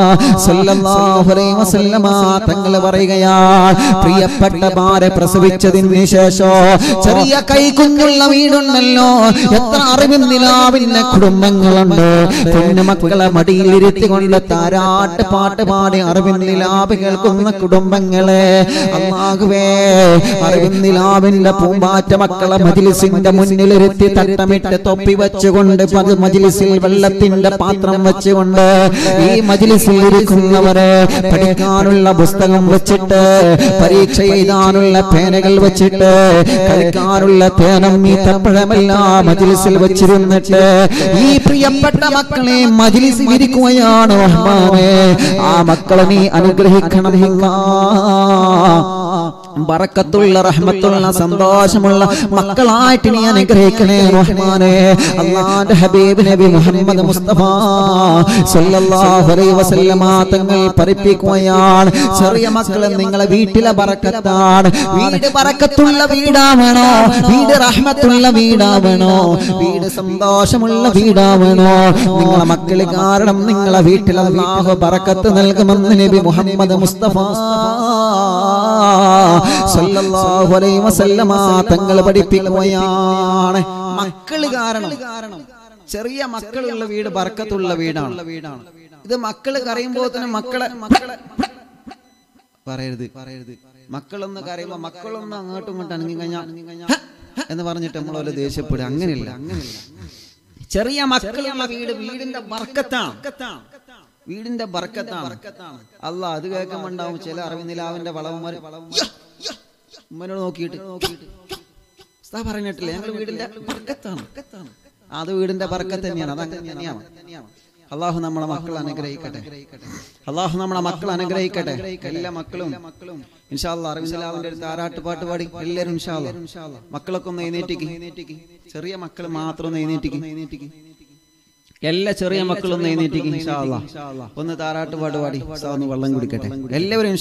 തങ്ങൾ പറയുകയാണ് പ്രിയപ്പെട്ട ഭാര്യ പ്രസവിച്ചതിന് ശേഷം ചെറിയ കൈകുഞ്ഞുള്ള വീടുണ്ടല്ലോ എത്ര അറിവും നിലാവിന്റെ കുടുംബങ്ങളുണ്ട്. പൊന്നു മക്കളെ മടിയിലിരുത്തി കൊണ്ട് താരാട്ട് പാട്ട് പാടി അറിവിൻ നിലാവ് കേൾക്കുന്ന കുടുംബങ്ങളെ അള്ളാഹുവേ അറിവിൻ നിലാവിന്റെ പൂമ്പാറ്റ മക്കളെ മജിലിസിന്റെ മുന്നിലിരുത്തി തട്ടമിട്ട് തൊപ്പി വെച്ചുകൊണ്ട് മജിലിസിൽ വെള്ളത്തിന്റെ പാത്രം വെച്ചുകൊണ്ട് ഈ മജിലിസിൽ ഇരിക്കുന്നവരെ പഠിക്കാനുള്ള പുസ്തകം വെച്ചിട്ട് പരീക്ഷ എഴുതാനുള്ള പേനകൾ വെച്ചിട്ട് കളിക്കാനുള്ള പേനം ഈ തപ്പഴമെല്ലാം മജിലിസിൽ വെച്ചിരുന്നിട്ട് ഈ പ്രിയപ്പെട്ട മക്കളെ മജിലിസ് ഇരിക്കുകയാണ് റഹ്മാനെ ആ മക്കളെ നീ അനുഗ്രഹിക്കണം. ബറക്കത്തുള്ള റഹ്മത്തുള്ള സന്തോഷമുള്ള മക്കളായിട്ട് നീ അനുഗ്രഹിക്കണേ റഹ്മാനെ. അള്ളാന്റെ ഹബീബ് നബി മുഹമ്മദ് മുസ്തഫ സല്ലല്ലാഹു അലൈഹി വസല്ലമ തങ്ങൾ പഠിപ്പിക്കുകയാണ് ചെറിയ മക്കളെ നിങ്ങളെ വീട്ടിലെ ബറക്കത്താണ്. വീട് ബറക്കത്തുള്ള വീടാവണോ? വീട് റഹ്മത്തുള്ള വീടാവണോ? വീട് സന്തോഷമുള്ള വീടാവണോ? നിങ്ങളെ മക്കൾ കാരണം നിങ്ങളെ വീട്ടിൽ അള്ളാഹു ബറക്കത്ത് നൽകുമെന്ന് നബി മുഹമ്മദ് മുസ്തഫ. സല്ലല്ലാഹു അലൈഹി വസല്ലമ തങ്ങൾ പഠിപ്പിക്കുകയാണ്. മക്കൾ കാരണം. ചെറിയ മക്കളുള്ള വീട് ബർക്കത്തുള്ള വീടാണ്. വീടാണ് ഇത് മക്കൾ കരയുമ്പോൾ തന്നെ മക്കളെ മക്കളെ പറയരുത്. പറയരുത് മക്കളൊന്ന് കരയുമ്പോ മക്കളൊന്ന് അങ്ങോട്ടും ഇങ്ങോട്ടും അനങ്ങി കഴിഞ്ഞാൽ എന്ന് പറഞ്ഞിട്ട് നമ്മൾ അവരെ ദേഷ്യപ്പെടുക. അങ്ങനെയല്ല. അങ്ങനെയല്ല ചെറിയ മക്കളുള്ള വീട് വീടിന്റെ ബർക്കത്താണ്. വീടിന്റെ ബർക്കത്താണ്. അല്ല അത് കേൾക്കുമ്പോണ്ടാവും ചില അറിവിനിലാവിന്റെ വളവന്മാർ ഉമ്മനോട് നോക്കിയിട്ട്. നോക്കിയിട്ട്. പറഞ്ഞിട്ടില്ല ഞങ്ങൾ വീടിന്റെ പറക്കത്താണ്. അത് വീടിന്റെ പറക്കത്ത് തന്നെയാണ്. അത് അങ്ങനെ തന്നെയാണ്. അള്ളാഹു നമ്മളെ മക്കൾ അനുഗ്രഹിക്കട്ടെ. അള്ളാഹു നമ്മളെ മക്കൾ അനുഗ്രഹിക്കട്ടെ. എല്ലാ മക്കളും. ഇൻഷാല്ല ഒരു താരാട്ട് പാട്ട് പാടി. എല്ലാവരും മക്കളൊക്കെ ഒന്ന് എഴുന്നേറ്റിക്ക്. ചെറിയ മക്കൾ മാത്രം ഒന്ന് എഴുന്നേറ്റിക്ക്. എല്ലാ ചെറിയ മക്കളും ഒന്ന് താരാട്ട് പാട്ട് പാടി. ഒന്ന് വെള്ളം കുടിക്കട്ടെ. എല്ലാവരും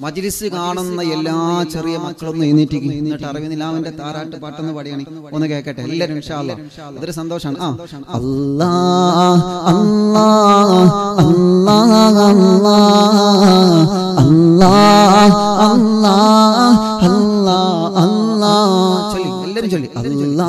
മജിലിസ് കാണുന്ന എല്ലാ ചെറിയ മക്കളും എഴുന്നേറ്റിക്ക്. എന്നിട്ട് അറിവിനിലാവിന്റെ താരാട്ട് പാട്ടെന്ന് പാടിയാണ്. ഒന്ന് കേൾക്കട്ടെ. എല്ലാവരും അതൊരു സന്തോഷമാണ് ആ. അല്ലാ അല്ലാ അല്ലാ അല്ലാ അല്ലാ അല്ലാ അല്ലാ. ചൊല്ലി. എല്ലാവരും ചൊല്ലി. അല്ലാ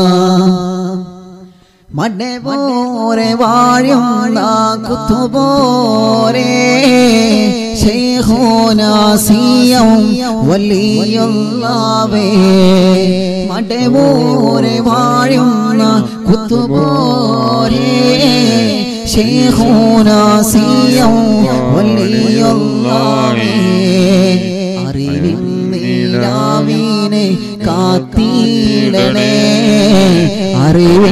മടവോരെ വാഴുന്ന കുത്തുപോരെ. ശേഖോനാസിയം വലിയുള്ളവേ. മടവോരെ വാഴുന്ന കുത്തുപോരെ. ശേഹോനാസിയം വലിയുള്ളവേ. അറിവിൻ നിലാവിനെ കാത്തിടണേ. അറിവ്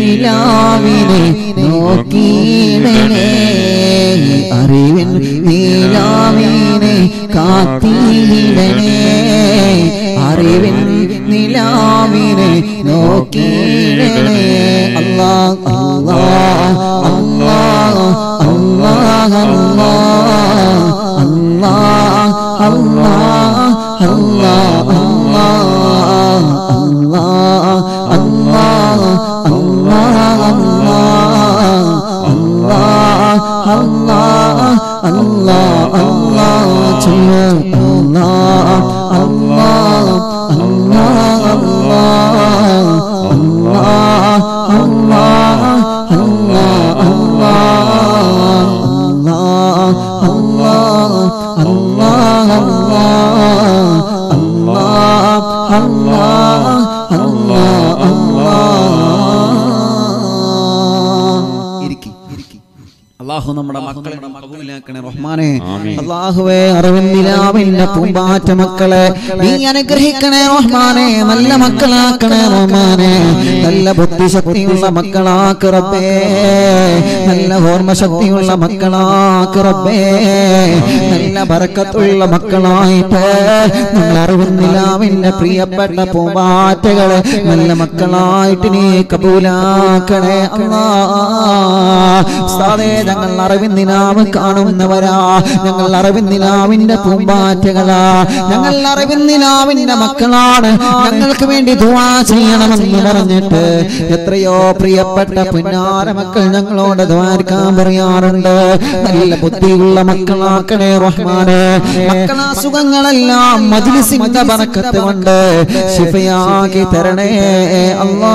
നിലാവിനെ നോക്കിയിടണേ. അറിവ് നിലാവിനെ കാത്തിടണേ അറിവ് നിലാവിനെ നോക്കിയിടണേ. അല്ലാ അല്ലാ അല്ലാ അല്ലാ അള്ളാഹു നമ്മുടെ മക്കളെ കബൂലാക്കണേ റഹ്മാനെ. അള്ളാഹുവേ അറിവിന്ദിലാവിന്റെ പൂമ്പാറ്റ മക്കളെ നീ അനുഗ്രഹിക്കണേ റഹ്മാനെ നല്ല മക്കളാക്കണേ റഹ്മാനെ. നല്ല ബുദ്ധിശക്തിയുള്ള മക്കളാക്ക് റബ്ബേ. നല്ല ഓർമ്മശക്തിയുള്ള മക്കളാക്ക് റബ്ബേ. നല്ല ബറക്കത്തുള്ള മക്കളായിട്ട് നമ്മൾ അറിവിന്ദിലാവിന്റെ പ്രിയപ്പെട്ട പൂമ്പാറ്റകളെ നല്ല മക്കളായിട്ട് നീ കബൂലാക്കണേ. അള്ളാ. ഞങ്ങൾ അറിവിന്ദിനാവ് കാണുന്നവരാ ഞങ്ങൾ അറിവിന്നിലാവിന്റെ പൂമ്പാറ്റകളാ. ഞങ്ങൾ അറിവിന്നിലാവിന്റെ മക്കളാണ്. ഞങ്ങൾക്ക് വേണ്ടി ദുവാ ചെയ്യണമെന്ന് പറഞ്ഞിട്ട് എത്രയോ പ്രിയപ്പെട്ട പുന്നാര മക്കൾ ഞങ്ങളോട് ദ്വാരിക്കാൻ പറയാറുണ്ട്. നല്ല ബുദ്ധിയുള്ള മക്കളാക്കണേ റഹ്മാനെ. മക്കളാ സുഖങ്ങളെല്ലാം കൊണ്ട് ശിഫയാക്കി തരണേ അല്ലാ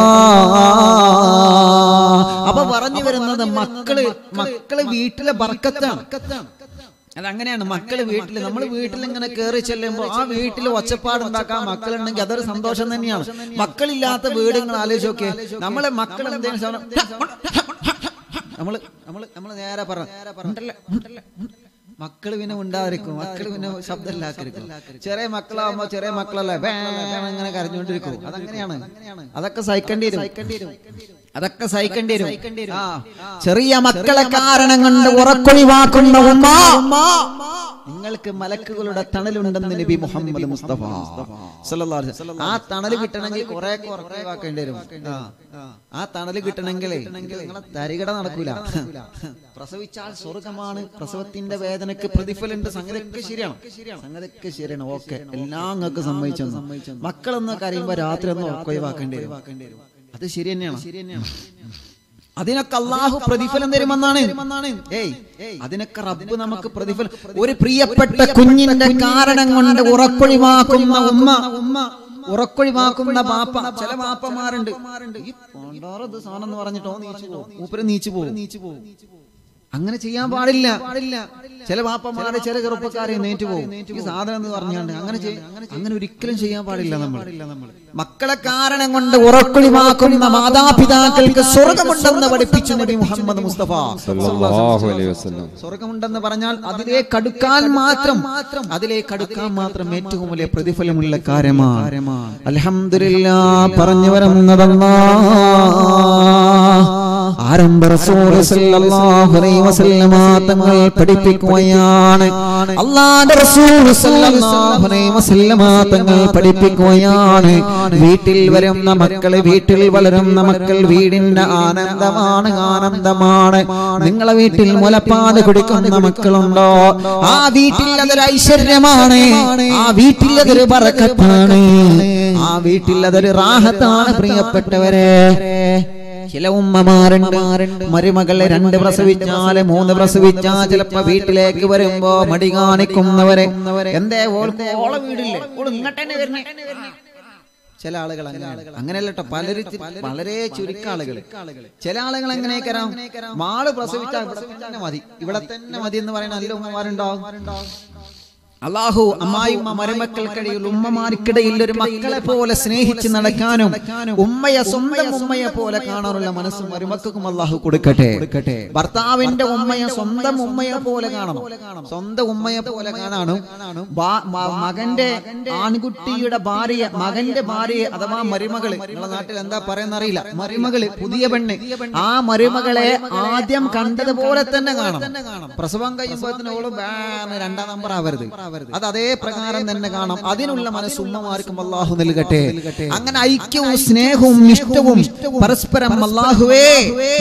അപ്പൊ പറഞ്ഞു വരുന്നത് മക്കൾ മക്കൾ വീട്ടിലെ ബർക്കത്താണ് അങ്ങനെയാണ് മക്കൾ വീട്ടിൽ നമ്മൾ വീട്ടിൽ ഇങ്ങനെ കയറി ചെല്ലുമ്പോൾ ആ വീട്ടിൽ ഒച്ചപ്പാടുണ്ടാക്കാൻ മക്കളുണ്ടെങ്കിൽ അതൊരു സന്തോഷം തന്നെയാണ് മക്കളില്ലാത്ത വീടുകൾ ആലോചിച്ച് നോക്കിയേ നമ്മളെ മക്കൾ എന്തെങ്കിലും സാധനം നമ്മൾ നമ്മൾ നമ്മൾ നേരെ പറഞ്ഞു മക്കൾ പിന്നെ ഉണ്ടാതിരിക്കും മക്കൾ പിന്നെ ശബ്ദമില്ലാതിരിക്കും ചെറിയ മക്കളാവുമ്പോ ചെറിയ മക്കളല്ലേ ഇങ്ങനെ അങ്ങനെ കരഞ്ഞുകൊണ്ടിരിക്കും അതങ്ങനെയാണ് അതൊക്കെ സഹിക്കേണ്ടി വരും അതൊക്കെ സഹിക്കേണ്ടി വരും. ചെറിയ മക്കളെ കാരണം കൊണ്ട് ഉറക്കൊഴിവാക്കുന്ന ഉമ്മ. നിങ്ങൾക്ക് മലക്കുകളുടെ തണലുണ്ടെന്ന് നബി മുഹമ്മദ് മുസ്തഫ. ആ തണൽ കിട്ടണമെങ്കിൽ കുറെ ഒഴിവാക്കേണ്ടി വരും. ആ, തണൽ കിട്ടണമെങ്കിൽ നിങ്ങളെ തരികട നടക്കൂല. പ്രസവിച്ചാൽ സ്വർഗമാണ്. പ്രസവത്തിന്റെ വേദനക്ക് പ്രതിഫലുണ്ട്. സംഗതിയൊക്കെ ശരിയാണ്. സംഗതിയൊക്കെ ശരിയാണ്. ഓക്കെ. എല്ലാം നിങ്ങൾക്ക് സമ്മതിച്ചു മക്കളെന്നൊക്കെ അറിയുമ്പോ രാത്രി ഒന്ന് ഒഴിവാക്കേണ്ടി വരും. അത് ശരി തന്നെയാണ്. ശരി തന്നെയാണ്. അതിനൊക്കെ അള്ളാഹു പ്രതിഫലം തരുമെന്നാണ്. ഏയ് അതിനൊക്കെ റബ്ബ് നമുക്ക് പ്രതിഫലം ഒരു പ്രിയപ്പെട്ട കുഞ്ഞിന്റെ കാരണം കൊണ്ട് ഉറക്കൊഴിവാക്കുന്ന ഉമ്മ. ഉമ്മ. ഉറക്കൊഴിവാക്കുന്ന ബാപ്പ. ചില ബാപ്പമാരുണ്ട്. ഈ സാധനം എന്ന് പറഞ്ഞിട്ടോ? നീച്ചു പോകും മൂപ്പര് നീച്ചു പോകും നീച്ചു പോകും അങ്ങനെ ചെയ്യാൻ പാടില്ല. പാടില്ല. ചില വാപ്പമാരെ ചില ചെറുപ്പക്കാരെ നേറ്റു പോകും. ഈ സാധനം എന്ന് പറഞ്ഞാണ്ട് അങ്ങനെ ചെയ്യ- അങ്ങനെ ഒരിക്കലും ചെയ്യാൻ പാടില്ല നമ്മൾ മക്കളെ കാരണം കൊണ്ട് ഉറക്കുളിമാക്കുന്ന മാതാപിതാക്കൾക്ക് സ്വർഗമുണ്ടെന്ന് പഠിപ്പിച്ചു നബി മുഹമ്മദ് മുസ്തഫ. സല്ലല്ലാഹു അലൈഹി വസല്ലം. സ്വർഗമുണ്ടെന്ന് പറഞ്ഞാൽ അതിലേക്ക് അടുക്കാൻ മാത്രം അതിലേക്ക് അടുക്കാൻ മാത്രം ഏറ്റവും വലിയ പ്രതിഫലമുള്ള കാര്യമാണ്. അലഹമില്ല പറഞ്ഞു വരുന്നതെന്നാ ആരംഭ തങ്ങൾ പഠിപ്പിക്കുകയാണ്. തങ്ങൾ പഠിപ്പിക്കുകയാണ്. വീട്ടിൽ വരുന്ന മക്കളെ വീട്ടിൽ വളരുന്ന മക്കൾ വീടിന്റെ ആനന്ദമാണ് ആനന്ദമാണ്. നിങ്ങളെ വീട്ടിൽ മുലപ്പാൽ കുടിക്കുന്ന മക്കളുണ്ടോ? ആ വീട്ടിൽ അതൊരു ഐശ്വര്യമാണ്. ആ വീട്ടിൽ അതൊരു പറക്കത്താണ് ആ വീട്ടിൽ അതൊരു റാഹത്താണ് പ്രിയപ്പെട്ടവരെ. ചില ഉമ്മമാരുണ്ട്. മരുമകളെ രണ്ട് പ്രസവിച്ചാൽ മൂന്ന് പ്രസവിച്ചാ ചിലപ്പോ വീട്ടിലേക്ക് വരുമ്പോ മടി കാണിക്കുന്നവരെ. എന്തേ ഓൾക്ക് ഓളെ വീടില്ലേ? ഓൾ ഇങ്ങോട്ട് വരണേ. ചില ആളുകൾ അങ്ങനെ അങ്ങനെയല്ല കേട്ടോ പലര് വളരെ ചുരുക്ക ആളുകൾ ചില ആളുകൾ എങ്ങനെയൊക്കെ മാൾ പ്രസവിച്ചാൽ ഇവിടെ തന്നെ മതി. ഇവിടെ തന്നെ മതി എന്ന് പറയുന്ന നല്ല ഉമ്മമാരുണ്ടാവും അള്ളാഹു അമ്മായിമ്മ മരുമക്കൾക്കിടയിൽ ഉമ്മമാർക്കിടയിൽ ഒരു മക്കളെ പോലെ സ്നേഹിച്ച് നടക്കാനും ഉമ്മയെ സ്വന്തം ഉമ്മയെ പോലെ കാണാനുള്ള മനസ്സും മരുമക്കും അള്ളാഹു കൊടുക്കട്ടെ. കൊടുക്കട്ടെ. ഭർത്താവിന്റെ ഉമ്മയെ സ്വന്തം ഉമ്മയെ പോലെ കാണണം. സ്വന്തം ഉമ്മയെ പോലെ കാണാനും മകന്റെ ആൺകുട്ടിയുടെ ഭാര്യ മകന്റെ ഭാര്യയെ അഥവാ മരുമകൾ നിങ്ങളുടെ നാട്ടിൽ എന്താ പറയുന്ന അറിയില്ല മരുമകൾ പുതിയ പെണ്ണ്. ആ മരുമകളെ ആദ്യം കണ്ടതുപോലെ തന്നെ കാണണം. പ്രസവം ഓൾ ബാന്ന് രണ്ടാം നമ്പർ ആവരുത് അത് അതേ പ്രകാരം തന്നെ കാണാം. അതിനുള്ള മനസ്സ് ഉമ്മമാർക്കും അള്ളാഹു നൽകട്ടെ. അങ്ങനെ ഐക്യവും സ്നേഹവും ഇഷ്ടവും പരസ്പരം അള്ളാഹുവേ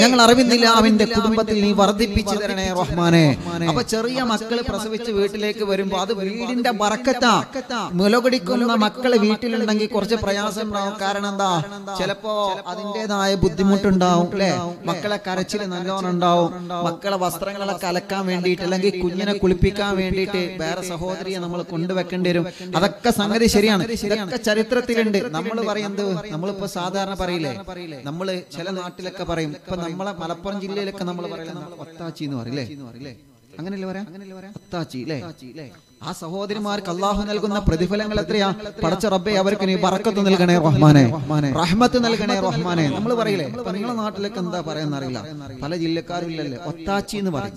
ഞങ്ങൾ അറിവിന്നില്ല അവന്റെ കുടുംബത്തിൽ നീ വർദ്ധിപ്പിച്ചു തരണേ റഹ്മാനെ. അപ്പൊ ചെറിയ മക്കൾ പ്രസവിച്ച് വീട്ടിലേക്ക് വരുമ്പോ അത് വീടിന്റെ ബറക്കത്താ മുലകുടിക്കുന്ന മക്കൾ വീട്ടിലുണ്ടെങ്കിൽ കുറച്ച് പ്രയാസം ഉണ്ടാവും. കാരണം എന്താ? ചിലപ്പോ അതിന്റെതായ ബുദ്ധിമുട്ടുണ്ടാവും അല്ലെ? മക്കളെ കരച്ചിൽ നല്ലോണം ഉണ്ടാവും. മക്കളെ വസ്ത്രങ്ങളൊക്കെ അലക്കാൻ വേണ്ടിയിട്ട് അല്ലെങ്കിൽ കുഞ്ഞിനെ കുളിപ്പിക്കാൻ വേണ്ടിയിട്ട് വേറെ സഹോദരിയെ നമ്മൾ കൊണ്ടുവെക്കേണ്ടി വരും അതൊക്കെ സംഗതി ശരിയാണ്. ഇതൊക്കെ ചരിത്രത്തിലുണ്ട്. നമ്മൾ പറയുന്നത് നമ്മളിപ്പോ സാധാരണ പറയില്ലേ? നമ്മൾ ചില നാട്ടിലൊക്കെ പറയും. ഇപ്പൊ നമ്മളെ മലപ്പുറം ജില്ലയിലൊക്കെ നമ്മൾ പറയുന്നത് ഒത്താച്ചി എന്ന് പറയില്ലേ അങ്ങനെയല്ലേ പറയാ? ഒത്താച്ചി അല്ലേ ആ സഹോദരിമാർക്ക് അള്ളാഹു നൽകുന്ന പ്രതിഫലങ്ങൾ എത്രയാ? പടച്ച റബ്ബെ അവർക്ക് നീ പറക്കത്ത് നൽകണേ റഹ്മാനെ. റഹ്മത്ത് നൽകണേ റഹ്മാനെ. നമ്മൾ പറയില്ലേ നിങ്ങളെ നാട്ടിലൊക്കെ എന്താ പറയാൻ അറിയില്ല. പല ജില്ലക്കാരും ഇല്ലല്ലേ. ഒത്താച്ചി എന്ന് പറയും.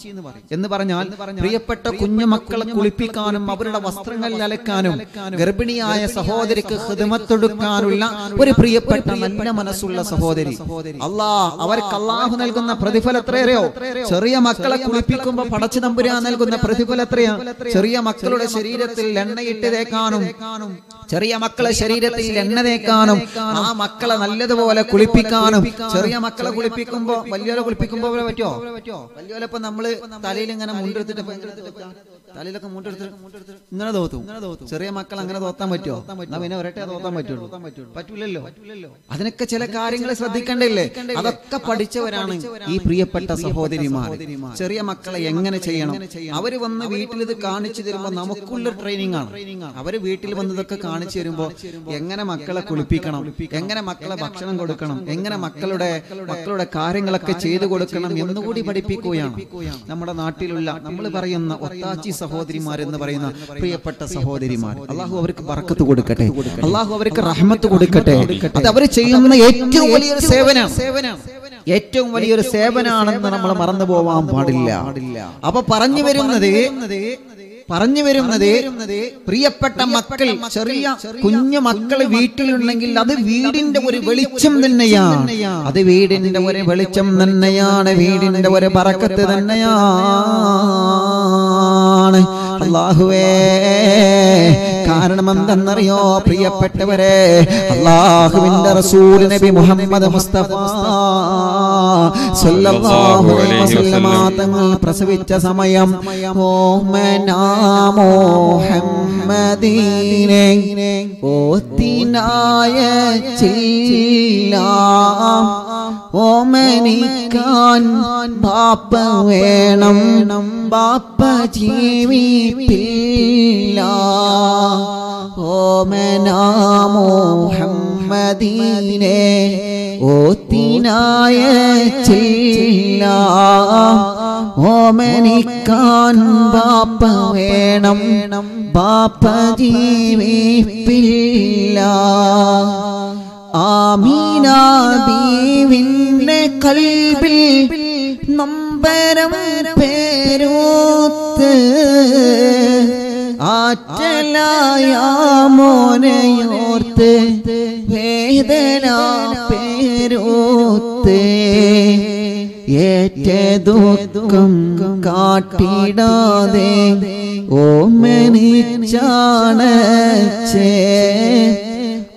എന്ന് പറഞ്ഞാൽ പ്രിയപ്പെട്ട കുഞ്ഞു മക്കളെ കുളിപ്പിക്കാനും അവരുടെ വസ്ത്രങ്ങൾ അലക്കാനും ഗർഭിണിയായ സഹോദരിക്ക് ഹൃദമത്തൊടുക്കാനുള്ള ഒരു പ്രിയപ്പെട്ട നല്ല മനസ്സുള്ള സഹോദരി. അള്ളാ അവർക്ക് അള്ളാഹു നൽകുന്ന പ്രതിഫലം എത്രയോ ചെറിയ മക്കളെ കുളിപ്പിക്കുമ്പോ പടച്ചു തമ്പുരാൻ നൽകുന്ന പ്രതിഫലം എത്രയാ? ചെറിയ മക്കളുടെ ശരീരത്തിൽ എണ്ണയിട്ട് തേക്കാനും ചെറിയ മക്കളെ ശരീരത്തിൽ എണ്ണ തേക്കാനും ആ മക്കളെ നല്ലതുപോലെ കുളിപ്പിക്കാനും ചെറിയ മക്കളെ കുളിപ്പിക്കുമ്പോ വലിയോലെ കുളിപ്പിക്കുമ്പോ പറ്റോ വലിയോലെ ഇപ്പൊ നമ്മൾ തലയിൽ ഇങ്ങനെ മുണ്ടെടുത്തിട്ട്. തലയിലൊക്കെ മൂട്ടെടുത്ത് ഇങ്ങനെ തോത്തും. ചെറിയ മക്കൾ അങ്ങനെ തോത്താൻ പറ്റുമോ? പിന്നെ ഒരട്ടെ തോത്താൻ പറ്റുള്ളൂ. പറ്റൂലല്ലോ അതിനൊക്കെ ചില കാര്യങ്ങൾ ശ്രദ്ധിക്കണ്ടല്ലേ അതൊക്കെ പഠിച്ചവരാണ് ഈ പ്രിയപ്പെട്ട സഹോദരിമാർ ചെറിയ മക്കളെ എങ്ങനെ ചെയ്യണം? അവർ വന്ന് വീട്ടിൽ ഇത് കാണിച്ചു തരുമ്പോ നമുക്കുള്ള ട്രെയിനിങ് ആണ്. അവർ വീട്ടിൽ വന്നതൊക്കെ കാണിച്ചു തരുമ്പോ എങ്ങനെ മക്കളെ കുളിപ്പിക്കണം? എങ്ങനെ മക്കളെ ഭക്ഷണം കൊടുക്കണം? എങ്ങനെ മക്കളുടെ മക്കളുടെ കാര്യങ്ങളൊക്കെ ചെയ്തു കൊടുക്കണം? എന്നുകൂടി പഠിപ്പിക്കുകയാണ്. നമ്മുടെ നാട്ടിലുള്ള നമ്മൾ പറയുന്ന ഒത്താച്ചി സഹോദരിമാർ എന്ന് പറയുന്ന പ്രിയപ്പെട്ട സഹോദരിമാർ. അള്ളാഹു അവർക്ക് ബർക്കത്ത് കൊടുക്കട്ടെ. അള്ളാഹു അവർക്ക് റഹ്മത്ത് കൊടുക്കട്ടെ. അത് അവർ ചെയ്യുന്ന ഏറ്റവും വലിയൊരു സേവന. ഏറ്റവും വലിയൊരു സേവനാണെന്ന് നമ്മൾ മറന്നു പോവാൻ പാടില്ല. അപ്പൊ പറഞ്ഞു വരുന്നത് പറഞ്ഞു വരുന്നത് പ്രിയപ്പെട്ട മക്കൾ ചെറിയ കുഞ്ഞു മക്കൾ വീട്ടിലുണ്ടെങ്കിൽ അത് വീടിന്റെ ഒരു വെളിച്ചം തന്നെയാണ്. അത് വീടിന്റെ ഒരു വെളിച്ചം തന്നെയാണ്. വീടിന്റെ ഒരു പറക്കത്ത് തന്നെയാണ്. അള്ളാഹുവേ കാരണം എന്തെന്നറിയോ പ്രിയപ്പെട്ടവരെ? അള്ളാഹുവിന്റെ റസൂൽ നബി മുഹമ്മദ് മുസ്തഫ തങ്ങൾ പ്രസവിച്ച സമയം മുഹമ്മദീനെ ഓത്തിനായ ചില്ല ഓമനിക്കാൻ ബാപ്പ വേണം. ബാപ്പ ജീവിപ്പില്ല. ഓമനാമോ മുഹമ്മദീനെ ഓത്തിനായ ചില്ല. ഓമനിക്കാൻ ബാപ്പ വേണം. ബാപ്പ ജീവിപ്പില്ല. ആമീന ബീവിന്റെ കൽബിൽ നമ്പരം പേരൂത്ത് ആറ്റലായ മോനയോർത്ത് വേദന പേരൂത്ത് ഏറ്റ ദുഃഖം കാട്ടിടാതെ ഓമനിച്ചാണച്ചേ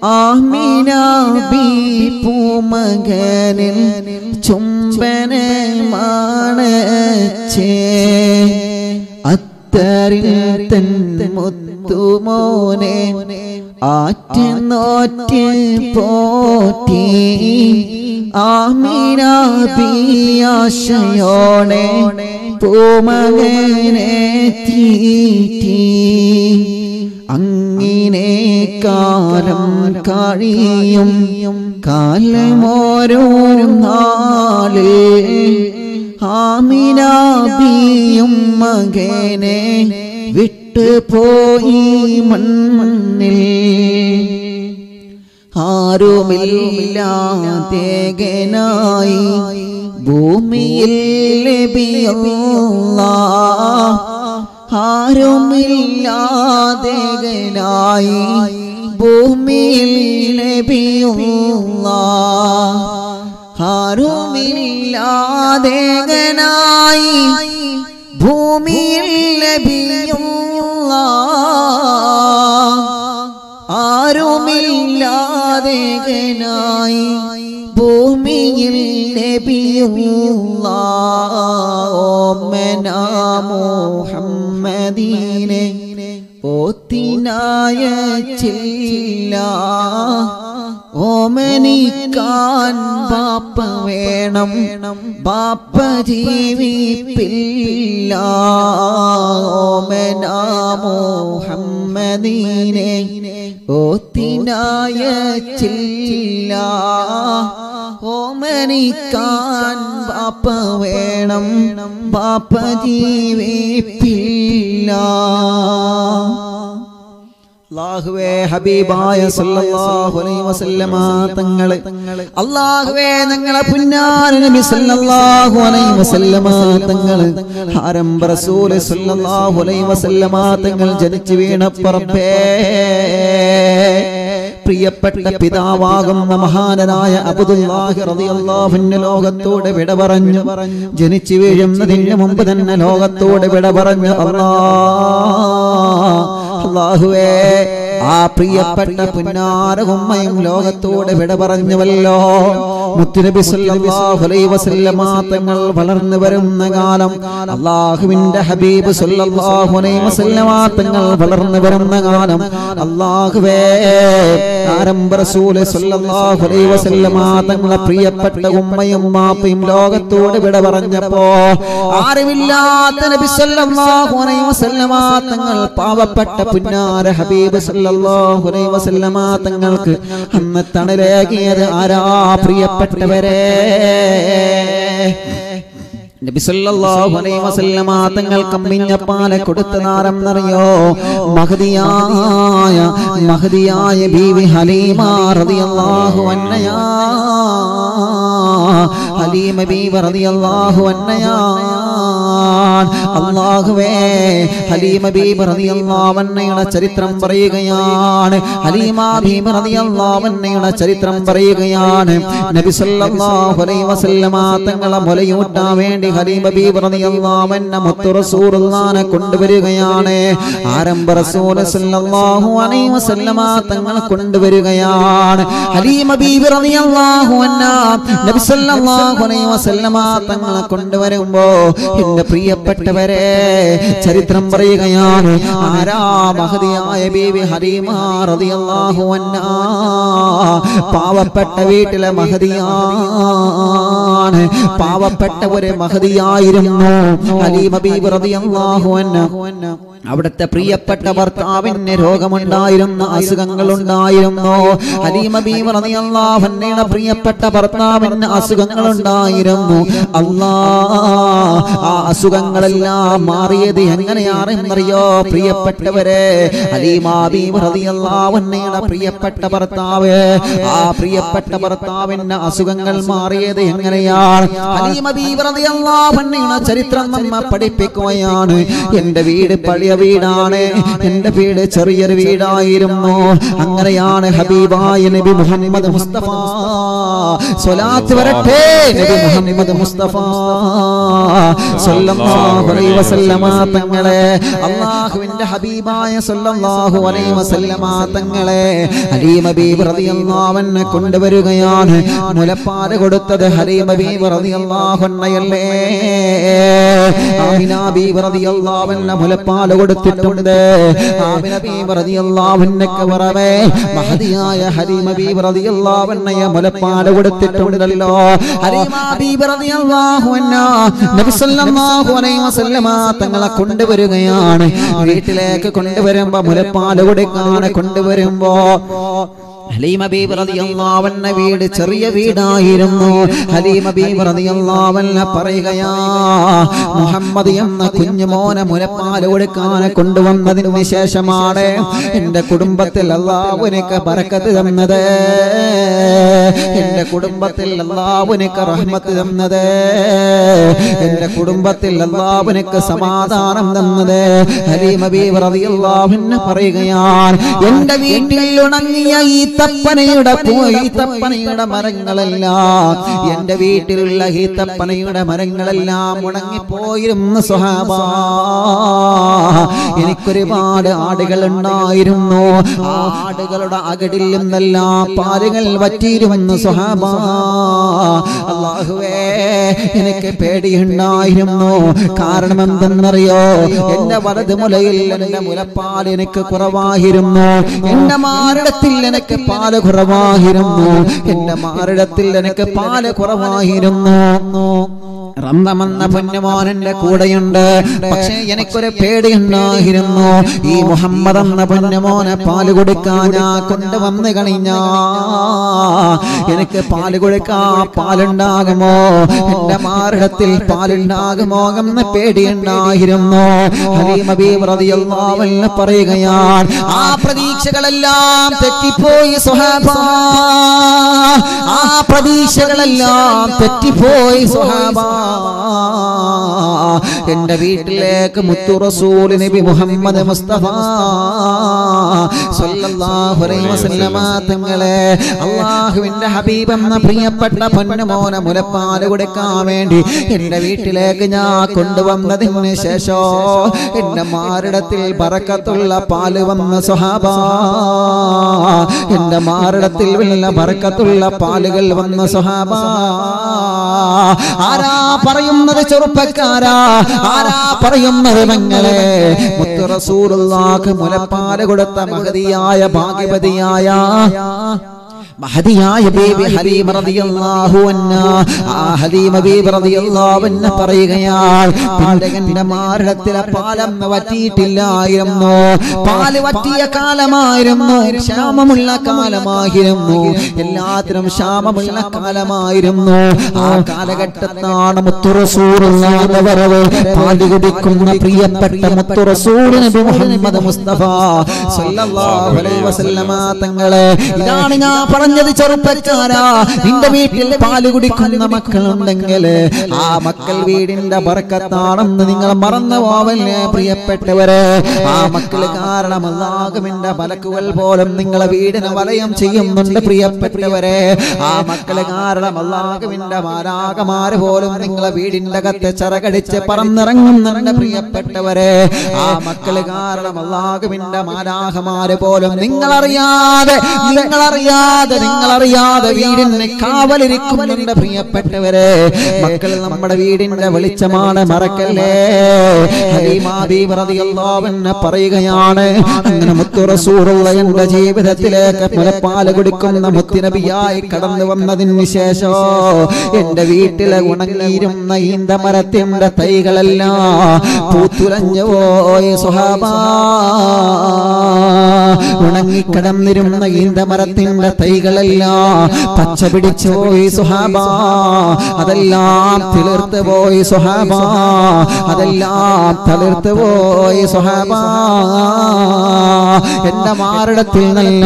ആമിനാബി പൂമകനിൽ ചുംബനമാണച്ചേ അത്തറിൽ തൻ മുത്തുമോനെ ആറ്റുനോറ്റ് പോറ്റി. ആമിനാബിയാശയോടെ പൂമകനെ തീറ്റി. അങ്ങിനെ കാലം കഴിയും. കാലമോരോ നാളിൽ ആമിനാബിയും മകനെ വിട്ടു പോയി മണ്ണിൽ. ആരുമില്ലാതേകനായി ഭൂമിയിൽ ലഭിയുള്ള ആരുമില്ലാതെകനായി ഭൂമിയിൽ ലഭിയുള്ള ആരുമില്ലാതെകനായി ഭൂമിയിൽ ലഭിയുള്ള ആരുമില്ലാതെകനായി ഭൂമിയിൽ ഓമന മുഹമ്മദീനെ ഓത്തിനായ ചില്ല ഓമനിക്കാൻ ബാപ്പ വേണം. ബാപ്പ ജീവിപ്പില്ല. ഓമന മുഹമ്മദീനെ ഓത്തിനായ ചില്ല ഓമനിക്കാൻ ബാപ്പ വേണം. ബാപ്പ ജീവിപ്പില്ല. അല്ലാഹുവേ ഹബീബായ സല്ലല്ലാഹു അലൈഹി വസല്ലമ തങ്ങളെ. അല്ലാഹുവേ ഞങ്ങളെ പുന്നാന നബി സല്ലല്ലാഹു അലൈഹി വസല്ലമ തങ്ങളെ. ഹരം റസൂൽ സല്ലല്ലാഹു അലൈഹി വസല്ലമ തങ്ങൾ ജനിച്ചു വീണപ്പറപ്പേ. പ്രിയപ്പെട്ട പിതാവാകുന്ന മഹാനനായ അബ്ദുല്ലാഹി ലോകത്തോട് വിട പറഞ്ഞു. ജനിച്ചു വീഴുന്നതിന് മുമ്പ് തന്നെ ലോകത്തോട് വിട പറഞ്ഞു. അള്ളാഹുവേ ആ പ്രിയപ്പെട്ട പുന്നാരകുമ്മയും ലോകത്തോട് വിട പറഞ്ഞുവല്ലോ. മുത്തുനബി സല്ലല്ലാഹു അലൈഹി വസല്ലമ തങ്ങൾ വളർന്നു വരുന്ന കാലം അള്ളാഹുവിന്റെ ഹബീബ് സല്ലല്ലാഹു അലൈഹി വസല്ലമ തങ്ങൾ വളർന്നു വരുന്ന കാലം. അള്ളാഹുവേ ആരംഭ റസൂൽ സല്ലല്ലാഹു അലൈഹി വസല്ലമ തങ്ങളെ പ്രിയപ്പെട്ട ഉമ്മയും മാപ്പയും ലോകത്തോട് വിട പറഞ്ഞപ്പോ ആരുമില്ലാത്ത നബി സല്ലല്ലാഹു അലൈഹി വസല്ലമ തങ്ങൾ പാവപ്പെട്ട പുന്നാര ഹബീബ് സല്ലല്ലാഹു അലൈഹി വസല്ലമ തങ്ങൾക്ക് അന്ന് തണലേകിയത് ആരാ? പ്രിയപ്പെട്ടവരെ. തങ്ങൾ കമ്മിഞ്ഞ പാല കൊടുത്ത നാരം എന്നറിയോ മഹദിയായ മഹദിയായ ബീവി ഹലീമ റളിയല്ലാഹു അൻഹയാ. ഹലീമ ബീവി റളിയല്ലാഹു അൻഹയാ അല്ലാഹുവേ ഹലീമ ബീബി റളിയല്ലാഹു അൻഹയുടെ ചരിത്രം പറയുകയാണ്. ഹലീമ ബീബി റളിയല്ലാഹു അൻഹയുടെ ചരിത്രം പറയുകയാണ്. നബി സല്ലല്ലാഹു അലൈഹി വസല്ലമ തങ്ങളെ മുലയൂട്ടാൻ വേണ്ടി ഹലീമ ബീബി അൻഹ മുത്തു റസൂലുള്ളാനെ കൊണ്ടുവരികയാണ്. ആരംഭ റസൂൽ സല്ലല്ലാഹു അലൈഹി വസല്ലമ തങ്ങളെ കൊണ്ടുവരികയാണ്. ഹലീമ ബീബി റളിയല്ലാഹു അൻഹ നബി സല്ലല്ലാഹു അലൈഹി വസല്ലമ തങ്ങളെ കൊണ്ടുവരുമ്പോ എന്റെ പ്രിയപ്പെട്ടവരെ ചരിത്രം പറയുകയാണ്. ആരാ ബീവി പാവപ്പെട്ട വീട്ടിലെ മഹതിയാണ്. പാവപ്പെട്ട ഒരു മഹതിയായിരുന്നു ഹലീമ അവിടുത്തെ പ്രിയപ്പെട്ട ഭർത്താവിന് രോഗമുണ്ടായിരുന്നു അസുഖങ്ങൾ ഉണ്ടായിരുന്നു ഹലീമ ബീവി പ്രിയപ്പെട്ട ഭർത്താവിന് അസുഖങ്ങൾ ഉണ്ടായിരുന്നു ആ അസുഖങ്ങളെല്ലാം മാറിയത് എങ്ങനെയാണെന്നറിയോ? പ്രിയപ്പെട്ടവരെ അലീമാബിയുടെ പ്രിയപ്പെട്ട ഭർത്താവ്. ആ പ്രിയപ്പെട്ട ഭർത്താവിന്റെ അസുഖങ്ങൾ മാറിയത് എങ്ങനെയാണ്? ചരിത്രം നമ്മ പഠിപ്പിക്കുകയാണ്. എന്റെ വീട് പഴയ വീടാണ്. എന്റെ വീട് ചെറിയൊരു വീടായിരുന്നു. അങ്ങനെയാണ് ഹബീബായ നബി മുഹമ്മദ് മുസ്തഫ. സ്വലാത്ത് വരട്ടെ നബി മുഹമ്മദ് മുസ്തഫ. സല്ലല്ലാഹു അലൈഹി വസല്ലമ തങ്ങളെ അല്ലാഹുവിന്റെ ഹബീബായ സല്ലല്ലാഹു അലൈഹി വസല്ലമ തങ്ങളെ ഹലീമ ബീബി റളിയല്ലാഹു അൻഹ കൊണ്ടുവരികയാണ്. മുലപ്പാൽ കൊടുത്തത് ഹലീമ ബീബി റളിയല്ലാഹു അൻഹയല്ലേ? കൊടുത്തിട്ടുണ്ട്. തങ്ങളെ കൊണ്ടുവരികയാണ്. വീട്ടിലേക്ക് കൊണ്ടുവരുമ്പോ മുലപ്പാൽ കൊടുക്കാണ് കൊണ്ടുവരുമ്പോ. വീട് ചെറിയ വീടായിരുന്നു. പറയുകയാ മുഹമ്മദ് എന്ന കുഞ്ഞുമോനെ മുലപ്പാൽ കൊടുക്കാനെ കൊണ്ടുവന്നതിന് ശേഷമാണ് എന്റെ കുടുംബത്തിൽ അല്ലാഹു ബർക്കത്ത് തന്നത്. എന്റെ കുടുംബത്തിൽ അല്ലാഹു റഹ്മത്ത് തന്നത്. എന്റെ കുടുംബത്തിൽ അല്ലാഹു സമാധാനം തന്നത്. ഹലീമ ബീബി റളിയല്ലാഹു അൻഹ പറയുകയാണ് എന്റെ വീട്ടിൽ ഉണങ്ങിയ ഈ ഈത്തപ്പനയുടെ ഈത്തപ്പനയുടെ മരങ്ങളെല്ലാം എന്റെ വീട്ടിലുള്ള ഈത്തപ്പനയുടെ മരങ്ങളെല്ലാം ഉണങ്ങിപ്പോയിരുന്നു സ്വഹാബ. എനിക്കൊരുപാട് ആടുകൾ ഉണ്ടായിരുന്നു. ആ ആടുകളുടെ അകടിൽ നിന്നെല്ലാം പാലുകൾ വറ്റിയിരുന്നു സ്വഹാബ. അള്ളാഹുവേ എനിക്ക് പേടിയുണ്ടായിരുന്നു. കാരണം എന്തെന്നറിയോ എന്റെ വലത് മുലയിൽ എന്റെ മുലപ്പാൽ എനിക്ക് കുറവായിരുന്നു. എന്റെ മാരടത്തിൽ എനിക്ക് പാൽ കുറവായിരുന്നു എന്റെ മാറിടത്തിൽ എനിക്ക് പാൽ കുറവായിരുന്നു റന്തമെന്ന പൊന്നുമോനന്റെ കൂടെയുണ്ട്. പക്ഷേ എനിക്കൊരു പേടിയുണ്ടായിരുന്നു. ഈ മുഹമ്മദ് എന്ന പൊന്നുമോനെ പാൽ കൊടുക്കാൻ ഞാൻ കൊണ്ടുവന്നു കഴിഞ്ഞാ. എനിക്ക് പാൽ കൊടുക്കാ പാലുണ്ടാകുമോ? എന്റെ മാറിടത്തിൽ പാലുണ്ടാകുമോ എന്ന് പേടിയുണ്ടായിരുന്നു. പറയുകയാണ് ആ പ്രതീക്ഷകളെല്ലാം തെറ്റിപ്പോയി സുഹാബ. ആ പ്രതീക്ഷകളെല്ലാം തെറ്റിപ്പോയി സുഹാബ. എന്റെ വീട്ടിലേക്ക് മുത്തു റസൂൽ നബി മുഹമ്മദ് മുസ്തഫ. സല്ലല്ലാഹു അലൈഹി വസല്ലമ തങ്ങളെ അള്ളാഹുവിന്റെ ഹബീബ് എന്ന പ്രിയപ്പെട്ട പൊന്നുമോനെ മുലപ്പാൽ കൊടുക്കാൻ വേണ്ടി എന്റെ വീട്ടിലേക്ക് ഞാൻ കൊണ്ടുവന്നതിന് ശേഷം എന്റെ മാറിടത്തിൽ പറക്കത്തുള്ള പാൽ വന്ന സ്വഹാബ. എന്റെ മാറിടത്തിൽ വല്ല പറക്കത്തുള്ള പാലുകൾ വന്ന സ്വഹാബ. ആരാ പറയുന്നത് ചെറുപ്പക്കാരാ. ആരാ പറയുന്നത് മങ്ങളെ മുത്തു മുലപ്പാല മുലപ്പാൽ കൊടുത്ത മഹതിയായ ഭാഗ്യവതിയായ മഹതിയായ ബീബി ഹലീമ റളിയല്ലാഹു ആ ഹലീമ ബീബി റളിയല്ലാഹു പറയുകയാണ് മാരടത്തിലെ പാലം വറ്റിയിട്ടില്ലായിരുന്നു? പാൽ വറ്റിയ കാലമായിരുന്നു? ക്ഷാമമുള്ള കാലമായിരുന്നു? എല്ലാത്തിനും ക്ഷാമമുള്ള കാലമായിരുന്നു? ആ കാലഘട്ടത്താണ് പാൽ കുടിക്കുന്ന പ്രിയപ്പെട്ട മുത്തുറസൂർ നബി മുഹമ്മദ് മുസ്തഫ സല്ലല്ലാഹു അലൈഹി വസല്ലമ തങ്ങളെ. ഇതാണ് ഞാൻ പറഞ്ഞത് ചെറുപ്പക്കാരാ. നിന്റെ വീട്ടിൽ പാൽ കുടിക്കുന്ന മക്കളുണ്ടെങ്കിൽ ആ മക്കൾ വീടിന്റെ ബർക്കത്താണെന്ന് നിങ്ങൾ മറന്നു പോവല്ലേ പ്രിയപ്പെട്ടവരെ? ആ മക്കൾ കാരണം അല്ലാഹുവിന്റെ മലക്കുകൾ പോലും നിങ്ങളെ വീടിന് വലയം ചെയ്യുന്നുണ്ട് പ്രിയപ്പെട്ടവരെ. ആ മക്കൾ കാരണം അല്ലാഹുവിന്റെ മാരാകമാര് പോലും നിങ്ങളെ വീടിന്റെ കത്ത് ചിറകടിച്ച് പറന്നിറങ്ങുന്നുണ്ട് പ്രിയപ്പെട്ടവരെ. ആ മക്കൾ കാരണം അല്ലാഹുവിന്റെ മാരാഹമാര് പോലും നിങ്ങളറിയാതെ നിങ്ങളറിയാതെ നിങ്ങളറിയാതെ വീടിന് കാവലിരിക്കുന്നുണ്ട് പ്രിയപ്പെട്ടവരെ. മക്കൾ നമ്മുടെ വീടിന്റെ വെളിച്ചമാണ് മറക്കല്ലേ? പറയുകയാണ് അങ്ങനെ മുത്തുറസൂറുള്ള എന്റെ എന്റെ ജീവിതത്തിലേക്ക് മുലപ്പാൽ കുടിക്കുന്ന മുത്തിനബിയായി കടന്നു വന്നതിന് ശേഷം എന്റെ വീട്ടിലെ ഉണങ്ങിയിരുന്ന ഈന്ത മരത്തിന്റെ തൈകളെല്ലാം പൂത്തുലഞ്ഞു പോയ സുഹാബാ. ഉണങ്ങിക്കിടന്നിരുന്ന ഈന്തമരത്തിന്റെ തൈകളെല്ലാം പച്ച പിടിച്ചു പോയി സുഹാബ. അതെല്ലാം തിളിർത്ത് പോയി സുഹാബ. അതെല്ലാം തളിർത്ത് പോയി സുഹാബ. എന്റെ മാറിടത്തിൽ നല്ല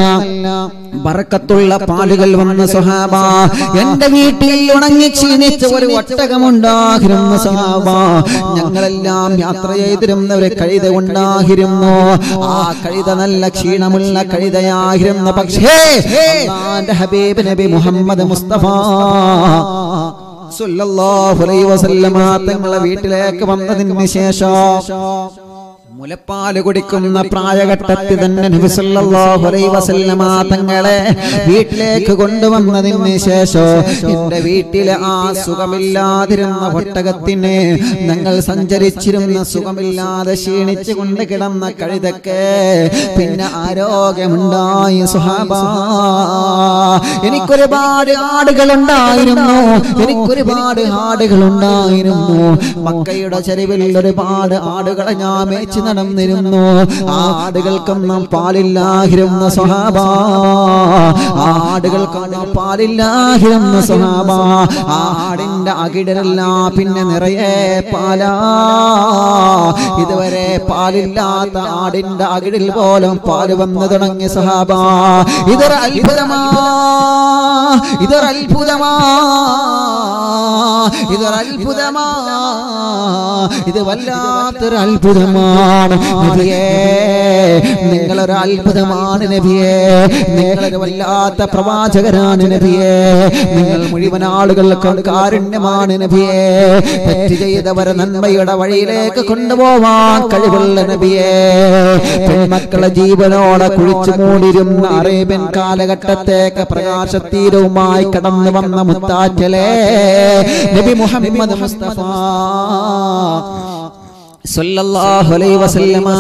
ബറക്കത്തുള്ള പാലുകൾ വന്ന സുഹാബ എന്റെ വീട്ടിൽ ഉണങ്ങി ക്ഷീണിച്ച ഒരു ഒട്ടകമുണ്ടാകിരുന്നു സുഹാബ ഞങ്ങളെല്ലാം യാത്ര ചെയ്തിരുന്ന ഒരു കഴുത ഉണ്ടാകിരുന്നു ആ കഴുത നല്ല ക്ഷീണമുള്ള കഴുതയായിരുന്നു. പക്ഷേ ഹബീബ് നബി മുഹമ്മദ് മുസ്തഫ തങ്ങളെ വീട്ടിലേക്ക് വന്നതിന് ശേഷം മുലപ്പാൽ കുടിക്കുന്ന പ്രായഘട്ടത്തിൽ തന്നെ വസല്ലമ തങ്ങളെ വീട്ടിലേക്ക് കൊണ്ടുവന്നതിന് ശേഷം എന്റെ വീട്ടിലെ ആ സുഖമില്ലാതിരുന്ന ഒട്ടകത്തിന് ഞങ്ങൾ സഞ്ചരിച്ചിരുന്ന സുഖമില്ലാതെ ക്ഷീണിച്ചു കൊണ്ട് കിടന്ന കഴുതക്കെ പിന്നെ ആരോഗ്യമുണ്ടായി സുഹാബ. എനിക്കൊരുപാട് ആടുകൾ ഉണ്ടായിരുന്നു എനിക്കൊരുപാട് ആടുകൾ ഉണ്ടായിരുന്നു മക്കയുടെ ചെരുവിൽ ഒരുപാട് ആടുകളെ ഞാൻ മേച്ച് നടന്നിരുന്നു. ആടുകൾക്കും ആടുകൾക്കൊന്നും പാലില്ലാഹിരുന്ന സ്വഹാബ. ആടുകൾക്കാണ് പാലില്ലാഹിരുന്ന സ്വഭാവ സ്വഹാബ. ആടിന്റെ അകിടരെല്ലാം പിന്നെ നിറയെ പാലാ. ഇതുവരെ പാലില്ലാത്ത ആടിന്റെ അകിടിൽ പോലും പാൽ വന്നു തുടങ്ങി സഹാബ ഇതൊരു അത്ഭുതമാ. ഇതൊരു അത്ഭുതമാ. ഇതൊരു അത്ഭുതമാ. ഇത് വല്ലാത്തൊരു അത്ഭുതമാണ് നബിയേ നിങ്ങളൊരു അത്ഭുതമാണ് നബിയെ. നിങ്ങളൊരു വല്ലാത്ത പ്രവാചകരാണ് നബിയേ. നിങ്ങൾ മുഴുവൻ ആളുകൾക്ക് കാരുണ്യമാണ് നബിയേ. തെറ്റ് ചെയ്തവരെ നന്മയുടെ വഴിയിലേക്ക് കൊണ്ടുപോവാൻ കഴിവുള്ള നബിയേ. പെൺമക്കളെ ജീവനോടെ കുഴിച്ചു മൂടിരുന്ന അറേബ്യൻ കാലഘട്ടത്തേക്ക് പ്രകാശത്തീരവുമായി കടന്നു വന്ന മുത്താറ്റലേ. നബി മുഹമ്മദ് മുസ്തഫ.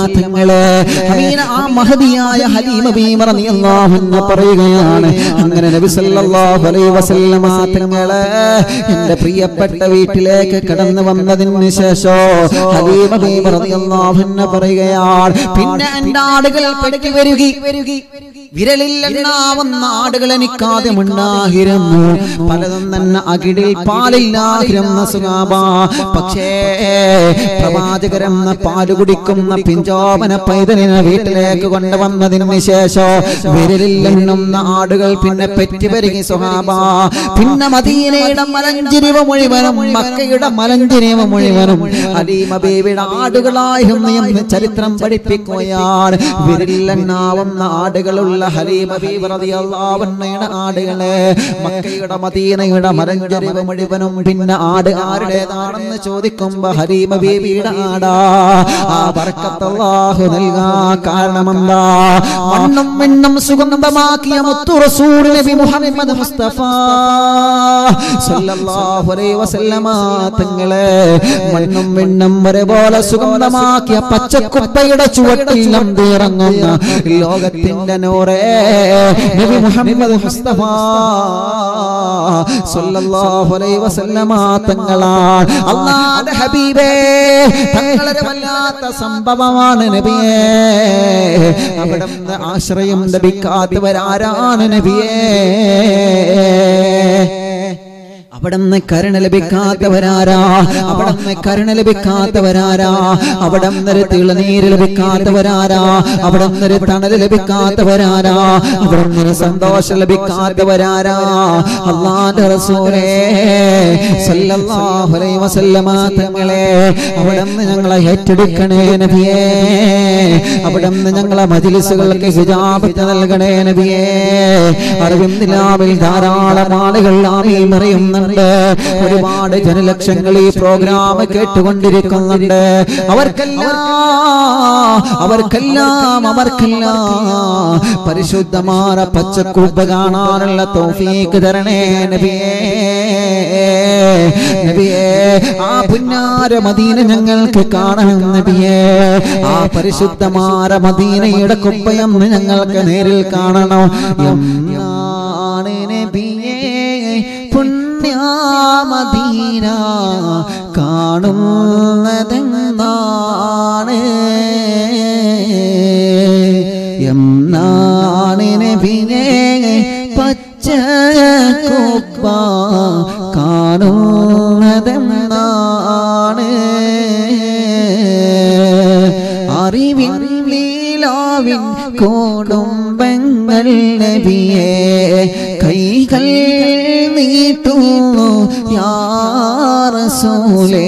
തങ്ങളെ ആ ഹലീമ റളിയല്ലാഹു അൻഹ പറയുകയാണ് അങ്ങനെ നബി സല്ലല്ലാഹു അലൈഹി വസല്ലമ തങ്ങളെ പ്രിയപ്പെട്ട വീട്ടിലേക്ക് കടന്നു വന്നതിന് ശേഷം ഹലീമ റളിയല്ലാഹു അൻഹ പറയുകയാണ് പിന്നെ എന്റെ ആടുകൾ വിരലിൽ എണ്ണാവുന്ന ആടുകൾ ഉണ്ടായിരുന്നു പലതും തന്നെ അകിടിൽ പാലില്ലാതിരുന്ന സുഖാബ പക്ഷേ പ്രവാചകരെന്ന പാൽ കുടിക്കുന്ന പിഞ്ചോപന പൈതലിനെ വീട്ടിലേക്ക് കൊണ്ടുവന്നതിന് ശേഷം വിരലിൽ എണ്ണുന്ന ആടുകൾ പിന്നെ പെറ്റുപെരുകി സുഹാബ. പിന്നെ മദീനയുടെ മലഞ്ചിരിവ മുഴുവനും മക്കയുടെ മലഞ്ചിരിവ മുഴുവനും. അലീമ ബേബിയുടെ ആടുകളായിരുന്നു എന്ന് ചരിത്രം പഠിപ്പിക്കുകയാണ്. വിരലിലെണ്ണാവുന്ന ആടുകളുള്ള ബീബി റളിയല്ലാഹു ആടുകളെ. പിന്നെ ആട് ആ ബർക്കത്ത് അല്ലാഹു നൽകാ. മണ്ണും സുഗന്ധമാക്കിയ നബി മുഹമ്മദ് മുസ്തഫ. സല്ലല്ലാഹു അലൈഹി വസല്ലമ തങ്ങളെ മണ്ണും സുഗന്ധമാക്കിയ ലോകത്തിന്റെ നൂറേ നബി മുഹമ്മദ് മുസ്തഫ സല്ലല്ലാഹു അലൈഹി വസല്ലമ തങ്ങളാണ്. അല്ലാഹുവിന്റെ ഹബീബേ തങ്ങളൊരു വല്ലാത്ത സംഭവമാണ് നബിയേ. അവിടുന്ന് ആശ്രയം ലഭിക്കാത്തവരാരാണ് നബിയേ. അവിടുന്ന് കരുണ ലഭിക്കാത്തവരാരാ? അവിടുന്ന് കരുണ ലഭിക്കാത്തവരാരാ? അവിടുന്ന് തിളനീര് ലഭിക്കാത്തവരാരാ? അവിടുന്ന് തണൽ ലഭിക്കാത്തവരാരാ? അവിടുന്ന് സന്തോഷം ലഭിക്കാത്തവരാരാ? അള്ളാന്റെ റസൂലേ സല്ലല്ലാഹു അലൈഹി വസല്ലമ തങ്ങളെ ഞങ്ങളെ ഏറ്റെടുക്കണേ നബിയേ. അവിടുന്ന് ഞങ്ങളെ മജിലിസുകൾക്ക് ഹിജാബത്ത് നൽകണേ നബിയേ. അറിവിന്ദിലാവിൽ ധാരാളം ആളുകൾ ആമീൻ പറയുന്നുണ്ട് ഒരുപാട് ജനലക്ഷങ്ങൾ ഈ പ്രോഗ്രാം കേട്ടുകൊണ്ടിരിക്കുന്നുണ്ട്. അവർക്കെല്ലാം അവർക്കെല്ലാം അവർക്കെല്ലാം പരിശുദ്ധമായ പച്ചക്കൂപ്പ് കാണാനുള്ള തോഫീക്ക് തരണേ നബിയേ. നബിയേ ആ പുന്നാര മദീന ഞങ്ങൾക്ക് കാണണം നബിയേ. ആ പരിശുദ്ധമാര മദീനയുടെ കുപ്പയം ഞങ്ങൾക്ക് നേരിൽ കാണണം. എന്നാണ് പുണ്യാമദീന കാണുന്നതെന്നാണ് എന്നാണ് പിന്നെ പച്ച കുപ്പ കാണുന്നതെന്നാണ് അറിവിൻ ലീലാവിൻ കോടുംബങ്ങൾ നബിയേ കൈകൾ യാറസൂലേ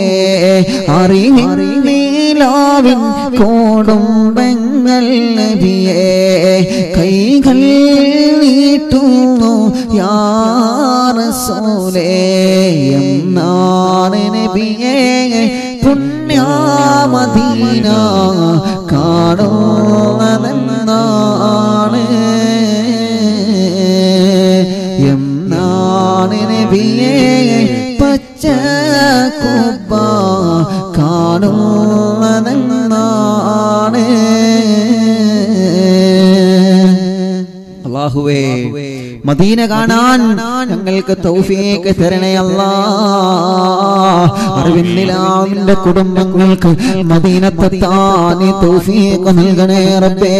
അറിവിൻ കോടും ബംഗൽ നബിയേ കൈകൾ നീട്ടുന്നു യാറസൂലേ എന്നാണ് നബിയേ പുണ്യാമദീന കാണുന്നതെന്നാണ്. എന്നാണ് നബിയേ പച്ച കുബ കാണുന്നതെന്നാണ് അള്ളാഹുവേ മദീന കാണാൻ ഞങ്ങൾക്ക് തൗഫീഖ് തരണേ അല്ലാ. അറിവിന്നിലാവിന്റെ കുടുംബങ്ങൾക്ക് മദീനത്തെ താനി തൗഫീഖ് നൽകണേ റബ്ബേ.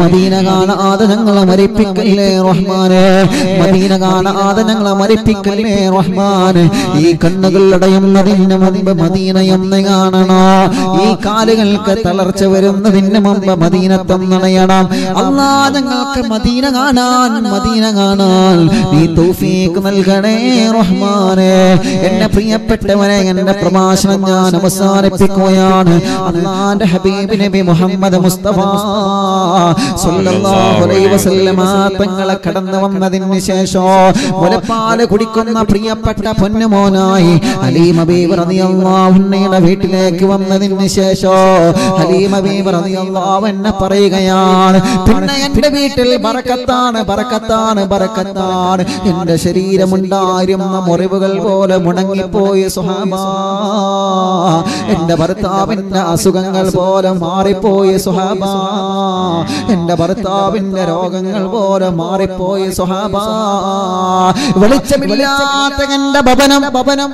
മദീന കാണാതെ ഞങ്ങളെ മരിപ്പിക്കല്ലേ റഹ്മാനെ? മദീന കാണാതെ ഞങ്ങളെ മരിപ്പിക്കല്ലേ റഹ്മാനെ? ഈ കണ്ണുകൾ അടയുന്നതിന് മുമ്പ് മദീന എന്ന് കാണണോ. ഈ കാലുകൾക്ക് തളർച്ച വരുന്നതിന് മുമ്പ് മദീനത്തൊന്നണയണം അല്ലാ ഞങ്ങൾക്ക് മദീന കാണാൻ മദീന മദീന കാണാൻ. നീ തൗഫീഖ് നൽകണേ റഹ്മാനെ. എന്നെ പ്രിയപ്പെട്ടവനെ എന്റെ പ്രഭാഷണം ഞാൻ അവസാനിപ്പിക്കുകയാണ്. അള്ളാന്റെ ഹബീബ് നബി മുഹമ്മദ് മുസ്തഫ സല്ലല്ലാഹു അലൈഹി വസല്ലമ തങ്ങളെ കടന്നു വന്നതിന് ശേഷം മുലപ്പാൽ കുടിക്കുന്ന പ്രിയപ്പെട്ട പൊന്നുമോനായി ഹലീം ഹബീബ് റളിയല്ലാഹു അൻഹയുടെ വീട്ടിലേക്ക് വന്നതിന് ശേഷം ഹലീം ഹബീബ് റളിയല്ലാഹു എന്നെ പറയുകയാണ് പിന്നെ എന്റെ വീട്ടിൽ ബറക്കത്താണ് ബറക്കത്താണ് ബറക്കത്താണ്. എന്റെ ശരീരമുണ്ടായിരുന്ന മുറിവുകൾ പോലെ മുടങ്ങിപ്പോയി സുഹാബ. എന്റെ ഭർത്താവിന്റെ അസുഖങ്ങൾ പോലെ മാറിപ്പോയി സുഹാബ. എന്റെ ഭർത്താവിന്റെ രോഗങ്ങൾ പോലെ മാറിപ്പോയി സുഹാബ. വെളിച്ചമില്ലാത്ത എന്റെ ഭവനം ഭവനം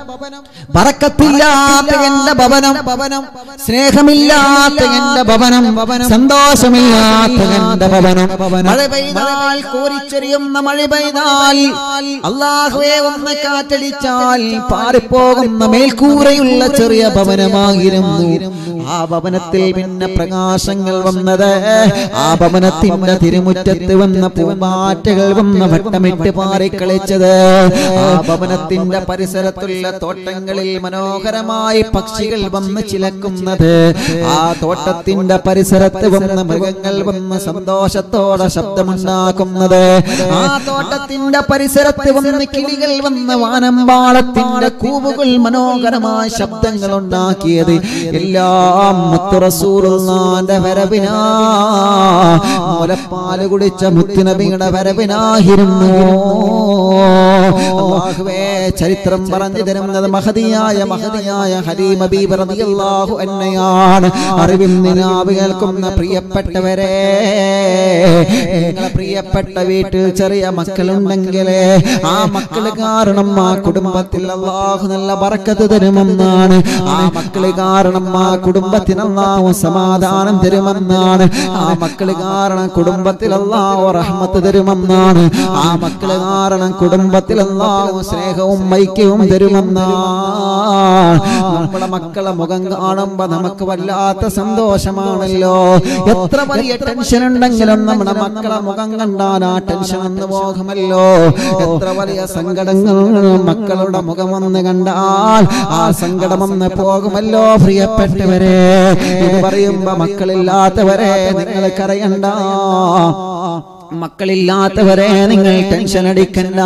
പറക്കത്തില്ലാത്ത എന്റെ ഭവനം ഭവനം സ്നേഹമില്ലാത്ത എന്റെ ഭവനം ഭവനം സന്തോഷമില്ലാത്ത എന്റെ ഭവനം. മഴ പെയ്താൽ കോരിച്ചെറിയുന്ന മഴ പെയ്താൽ അള്ളാഹുവെ ഒന്ന് കാറ്റടിച്ചാൽ പാറിപ്പോകുന്ന മേൽക്കൂരയുള്ള ചെറിയ ഭവനമായിരുന്നു. ആ ഭവനത്തിൽ പിന്നെ പ്രകാശങ്ങൾ വന്നത്. ആ ഭവനത്തിന്റെ തിരുമുറ്റത്ത് വന്ന പൂമ്പാറ്റകൾ വന്ന വട്ടമിട്ട് പാറിക്കളിച്ചത്. ആ ഭവനത്തിന്റെ പരിസരത്തുള്ള തോട്ടങ്ങളിൽ മനോഹരമായി പക്ഷികൾ വന്ന് ചിലക്കുന്നത്. ആ തോട്ടത്തിന്റെ പരിസരത്ത് വന്ന മൃഗങ്ങൾ വന്ന് സന്തോഷത്തോടെ ശബ്ദമുണ്ടാക്കുന്നത്. തോട്ടത്തിന്റെ പരിസരത്ത് വന്ന് കിളികൾ വന്ന് വാനമ്പാളത്തിന്റെ കൂവുകൾ മനോഹരമായ ശബ്ദങ്ങൾ ഉണ്ടാക്കിയത് എല്ലാം മുത്തുറസൂറുള്ളാന്റെ വരവിനാ. മുലപ്പാൽ കുടിച്ച മുത്തുനബിയുടെ വരവിനായിരുന്നു. ചരിത്രം പറഞ്ഞു തരുന്നത് മഹതിയായ മഹതിയായ ഹലീമ ബീബി റളിയല്ലാഹു അൻഹയാണ്. അറിവിൻ നിലാവ് കേൾക്കുന്ന പ്രിയപ്പെട്ടവരെ പ്രിയപ്പെട്ട വീട്ടിൽ ചെറിയ മക്കളുണ്ടെങ്കിലേ ആ മക്കൾ കാരണം ആ കുടുംബത്തിൽ അള്ളാഹു നല്ല ബറക്കത്ത് തരുമെന്നാണ്. ആ മക്കൾ കാരണം ആ കുടുംബത്തിന് അള്ളാഹു സമാധാനം തരുമെന്നാണ്. ആ മക്കൾ കാരണം കുടുംബത്തിൽ അള്ളാഹു റഹ്മത്ത് തരുമെന്നാണ്. ആ മക്കൾ കാരണം കുടുംബത്തിൽ അള്ളാഹു സ്നേഹവും ഐക്യവും തരുമെന്നാണ് നമ്മളെ മക്കളെ മുഖം കാണുമ്പോ നമുക്ക് വല്ലാത്ത സന്തോഷമാണല്ലോ. എത്ര വലിയ ടെൻഷൻ ഉണ്ടെങ്കിലും നമ്മുടെ മക്കളെ മുഖം കണ്ടാൽ ആ ടെൻഷൻ ഒന്ന് പോകുമല്ലോ. എത്ര വലിയ സങ്കടങ്ങൾ മക്കളുടെ മുഖം ഒന്ന് കണ്ടാൽ ആ സങ്കടം ഒന്ന് പോകുമല്ലോ പ്രിയപ്പെട്ടവരെ. പറയുമ്പോ മക്കളില്ലാത്തവരെ നിങ്ങൾ കരയണ്ട മക്കളില്ലാത്തവരെ നിങ്ങൾ ടെൻഷൻ അടിക്കണ്ട.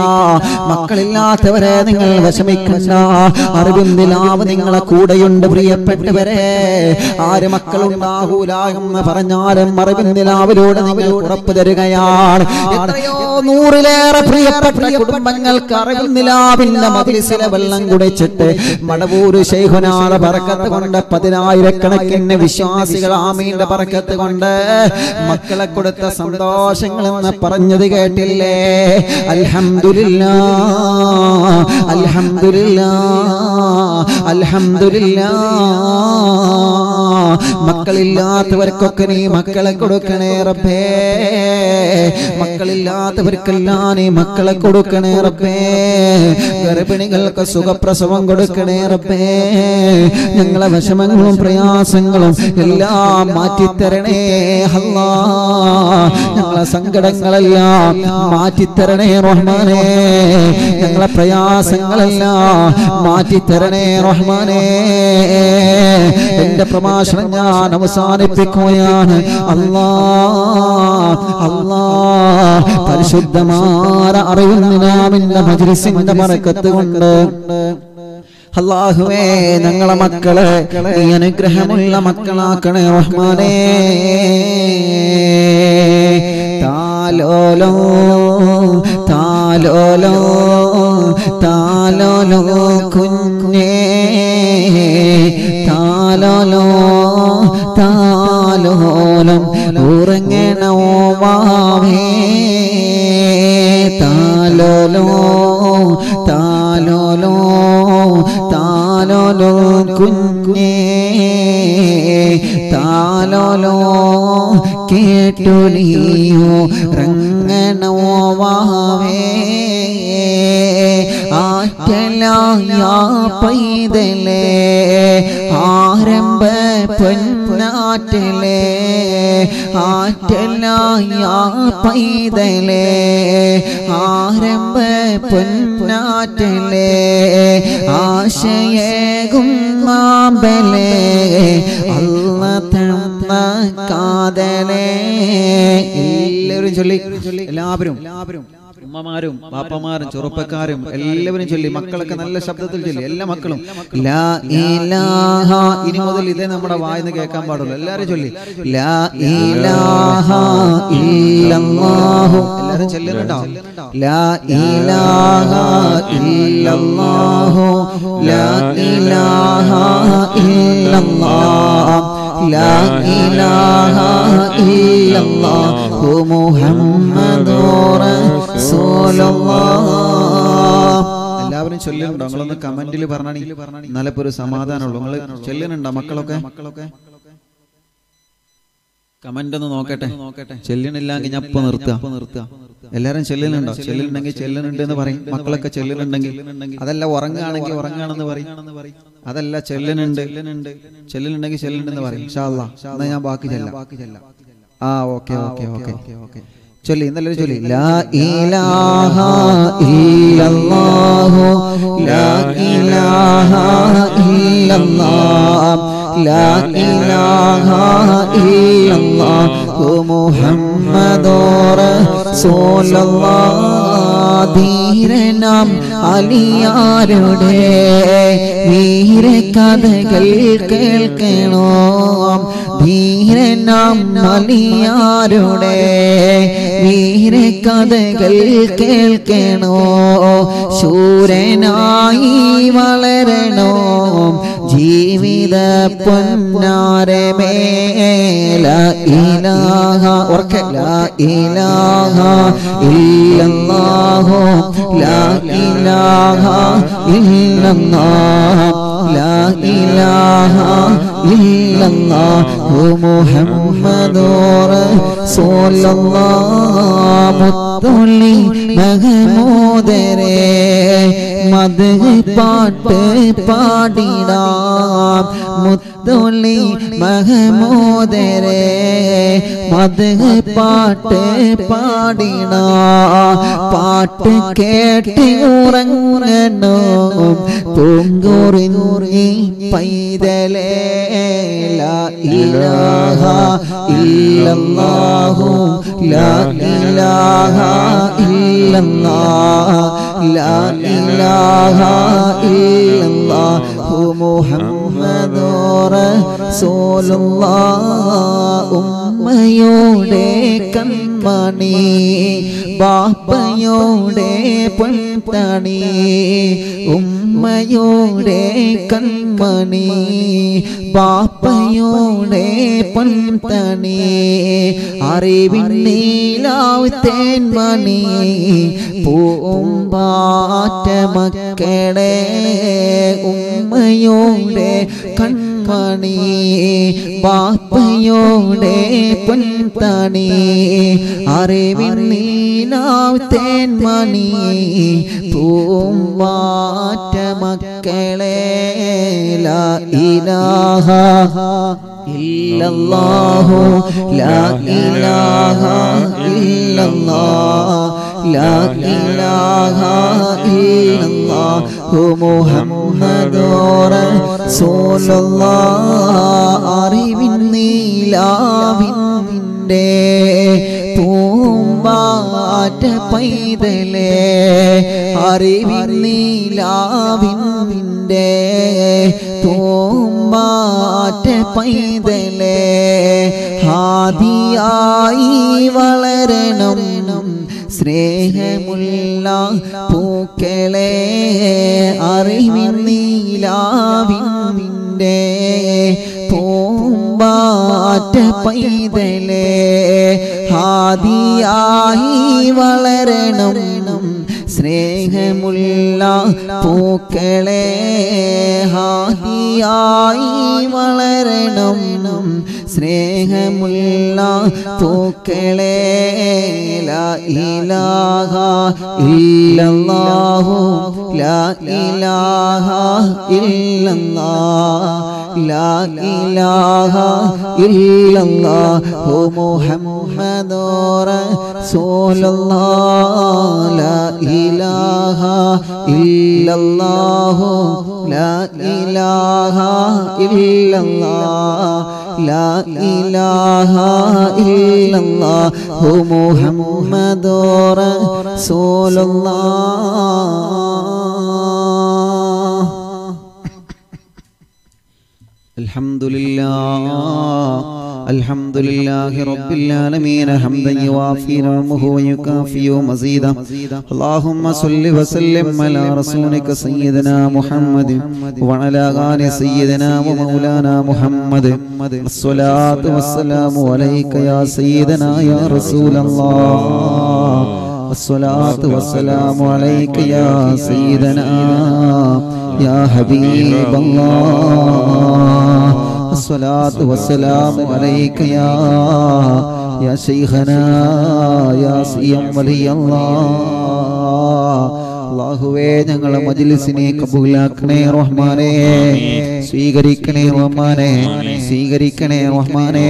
മക്കളില്ലാത്തവരെ നിങ്ങൾ വിഷമിക്കണ്ട. അറിവിന്ദിലാവ് നിങ്ങളെ കൂടെയുണ്ട് പ്രിയപ്പെട്ടവരെ. ആര് മക്കളുണ്ടാകൂല എന്ന് പറഞ്ഞാലും അറിവിന്ദിലാവിലൂടെ നിങ്ങൾ ഉറപ്പ് തരികയാണ്. എത്രയോ നൂറിലേറെ പ്രിയപ്പെട്ട കുടുംബങ്ങൾക്ക് നിലാവിന്റെ മതിലിസിലെ വെള്ളം കുടിച്ചിട്ട്. മടവൂര് ശൈഖുനാള പറക്കത്ത് കൊണ്ട് പതിനായിരക്കണക്കിന് വിശ്വാസികൾ ആമീന്റെ പറക്കത്ത് കൊണ്ട് മക്കളെ കൊടുത്ത സന്തോഷങ്ങൾ എന്ന് പറഞ്ഞത് കേട്ടില്ലേ? അൽഹമില്ല അൽഹമില്ല അൽഹംദുലില്ലാ. മക്കളില്ലാത്തവർക്കൊക്കെ നീ മക്കളെ കൊടുക്കണേ റബ്ബേ. മക്കളില്ലാത്തവർക്കെല്ലാം നീ മക്കളെ കൊടുക്കണേ റബ്ബേ. ഗർഭിണികൾക്ക് സുഖപ്രസവം കൊടുക്കണേ റബ്ബേ. ഞങ്ങളെ വിഷമങ്ങളും പ്രയാസങ്ങളും എല്ലാം മാറ്റിത്തരണേ ഞങ്ങളെ സങ്കടങ്ങളെല്ലാം മാറ്റിത്തരണേ റഹ്മാനേ. ഞങ്ങളെ പ്രയാസങ്ങളെല്ലാം മാറ്റിത്തരണേ റഹ്മാനേ. എന്റെ പ്രഭാഷണം ഞാൻ അവസാനിപ്പിക്കുകയാണ്. അല്ലാ അല്ലാ പരിശുദ്ധമായ അറിവുന്നിനാമിന്റെ മജ്ലിസിന്റെ മറക്കത്ത് കൊണ്ട്. അള്ളാഹുവേ ഞങ്ങളെ മക്കളെ നീ അനുഗ്രഹമുള്ള മക്കളാക്കണേ റഹ്മാനേ. താലോലോ താലോലോ താലോലോ കുഞ്ഞേ താലോലം ഉറങ്ങണോ മാവേ? താലോലോ താലോലോ താലോലോ കുഞ്ഞേ താലോലോ കേട്ടു നീയോ റങ്ങണോ വാവേ. ആറ്റലായ പൈതലേ ആരംഭ പൊന്നാറ്റലേ. ആറ്റലായ പൈതലേ ആരംഭ പൊന്നാറ്റലേ. ആശയേകും മാമ്പലേ അല്ല കാതലേ എല്ലാവരും ചൊല്ലി. എല്ലാവരും. ഉമ്മമാരും പാപ്പമാരും ചെറുപ്പക്കാരും എല്ലാവരും ചൊല്ലി. മക്കളൊക്കെ നല്ല ശബ്ദത്തിൽ ചൊല്ലി. എല്ലാ മക്കളും. ലാ ഇലാഹ. ഇനി മുതൽ ഇതേ നമ്മുടെ വായിന്ന് കേൾക്കാൻ പാടുള്ളൂ. എല്ലാവരും ചൊല്ലി. ലാ ഇലാഹ ഇല്ലല്ലാഹു. എല്ലാവരും ചൊല്ലുന്നുണ്ടോ ലാ ഇലാഹ ഇല്ലല്ലാഹു. ലാ ഇലാഹ لا إله إلا الله محمد رسول الله എല്ലാവരും ചൊല്ലുന്നുണ്ടോ നിങ്ങളൊന്ന് കമന്റിൽ പറഞ്ഞാണി എന്നാലേ ഇപ്പൊ ഒരു സമാധാനമുള്ളൂ നിങ്ങൾ ചൊല്ലുന്നുണ്ടോ മക്കളൊക്കെ മക്കളൊക്കെ കമന്റ് ഒന്ന് നോക്കട്ടെ നോക്കട്ടെ ചെല്ലണില്ലെങ്കിൽ ഞാൻ ഇപ്പൊ നിർത്തുക നിർത്തുക എല്ലാരും ചെല്ലുന്നുണ്ടോ ചെല്ലുന്നുണ്ടെങ്കിൽ ചെല്ലുന്നുണ്ട് എന്ന് പറയും മക്കളൊക്കെ ചെല്ലുന്നുണ്ടെങ്കിൽ അതല്ല ഉറങ്ങുകയാണെങ്കിൽ ഉറങ്ങുകയാണെന്ന് പറയും അതല്ല ചെല്ലനുണ്ട്. ചെല്ലനുണ്ടെങ്കിൽ ചെല്ലുണ്ടെന്ന് പറയും. എന്നാ ഞാൻ ബാക്കി ചെല്ലാം. ആ ഓക്കെ ഓക്കെ ഓക്കെ ഓക്കെ. ചൊല്ലി ഇന്നലെ ചൊല്ലി ലാ ഇലാഹ ഇല്ലല്ലാഹു. ലാ ഇലാഹ ഇല്ലല്ലാഹ്. ലാ ഇലാഹ ഇല്ലല്ലാഹു. മുഹമ്മദുർ റസൂലുള്ളാഹ് ധീരനാം അലിയാരുടെ വീര കഥകൾ കേൾക്കണോ. ധീരനാം അലിയാരുടെ വീര കഥകൾ കേൾക്കണോ. ശൂരനായി വളരണോ. ജീവിത പൊന്നാരമേല ഇലാഹ ഉറക്ക ലാ ഇലാഹ ഇല്ലല്ലാഹു ലാ ഇലാഹ ഇല്ലല്ലാഹ് ലാ ഇലാഹ ഇല്ലല്ലാഹു മുഹമ്മദുർ റസൂലുള്ളാഹ് മുത്തുള്ളി മഹമൂദരേ മത് പാട്ട് പാടിടാം മുത്തുള്ളി മഹമൂദരേ മത് പാട്ട് പാടിടാ പാട്ട്. കേട്ട് ഉറങ്ങണോ? പൂങ്കുറിഞ്ഞി പൈതലേ ഇലാഹ ഇല്ലല്ലാഹു ലാ ഇലാഹ ഇല്ലല്ലാഹ്. ലാ ഇലാഹ ഇല്ലല്ലാഹു പൊൻ തണി ഉമ്മയുടെ ബാപ്പയുടെ പൊൻതണി ഉമ്മയുടെ കൺമണി പാപ്പയോടെ പൊൻതണി അറിവിൻ നീലാവ് തേൻമണി പൂമ്പാറ്റ മക്കളെ ഉമ്മയുടെ കൺമണി പാപ്പയോടെ പൊൻതണി അറിവിൻ നീലാവ് തേൻമണി പൂമ്പാറ്റ മക്കളെ ഇലാഹ ഇല്ലല്ലാഹു ലാ ഇലാഹ ഇല്ലല്ലാഹ്. റസൂലുള്ളാഹ് അറിവിൻ നീലാവിന്റെ പൂമ്പാറ്റ പൈതലേ അറിവിൻ നീലാവിന്റെ പൂമ്പാറ്റ പൈതലേ ഹാദിയായി വളരണം സ്നേഹമുള്ള പൂക്കളെ അറിവിൻ നീലാവിന്റെ പൂമ്പാറ്റ പൈതലേ ഹാദിയായി വളരണം. സ്നേഹമുള്ള പൂക്കളെ ഹാദിയായി വളരണം. സ്നേഹമുള്ള പൂക്കളെ ഇലാഹ ഇല്ലാഹു ഇലാഹ ഇല്ലാ ലാ ഇലാഹ ഇല്ലല്ലാഹു മുഹമ്മദു റസൂലുള്ളാഹ് ലാ ഇലാഹ ഇല്ലല്ലാഹു ലാ ഇലാഹ ഇല്ലല്ലാഹ് لا إله إلا الله. محمد رسول الله. الحمد لله. الحمد لله رب العالمين حمدا يوافي نعمه ويكافئ مزيدا اللهم صل وسلم على رسولك سيدنا محمد وعلى آل سيدنا ومولانا محمد الصلاة والسلام عليك يا سيدنا يا رسول الله الصلاة والسلام عليك يا سيدنا يا حبيب الله الصلاة والسلام عليك يا يا شيخنا يا سيم ولي الله അള്ളാഹുവേ ഞങ്ങളെ മജ്ലിസിനെ കബൂലാക്കണേ റഹ്മാനെ സ്വീകരിക്കണേ റഹ്മാനെ സ്വീകരിക്കണേ റഹ്മാനെ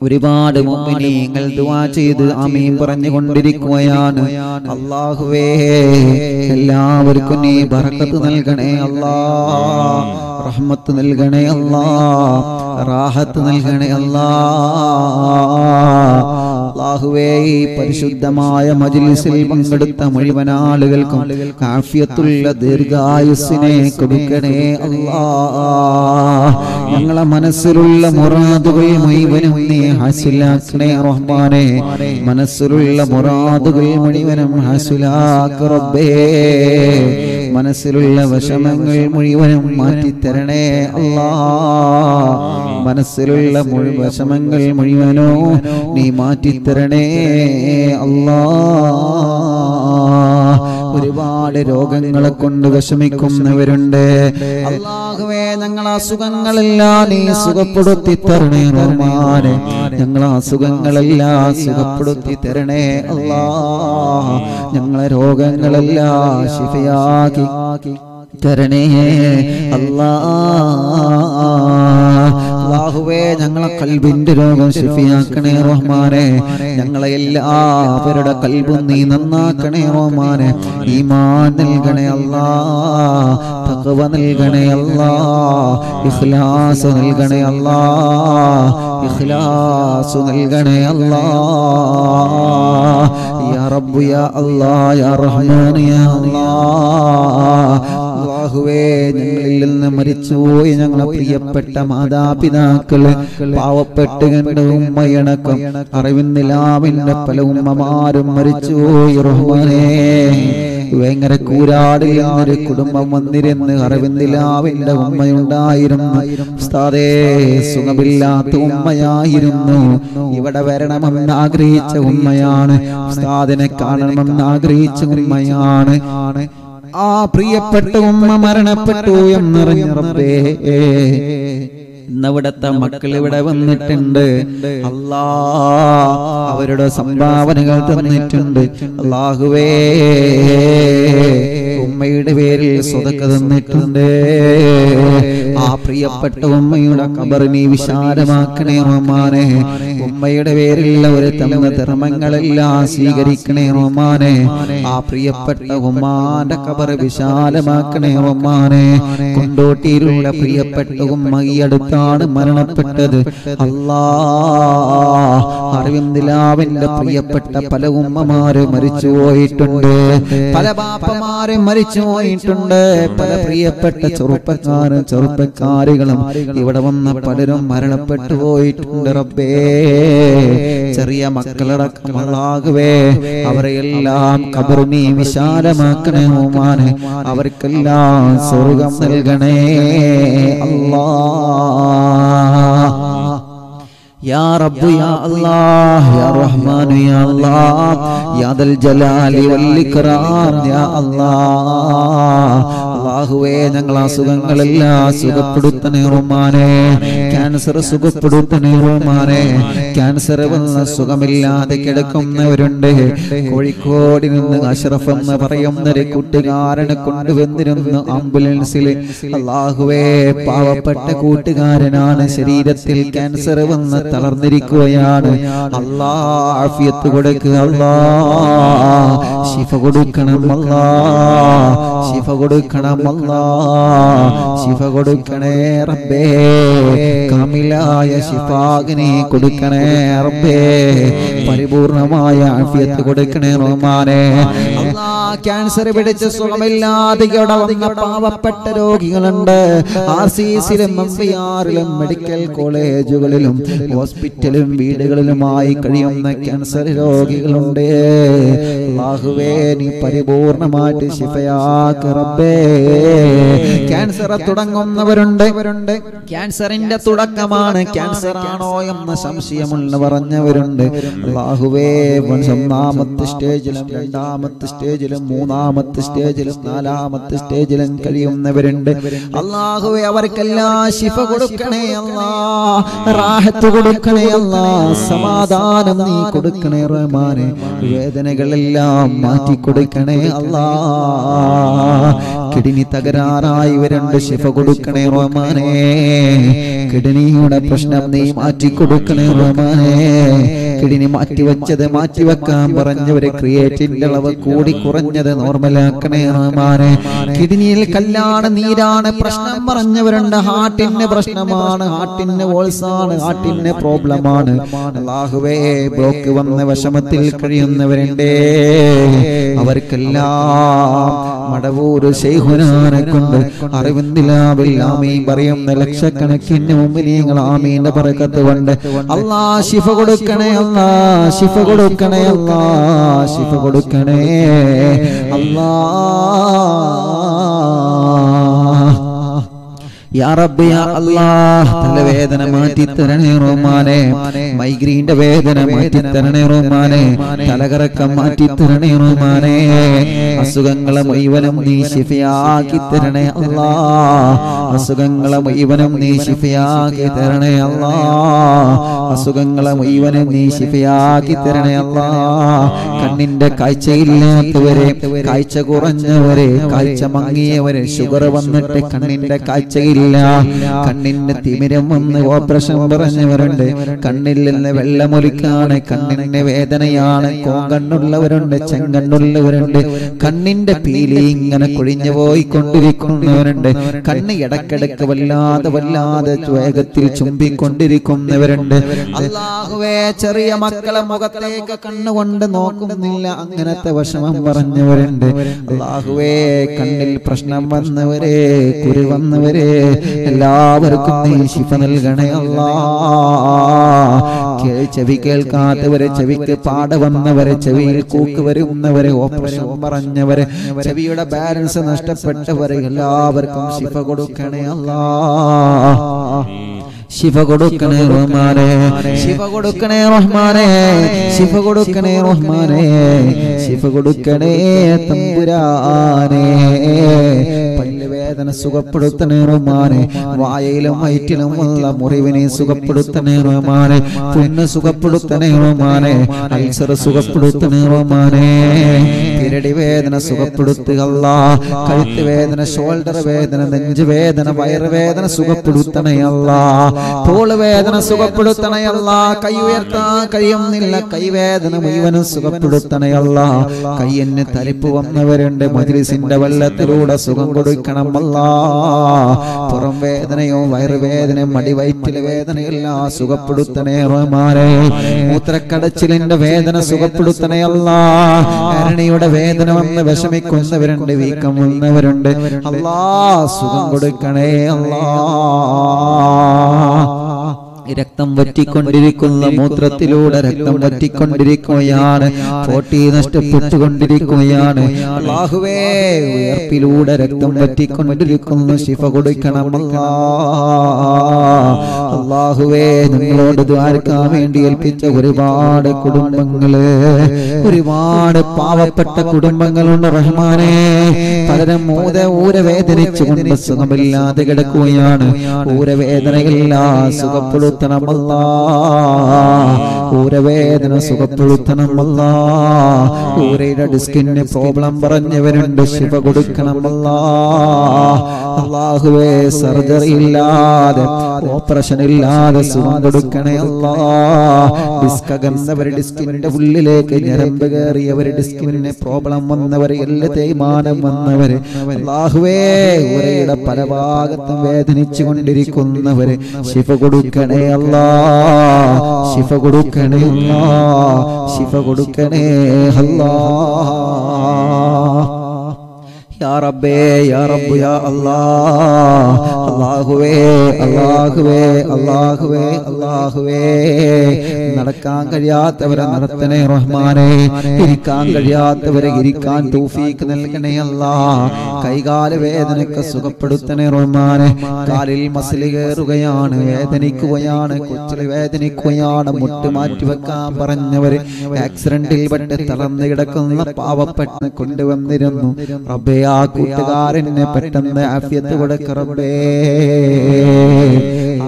ഒരുപാട് മുമ്പിനീങ്ങൾ ദുവാ ചെയ്ത് ആമീൻ പറഞ്ഞുകൊണ്ടിരിക്കുകയാണ് അള്ളാഹുവേ എല്ലാവർക്കും നീ ബറക്കത്ത് നൽകണേ അല്ലാ റഹ്മത്ത് നൽകണേ അല്ലാ. റാഹത്ത് നൽകണേ അല്ലാ. അള്ളാഹുവേ ഈ പരിശുദ്ധമായ മജ്ലിസിൽ പങ്കെടുത്ത മുഴുവൻ ആളുകൾക്കും കാഫ്യത്തുള്ള ദീർഘായുസ്സിനെ കൊടുക്കണേ അല്ലാ. ഞങ്ങളെ മനസ്സിലുള്ള മുറാദുകൾ മുഴുവനും നീ ഹാസിലാക്കണേ റഹ്മാനെ. മനസ്സിലുള്ള മുറാദുകൾ മുഴുവനും ഹാസിലാക്ക റബ്ബേ. മനസ്സിലുള്ള വിഷമങ്ങൾ മുഴുവനും മാറ്റിത്തരണേ അല്ലാ. മനസ്സിലുള്ള മുഴു വിഷമങ്ങൾ മുഴുവനോ നീ മാറ്റിത്തരണേ അല്ലാ. ഒരുപാട് രോഗങ്ങളെ കൊണ്ട് വിഷമിക്കുന്നവരുണ്ട്. അള്ളാഹുവേ ഞങ്ങൾ അസുഖങ്ങളെല്ലാം നീ സുഖപ്പെടുത്തി തരണേ റഹ്മാനെ. ഞങ്ങൾ അസുഖങ്ങളെല്ലാം സുഖപ്പെടുത്തി തരണേ അല്ലാ ഞങ്ങളെ രോഗങ്ങളെല്ലാം ശിഫയാക്കി തരണേ അല്ലാ അള്ളാഹുവേ ഞങ്ങളെ കൽബിന്റെ രോഗം ശിഫിയാക്കണേ റഹ്മാനെ. ഞങ്ങളെ എല്ലാവരുടെ കൽബും നീ നന്നാക്കണേ റഹ്മാനെ. ഈമാൻ നൽകണേ അല്ലാ തഖവ നൽകണേ അല്ലാ ഇഖ്ലാസ് നൽകണേ അല്ലാ ഇഖ്ലാസ് നൽകണേ അല്ലാ യാ റബ്ബു യാ അല്ലാ യാ റഹ്മാൻ യാ അല്ലാ അള്ളാഹുവേ ഞങ്ങളിൽ നിന്ന് മരിച്ചുപോയി ഞങ്ങളെ പ്രിയപ്പെട്ട മാതാപിതാക്കൾ പാവപ്പെട്ട് കണ്ട് ഉമ്മയണക്കം അറിവിന്നിലാവിന്റെ പല ഉമ്മമാരും മരിച്ചുപോയി റഹ്മാനേ. ഭയങ്കര കൂരാടിൽ നിന്നൊരു കുടുംബം വന്നിരുന്ന് അറിവിന്ദിലാവിന്റെ ഉമ്മയുണ്ടായിരുന്നു. ഉസ്താദേ സുഖമില്ലാത്ത ഉമ്മയായിരുന്നു. ഇവിടെ വരണമെന്ന് ആഗ്രഹിച്ച ഉമ്മയാണ്. ഉസ്താദിനെ കാണണമെന്ന് ആഗ്രഹിച്ച ഉമ്മയാണ്. ആ പ്രിയപ്പെട്ട ഉമ്മ മരണപ്പെട്ടു എന്നറിഞ്ഞ റബ്ബേ. ഇന്നവിടത്തെ മക്കൾ ഇവിടെ വന്നിട്ടുണ്ട്. അല്ലാ അവരുടെ സംഭാവനകൾ തന്നിട്ടുണ്ട്. അല്ലാഹുവേ ഉമ്മയുടെ പേരിൽ സ്വതക്ക തന്നിട്ടുണ്ട്. ആ പ്രിയപ്പെട്ട ഉമ്മയുടെ കബറിനെ വിശാലമാക്കണേ റഹ്മാനെ. ഉമ്മയുടെ പേരിലുള്ള ഒരു തന്ന ധർമ്മങ്ങളെല്ലാം സ്വീകരിക്കണേ റഹ്മാനെ. ആ പ്രിയപ്പെട്ട ഉമ്മാന്റെ കബർ വിശാലമാക്കണേ റഹ്മാനെ. കൊണ്ടോട്ടിയിലുള്ള പ്രിയപ്പെട്ട ഉമ്മ ഈ അടുത്താണ് മരണപ്പെട്ടത്. അല്ലാ അറിവിന്ദിലാവിന്റെ പ്രിയപ്പെട്ട പല ഉമ്മമാര് മരിച്ചു പോയിട്ടുണ്ട്. പല ബാപ്പമാരും മരിച്ചു പോയിട്ടുണ്ട്. പല പ്രിയപ്പെട്ട ചെറുപ്പക്കാരും ചെറുപ്പക്കാരികളും ഇവിടെ വന്ന പലരും മരണപ്പെട്ടു പോയിട്ടുണ്ട് റബ്ബേ ചെറിയ മക്കളടക്കമുള്ളാകുവേ അവരെയെല്ലാം കബറിനി വിശാലമാക്കണേ ഓമാനെ അവർക്കെല്ലാം സ്വർഗം നൽകണേ അല്ലാ يا رب يا الله يا رحمن يا الله يا ذا الجلال والإكرام يا الله അള്ളാഹുവേ ഞങ്ങൾ അസുഖങ്ങളെല്ലാം സുഖപ്പെടുത്തണേ റഹ്മാനെ. ക്യാൻസർ സുഖപ്പെടുത്തണേ റഹ്മാനെ. ക്യാൻസർ വന്ന സുഖമില്ലാതെ കിടക്കുന്നവരുണ്ട്. കോഴിക്കോട് നിന്ന് അഷറഫ് എന്ന് പറയുന്ന ഒരു കൂട്ടുകാരനെ കൊണ്ടുവന്നിരുന്നു ആംബുലൻസിൽ. അള്ളാഹുവേ പാവപ്പെട്ട കൂട്ടുകാരനാണ് ശരീരത്തിൽ ക്യാൻസർ വന്ന് തളർന്നിരിക്കുകയാണ്. അല്ലാ ആഫിയത്ത് കൊടുക്കുക അള്ളാ ശിഫ കൊടുക്കണം അള്ളാ ശിഫ കൊടുക്കണം അല്ലാ ശിഫ കൊടുക്കണേ റബ്ബേ കാമിലായ ശിഫാഗിനെ കൊടുക്കണേ റബ്ബേ പരിപൂർണമായ ആഫിയത്ത് കൊടുക്കണേ റഹ്മാനെ. ക്യാൻസർ പിടിച്ച് സുഖമില്ലാതെ വന്ന പാവപ്പെട്ട രോഗികളുണ്ട്. ആർ സി സിയിലും എം പി ആറിലും മെഡിക്കൽ കോളേജുകളിലും ഹോസ്പിറ്റലും വീടുകളിലുമായി കഴിയുന്ന ക്യാൻസർ രോഗികളുണ്ട്. അല്ലാഹുവേ നീ പരിപൂർണമായിട്ട് ശിഫയാക്കറബേ ക്യാൻസർ തുടങ്ങുന്നവരുണ്ട്. ക്യാൻസറിന്റെ തുടക്കമാണ്. ക്യാൻസർ ആണോ എന്ന സംശയമുള്ള പറഞ്ഞവരുണ്ട് ബാഹുവേ ഒന്നാമത്തെ സ്റ്റേജിലും രണ്ടാമത്തെ സ്റ്റേജിലും മൂന്നാമത്തെ സ്റ്റേജിലും നാലാമത്തെ സ്റ്റേജിലും കഴിയുന്നവരുണ്ട്. അള്ളാഹുവെ അവർക്കെല്ലാം ശിഫ കൊടുക്കണേ അല്ലാ. റാഹത്ത് കൊടുക്കണേ അല്ലാ. സമാധാനം നീ കൊടുക്കണേ റഹ്മാനെ. വേദനകളെല്ലാം മാറ്റി കൊടുക്കണേ അല്ലാ. കിഡ്നി തകരാറായവരുണ്ട് ശിഫ കൊടുക്കണേ റോമാനെ കിഡ്നിയുടെ പ്രശ്നം നീ മാറ്റി കൊടുക്കണേ റഹ്മാനെ. കിഡ്നി മാറ്റിവെച്ചത് മാറ്റിവെക്കാൻ പറഞ്ഞവരെ ക്രിയേറ്റിന്റെ അളവ് കൂടി കുറഞ്ഞത് നോർമലാക്കണേ റോമാനെ കിഡ്നിയിൽ കല്യാണ നീരാണ് പ്രശ്നം പറഞ്ഞവരുണ്ട് ഹാർട്ടിന്റെ പ്രശ്നമാണ്. ഹാർട്ടിന് വോൾസാണ് ഹാർട്ടിന്റെ പ്രോബ്ലമാണ്. അള്ളാഹുവേ ബ്ലോക്ക് വന്ന വിഷമത്തിൽ കഴിയുന്നവരുണ്ടേ. അവർക്കെല്ലാം മടവൂര് ശൈഹുനാനെ കൊണ്ട് അറിവിന്ദിലാവിൽ ആമീൻ പറയുന്ന ലക്ഷക്കണക്കിന് മുമ്പിനീങ്ങൾ ആമീന്റെ പറക്കത്ത് കൊണ്ട് അല്ലാ ശിഫ കൊടുക്കണേ അല്ലാ ശിഫ കൊടുക്കണേ അല്ലാ ശിഫ കൊടുക്കണേ അല്ലാ തലവേദന മാറ്റി തരണേ റോമാനെ മൈഗ്രീന്റെ വേദന മാറ്റി തരണേ റോമാനെ തലകറക്കം മാറ്റി തരണേ റോമാനെ അസുഖങ്ങളെ മുഴുവനും നീ ശിഫയാക്കി തരണേ അല്ലാ അസുഖങ്ങളെ മുഴുവനും നീ ശിഫയാക്കി തരണേ അല്ലാ അസുഖങ്ങളെ മുഴുവനും നീ ശിഫയാക്കി തരണേ അല്ലാ കണ്ണിന്റെ കാഴ്ചയില്ലാത്തവരെ കാഴ്ച കുറഞ്ഞവരെ കാഴ്ച മങ്ങിയവരെ ഷുഗർ വന്നിട്ട് കണ്ണിന്റെ കാഴ്ചയില്ല കണ്ണിന്റെ തിമിരം വന്ന് ഓപ്പറേഷൻ പറഞ്ഞവരുണ്ട്. കണ്ണിൽ നിന്ന് വെള്ളമൊലിക്കാണ് കണ്ണിന്റെ വേദനയാണ്. കോങ്കണ്ണുള്ളവരുണ്ട്. ചെങ്കണ്ണുള്ളവരുണ്ട്. കണ്ണിന്റെ പീലി ഇങ്ങനെ കൊഴിഞ്ഞു പോയിക്കൊണ്ടിരിക്കുന്നവരുണ്ട്. കണ്ണ് ഇടക്കിടക്ക് വല്ലാതെ വല്ലാതെ വേഗത്തിൽ ചുംബിക്കൊണ്ടിരിക്കുന്നവരുണ്ട്. അള്ളാഹുവേ ചെറിയ മക്കളെ മുഖത്തേക്ക് കണ്ണുകൊണ്ട് നോക്കുന്നില്ല. അങ്ങനത്തെ വിഷമം പറഞ്ഞവരുണ്ട്. അള്ളാഹുവേ കണ്ണിൽ പ്രശ്നം വന്നവരെ കുരു വന്നവരെ. എല്ലാവർക്കും നീ ശിഫ നൽകണേ അല്ലാ. ചെവി കേൾക്കാത്തവരെ ചെവിക്ക് പാട വന്നവരെ ചെവിയിൽ കൂക്ക് വരുന്നവരെ ഓപ്പറേഷൻ പറഞ്ഞവരെ ചെവിയുടെ ബാലൻസ് നഷ്ടപ്പെട്ടവരെ എല്ലാവർക്കും ശിഫ കൊടുക്കണേ അല്ലാ. ശിഫ കൊടുക്കണേ റഹ്മാനെ ശിഫ കൊടുക്കണേ റഹ്മാനെ ശിഫ കൊടുക്കണേ റഹ്മാനെ. ശിഫ കൊടുക്കണേ തമ്പുരാനെ. പല്ലുവേദന സുഖപ്പെടുത്തണേ റഹ്മാനെ. വായയിലും വയറ്റിലും ഉള്ള മുറിവിനെ സുഖപ്പെടുത്തണേ റഹ്മാനെ. പുണ്ണ് സുഖപ്പെടുത്തണേ റഹ്മാനെ. അൽസർ സുഖപ്പെടുത്തണേ റഹ്മാനെ. പിരടി വേദന സുഖപ്പെടുത്തുക കഴുത്ത് വേദന ഷോൾഡർ വേദന നെഞ്ചു വേദന വയറുവേദന സുഖപ്പെടുത്തണേ സുഖപ്പെടുത്തണയല്ല തോൾ വേദന സുഖപ്പെടുത്തണയല്ല കൈ ഉയർത്താൻ കഴിയുന്നില്ല. കൈവേദന മുഴുവനും സുഖപ്പെടുത്തണയല്ല കയ്യന് തരിപ്പ് വന്നവരുണ്ട്. മജ്ലിസിന്റെ വെള്ളത്തിലൂടെ സുഖം കൊടുക്കണം അല്ലാ. പുറം വേദനയോ വയറുവേദനയും മടിവയറ്റിലെ വേദനയെല്ലാം. സുഖപ്പെടുത്തണേ റഹ്മാനെ. മൂത്രക്കടച്ചിലിന്റെ വേദന സുഖപ്പെടുത്തണേ അല്ലാ. കരുണയുടെ വേദന വന്ന് വിഷമിക്കുന്നവരുണ്ട് വീക്കം വന്നവരുണ്ട്. അല്ലാ സുഖം കൊടുക്കണേ അല്ലാ. രക്തം വറ്റിക്കൊണ്ടിരിക്കുന്ന മൂത്രത്തിലൂടെ രക്തം വറ്റിക്കൊണ്ടിരിക്കുകയാണ്. പോട്ടി നഷ്ടപ്പെട്ടുകൊണ്ടിരിക്കുകയാണ്. അല്ലാഹുവേ ഉയർപ്പിലൂടെ രക്തം വറ്റിക്കൊണ്ടിരിക്കുന്നു. ശിഫ കൊടുക്കണം അല്ലാഹുവേ നിങ്ങളോട് ദ്വാരക്കാൻ വേണ്ടി ഏൽപ്പിച്ച ഒരുപാട് കുടുംബങ്ങൾ. ഒരുപാട് പാവപ്പെട്ട കുടുംബങ്ങളുണ്ട് റഹ്മാനെ. പലരും മൂത ഊരവേദനിച്ചുകൊണ്ട് സുഖമില്ലാതെ കിടക്കുകയാണ്. ഊരവേദനയെല്ലാം സുഖപ്പെടുത്തണമല്ല ഊരവേദന സുഖപ്പെടുത്തണമല്ല. ഊരയുടെ ഡിസ്കിന് പ്രോബ്ലം പറഞ്ഞവരുണ്ട് ശിവ കൊടുക്കണമല്ല. അള്ളാഹുവേ സർജറി ഇല്ലാതെ ഓപ്പറേഷൻ ഇല്ലാതെ സുഖം കൊടുക്കണേ അല്ലാ. ഡിസ്ക് അകന്നവർ ഡിസ്കിന്റെ ഉള്ളിലേക്ക് ഞരമ്പ് കയറിയവർ ഡിസ്കിന് പ്രോബ്ലം വന്നവർ എല്ല് തേയ്മാനം വന്നവര്. അള്ളാഹുവേ ഊരയുടെ പല ഭാഗത്തും വേദനിച്ചു കൊണ്ടിരിക്കുന്നവര് ശിവ കൊടുക്കണേ അല്ലാ ശിഫ കൊടുക്കണേ അല്ലാ ശിഫ കൊടുക്കണേ അല്ലാ റബ്ബേ യാ റബ്ബ് യാ അല്ലാഹ് അല്ലാഹുവേ അല്ലാഹുവേ അല്ലാഹുവേ അല്ലാഹുവേ. നടക്കാൻ കഴിയാത്തവരെ നടത്തണേ റഹ്മാനെ. ഇരിക്കാൻ കഴിയാത്തവരെ ഇരിക്കാൻ തൗഫീക്ക് നൽകണേ അല്ലാ. കൈകാല വേദനക്ക് സുഖപ്പെടുത്തണേ റഹ്മാനെ. കാലിൽ മസിൽ കയറുകയാണ് വേദനിക്കുകയാണ് കൊച്ചിൽ വേദനിക്കുകയാണ് മുട്ട് മാറ്റി വെക്കാൻ പറഞ്ഞവര്. ആക്സിഡന്റിൽ പെട്ട് തളർന്നു കിടക്കുന്ന പാവപ്പെട്ട് കൊണ്ടുവന്നിരുന്നു. റബ്ബേ ആ കൂട്ടുകാരന് പെട്ടെന്ന് ആഫിയത്ത് കൊടുക്കറേ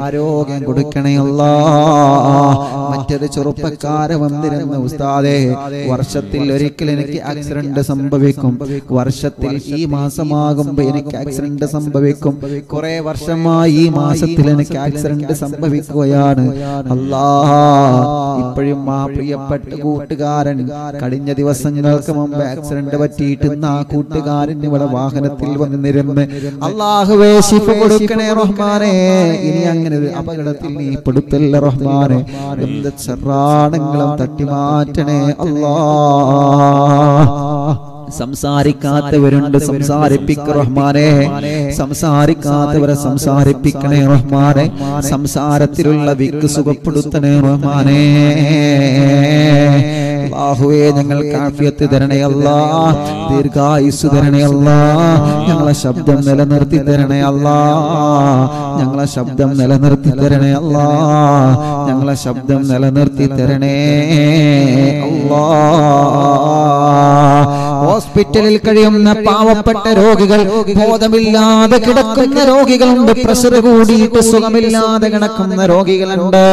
ആരോഗ്യം കൊടുക്കണേ അല്ലാ. മറ്റൊരു ചെറുപ്പക്കാരെ വന്നിരുന്ന ഉസ്താദേ. വർഷത്തിൽ ഒരിക്കൽ എനിക്ക് ആക്സിഡന്റ് സംഭവിക്കും. വർഷത്തിൽ ഈ മാസമാകുമ്പോ എനിക്ക് ആക്സിഡന്റ് സംഭവിക്കും. കുറെ വർഷമായി ഈ മാസത്തിൽ എനിക്ക് ആക്സിഡന്റ് സംഭവിക്കുകയാണ്. അല്ലാഹ ഇപ്പോഴും ആ പ്രിയപ്പെട്ട കൂട്ടുകാരൻ കഴിഞ്ഞ ദിവസങ്ങൾക്ക് മുമ്പ് ആക്സിഡന്റ് പറ്റിയിട്ട് ആ കൂട്ടുകാരൻ ഇവിടെ വാഹനത്തിൽ വന്നിരുന്ന്. അള്ളാഹുവേ ശിഫ കൊടുക്കണേ റഹ്മാനെ. ഇനി അങ്ങനെ ഒരു അപകടത്തിൽ നീ പെടുത്തല്ല റഹ്മാനെ. എന്ത് ചെറാണങ്ങളും തട്ടിമാറ്റണേ അല്ലാ. സംസാരിക്കാത്തവരുണ്ട് സംസാരിപ്പിക്ക റഹ്മാനെ. സംസാരിക്കാത്തവരെ സംസാരിപ്പിക്കണേ റഹ്മാനെ. സംസാരത്തിലുള്ള വിക്ക് സുഖപ്പെടുത്തണേ റഹ്മാനെ. അല്ലാഹുവേ ഞങ്ങൾക്ക് കാഫിയത്ത് തരണേ അല്ലാ ദീർഘായുസ് തരണേ അല്ലാ. ഞങ്ങളെ ശബ്ദം നിലനിർത്തി തരണേ അല്ലാ. ഞങ്ങളെ ശബ്ദം നിലനിർത്തി തരണേ അല്ലാ. ഞങ്ങളെ ശബ്ദം നിലനിർത്തി തരണേ അല്ലാ. ഹോസ്പിറ്റലിൽ കഴിയുന്ന പാവപ്പെട്ട രോഗികൾ ബോധമില്ലാതെ കിടക്കുന്ന രോഗികളുണ്ട്. പ്രഷർ കൂടിയിട്ട് സുഖമില്ലാതെ കിടക്കുന്ന രോഗികളുണ്ട്.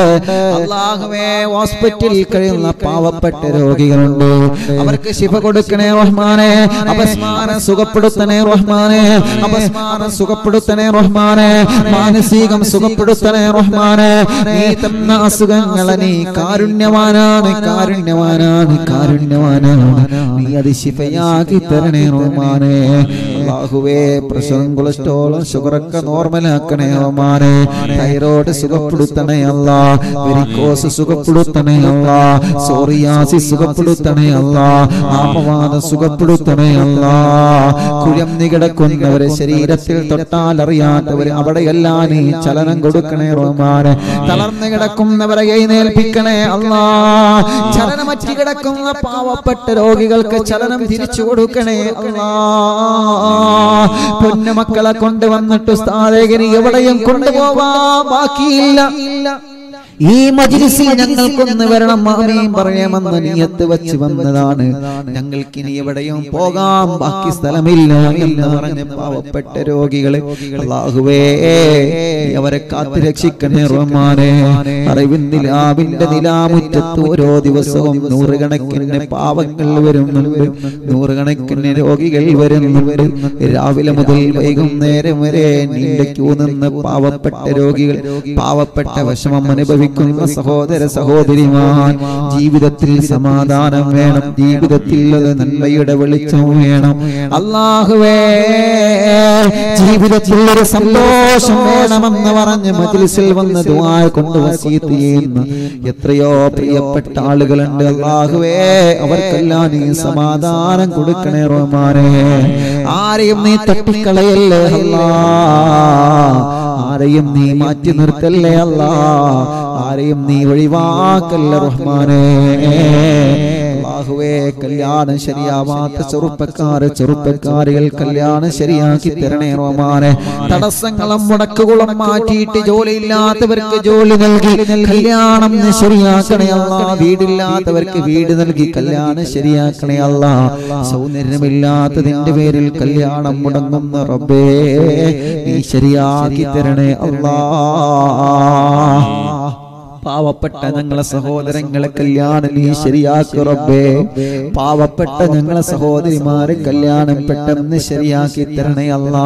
അള്ളാഹുവേ ഹോസ്പിറ്റലിൽ കഴിയുന്ന പാവപ്പെട്ട രോഗികളുണ്ട്. അവർക്ക് ശിഫ കൊടുക്കണേ റഹ്മാനെ. അപസ്മാരം സുഖപ്പെടുത്തണേ റഹ്മാനെ. അപസ്മാരം സുഖപ്പെടുത്തണേ റഹ്മാനെ. മാനസികം സുഖപ്പെടുത്തണേ റഹ്മാനെ. നീ തന്ന അസുഖങ്ങളെ നീ കാരുണ്യവാനാണ് കാരുണ്യവാനാണ് കാരുണ്യവാനാണ്. നീ അത് ശിഫയാക്കി തരണേ റഹ്മാനെ അല്ലാഹുവേ പ്രഷറും കൊളസ്ട്രോളും ഷുഗറൊക്കെ നോർമലാക്കണേ റഹ്മാനെ തൈറോയ്ഡ് സുഖപ്പെടുത്തണേ അല്ല വെരിക്കോസ് സുഖപ്പെടുത്തണേ അല്ല സോറിയാസി സുഖപ്പെടുത്തണേ അല്ല ആമവാദം സുഖപ്പെടുത്തണേ അല്ല. കുഴഞ്ഞു കിടക്കുന്നവരെ ശരീരത്തിൽ തൊട്ടാൽ അറിയാത്തവര് അവിടെയെല്ലാം നീ ചലനം കൊടുക്കണേ റഹ്മാനെ തളർന്നു കിടക്കുന്നവരെ എഴുന്നേൽപ്പിക്കണേ അല്ലാ. ചലനമറ്റി കിടക്കുന്ന പാവപ്പെട്ട രോഗികൾക്ക് ചലനം തിരിച്ചു കൊടുക്കണേ അല്ലാ. പൊന്നുമക്കളെ കൊണ്ടുവന്നിട്ട് സ്ഥാനകന് എവിടെയും കൊണ്ടുപോവാ ബാക്കിയില്ല. ഈ മജിലിസിൽ ഞങ്ങൾക്കൊന്ന് വരണം മാമയും പറയാമെന്ന് നീയത്ത് വെച്ച് വന്നതാണ്. ഞങ്ങൾക്ക് ഇനി എവിടെയും പോകാം ബാക്കി സ്ഥലമില്ല എന്ന് പറഞ്ഞ പാവപ്പെട്ട രോഗികളെ അള്ളാഹുവേ അവരെ കാത്തു രക്ഷിക്കണേ റഹ്മാനെ. അറിവിന്റെ നിലാവിന്റെ നിലാമുറ്റത്ത് ഓരോ ദിവസവും നൂറുകണക്കിന് പാവങ്ങൾ വരുന്നുണ്ട്. നൂറുകണക്കിന് രോഗികൾ വരുന്നുണ്ട്. രാവിലെ മുതൽ വൈകുന്നേരം വരെ നീണ്ട ക്യൂ നിന്ന് പാവപ്പെട്ട രോഗികൾ പാവപ്പെട്ട വിഷമം അനുഭവിക്കുന്ന സഹോദര സഹോദരിമാർ ജീവിതത്തിൽ സമാധാനം വേണം ജീവിതത്തിൽ നന്മയുടെ വെളിച്ചം വേണം. അള്ളാഹുവേ ജീവിതത്തിൽ ഒരു സന്തോഷം വേണമെന്ന് പറഞ്ഞ് മജിലിസിൽ വന്ന് ദുആ കൊണ്ട് വസീത്ത് ചെയ്യുന്ന. എത്രയോ പ്രിയപ്പെട്ട ആളുകളുണ്ട്. അള്ളാഹുവേ അവർക്കെല്ലാം നീ സമാധാനം കൊടുക്കണേ റോമാരെ ആരെയും നീ തട്ടിക്കളയല്ലേ? അല്ലാ ആരെയും നീ മാറ്റി നിർത്തല്ലേ അല്ല? ആരെയും നീ ഒഴിവാക്കല്ല റഹ്മാനേ? അല്ലാഹുവേ കല്യാണം ശരിയാവാത്ത ചെറുപ്പക്കാര് ചെറുപ്പക്കാരികൾ കല്യാണം ശരിയാക്കി തരണേ റോമാനെ തടസ്സങ്ങളും മുടക്കുകളും മാറ്റിയിട്ട് ജോലിയില്ലാത്തവർക്ക് ജോലി നൽകി. കല്യാണം ശരിയാക്കണേ അല്ല വീടില്ലാത്തവർക്ക് വീട് നൽകി. കല്യാണം ശരിയാക്കണേ അല്ല സൗന്ദര്യമില്ലാത്തതിന്റെ പേരിൽ കല്യാണം മുടങ്ങുന്ന റബ്ബേ നീ ശരിയാക്കി തരണേ അല്ലാ പാവപ്പെട്ട ഞങ്ങളെ സഹോദരങ്ങളെ കല്യാണം നീ ശരിയാക്കി റബ്ബേ. പാവപ്പെട്ട ഞങ്ങളെ സഹോദരിമാരെ കല്യാണം പെട്ടെന്ന് ശരിയാക്കി തരണേ അല്ലാ.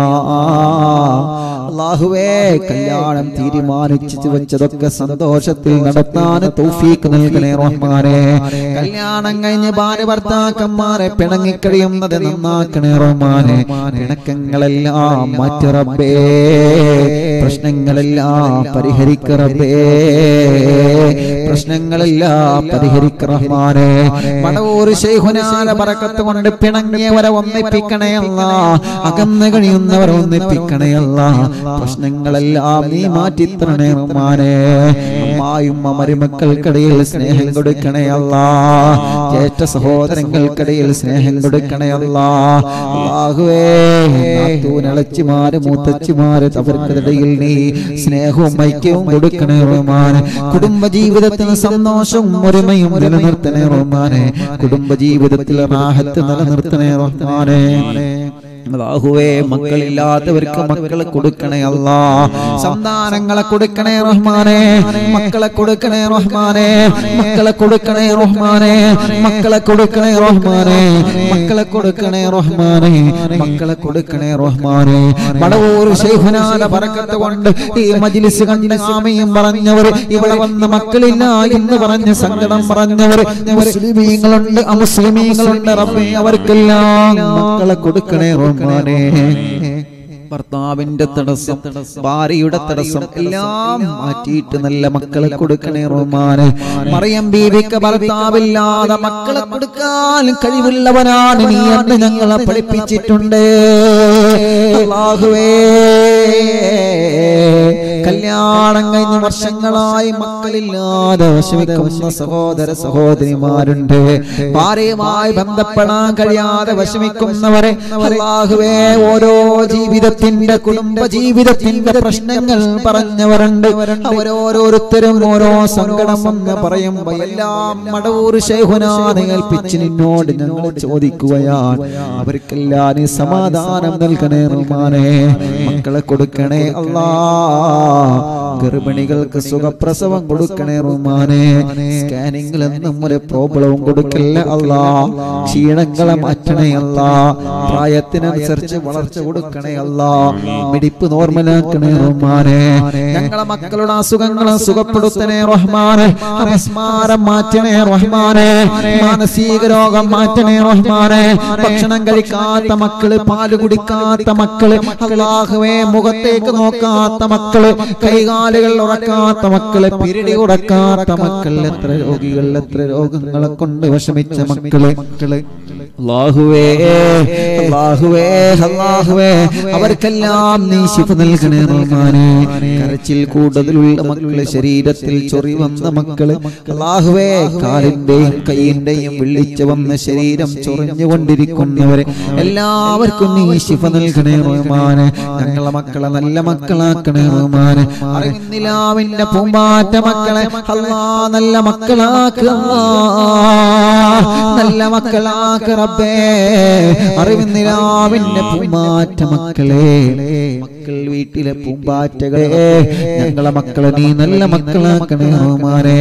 അള്ളാഹുവേ കല്യാണം തീരുമാനിച്ചു വെച്ചതൊക്കെ സന്തോഷത്തിൽ നടത്താൻ തൗഫീക്ക് നൽകണേ റഹ്മാനെ. കല്യാണം കഴിഞ്ഞ് ഭാര്യ ഭർത്താക്കന്മാരെ പിണങ്ങിക്കഴിയുന്നത് നന്നാക്കണേ റഹ്മാനെ. പിണക്കങ്ങളെല്ലാം മാറ്റി റബ്ബേ. പ്രശ്നങ്ങളെല്ലാം പരിഹരിക്ക റബ്ബേ. പ്രശ്നങ്ങളെല്ലാം പരിഹരിക്ക റഹ്മാനെ. മടവൂർ ശൈഖുനാല പറക്കത്ത് കൊണ്ട് പിണങ്ങിയവരെ ഒന്നിപ്പിക്കണേ അല്ല. അകന്ന് കഴിയുന്നവരെ ഒന്നിപ്പിക്കണേ അല്ല. പ്രശ്നങ്ങളെല്ലാം നീ മാറ്റിത്തരണേ ഉമ്മാനെ. അമ്മായും മരുമക്കൾക്കിടയിൽ സ്നേഹം കൊടുക്കണേ അല്ല ജ്യേഷ്ഠ സഹോദരങ്ങൾക്കിടയിൽ സ്നേഹം കൊടുക്കണേ അല്ല നാത്തൂനളച്ചിമാര് മൂത്തച്ചിമാര് അവർക്കിടയിൽ നീ സ്നേഹവും ഐക്യവും കൊടുക്കണേ റഹ്മാനെ. കുടുംബജീവിതത്തിന് സന്തോഷവും ഒരുമയും നിലനിർത്തണേ റഹ്മാനെ. കുടുംബജീവിതത്തിൽ റാഹത്ത് നിലനിർത്തണേ റഹ്മാനെ. അല്ലാഹുവേ മക്കളില്ലാത്തവർക്ക് മക്കളെ കൊടുക്കണേ അല്ലാ. സന്താനങ്ങളെ കൊടുക്കണേ റഹ്മാനെ. മക്കളെ കൊടുക്കണേ റഹ്മാനെ. മക്കളെ കൊടുക്കണേ റഹ്മാനെ. മക്കളെ കൊടുക്കണേ റഹ്മാനെ. മക്കളെ കൊടുക്കണേ റഹ്മാനെ. മക്കളെ കൊടുക്കണേ റഹ്മാനെ. മടവൂർ ശൈഖുനാല പറക്കത്ത് കൊണ്ട് ഈ മജ്ലിസ് കണ്ട സ്വാമിയും പറഞ്ഞവർ ഇവിടെ വന്ന് മക്കളില്ല എന്ന് പറഞ്ഞ് സങ്കടം പറഞ്ഞവർ മുസ്ലിമീങ്ങളുണ്ട് അമുസ്ലിമീങ്ങളുണ്ട് റബ്ബേ അവർക്കെല്ലാം മക്കളെ കൊടുക്കണേ റഹ്മാനെ. ഭർത്താവിന്റെ തടസ്സം ഭാര്യയുടെ തടസ്സം എല്ലാം മാറ്റിയിട്ട് നല്ല മക്കളെ കൊടുക്കണേ റഹ്മാനെ. മറിയം ബീവിക്ക് ഭർത്താവില്ലാതെ മക്കളെ കൊടുക്കാൻ കഴിവുള്ളവനാണ് നീ എന്ന് ഞങ്ങളെ പഠിപ്പിച്ചിട്ടുണ്ട്. അല്ലാഹുവേ കല്യാണം കഴിഞ്ഞ വർഷങ്ങളായി മക്കളില്ലാതെ വിഷമിക്കുന്ന സഹോദര സഹോദരിമാരുണ്ട്. ഭാര്യയുമായി ബന്ധപ്പെടാൻ കഴിയാതെ വിഷമിക്കുന്നവരെ അല്ലാഹുവേ ഓരോ ജീവിതത്തിന്റെ കുടുംബ ജീവിതത്തിന്റെ പ്രശ്നങ്ങൾ പറഞ്ഞവരുണ്ട്. അവരോരോരുത്തരും ഓരോ സങ്കടം എന്ന് പറയുമ്പോ എല്ലാം മടവൂർ ശൈഹുനാഥ് ഏൽപ്പിച്ച് നിന്നോട് ഞങ്ങൾ ചോദിക്കുകയാണ്. അവർക്കെല്ലാം സമാധാനം നൽകണേ റഹ്മാനെ. മക്കളെ കൊടുക്കണേ അല്ലാ. ഗർഭിണികൾക്ക് സുഖപ്രസവം കൊടുക്കണേ റുമാനെ സ്കാനിങ്ങിൽ എന്നും ഒരു പ്രോബ്ലവും കൊടുക്കല്ലേ അല്ലാ. ക്ഷീണങ്ങളെ മാറ്റണേ അല്ലാ. പ്രായത്തിനനുസരിച്ച് വളർച്ച കൊടുക്കണേ അല്ലാ. മിടിപ്പ് നോർമലാക്കണേ റുമാനെ ഞങ്ങളെ മക്കളുടെ അസുഖങ്ങളെ സുഖപ്പെടുത്തണേ റഹ്മാനെ. അപസ്മാരം മാറ്റണേ റഹ്മാനെ. മാനസിക രോഗം മാറ്റണേ റഹ്മാനെ. ഭക്ഷണം കഴിക്കാത്ത മക്കൾ പാൽ കുടിക്കാത്ത മക്കൾ അള്ളാഹുവേ മുഖത്തേക്ക് നോക്കാത്ത മക്കൾ കൈകാലുകൾ ഉറക്കാത്ത മക്കൾ പിരിടി ഉറക്കാത്ത മക്കൾ എത്ര രോഗികൾ എത്ര രോഗങ്ങളെ കൊണ്ട് വിഷമിച്ച മക്കൾ മക്കൾ? അല്ലാഹുവേ അല്ലാഹുവേ അല്ലാഹുവേ അവർക്കെല്ലാം നീ ശിഫ നൽകണേ റഹ്മാനേ. കരച്ചിൽ കൂടുതലുള്ള മക്കളെ ശരീരത്തിൽ ചൊറി വന്ന മക്കൾ. അല്ലാഹുവേ കാലിന്റെയും കൈയിന്റെയും വിളിച്ചു വന്ന ശരീരം ചൊറിഞ്ഞുകൊണ്ടിരിക്കുന്നവരെ. എല്ലാവർക്കും നീ ശിഫ നൽകണേ റഹ്മാനെ. ഞങ്ങളെ മക്കളെ നല്ല മക്കളാക്കണേ റഹ്മാനെ. അറിയുന്നില്ല പൂമ്പാറ്റ മക്കളെ. അല്ലാ നല്ല മക്കളാക്കുക. നല്ല മക്കളാക്ക റബ്ബേ. അറിവിന്നിലാവിന്റെ പൂമാറ്റ മക്കളെ. മക്കൾ വീട്ടിലെ പൂമ്പാറ്റകളെ. ഞങ്ങളെ മക്കളെ നീ നല്ല മക്കളാക്കണേ റഹ്മാനെ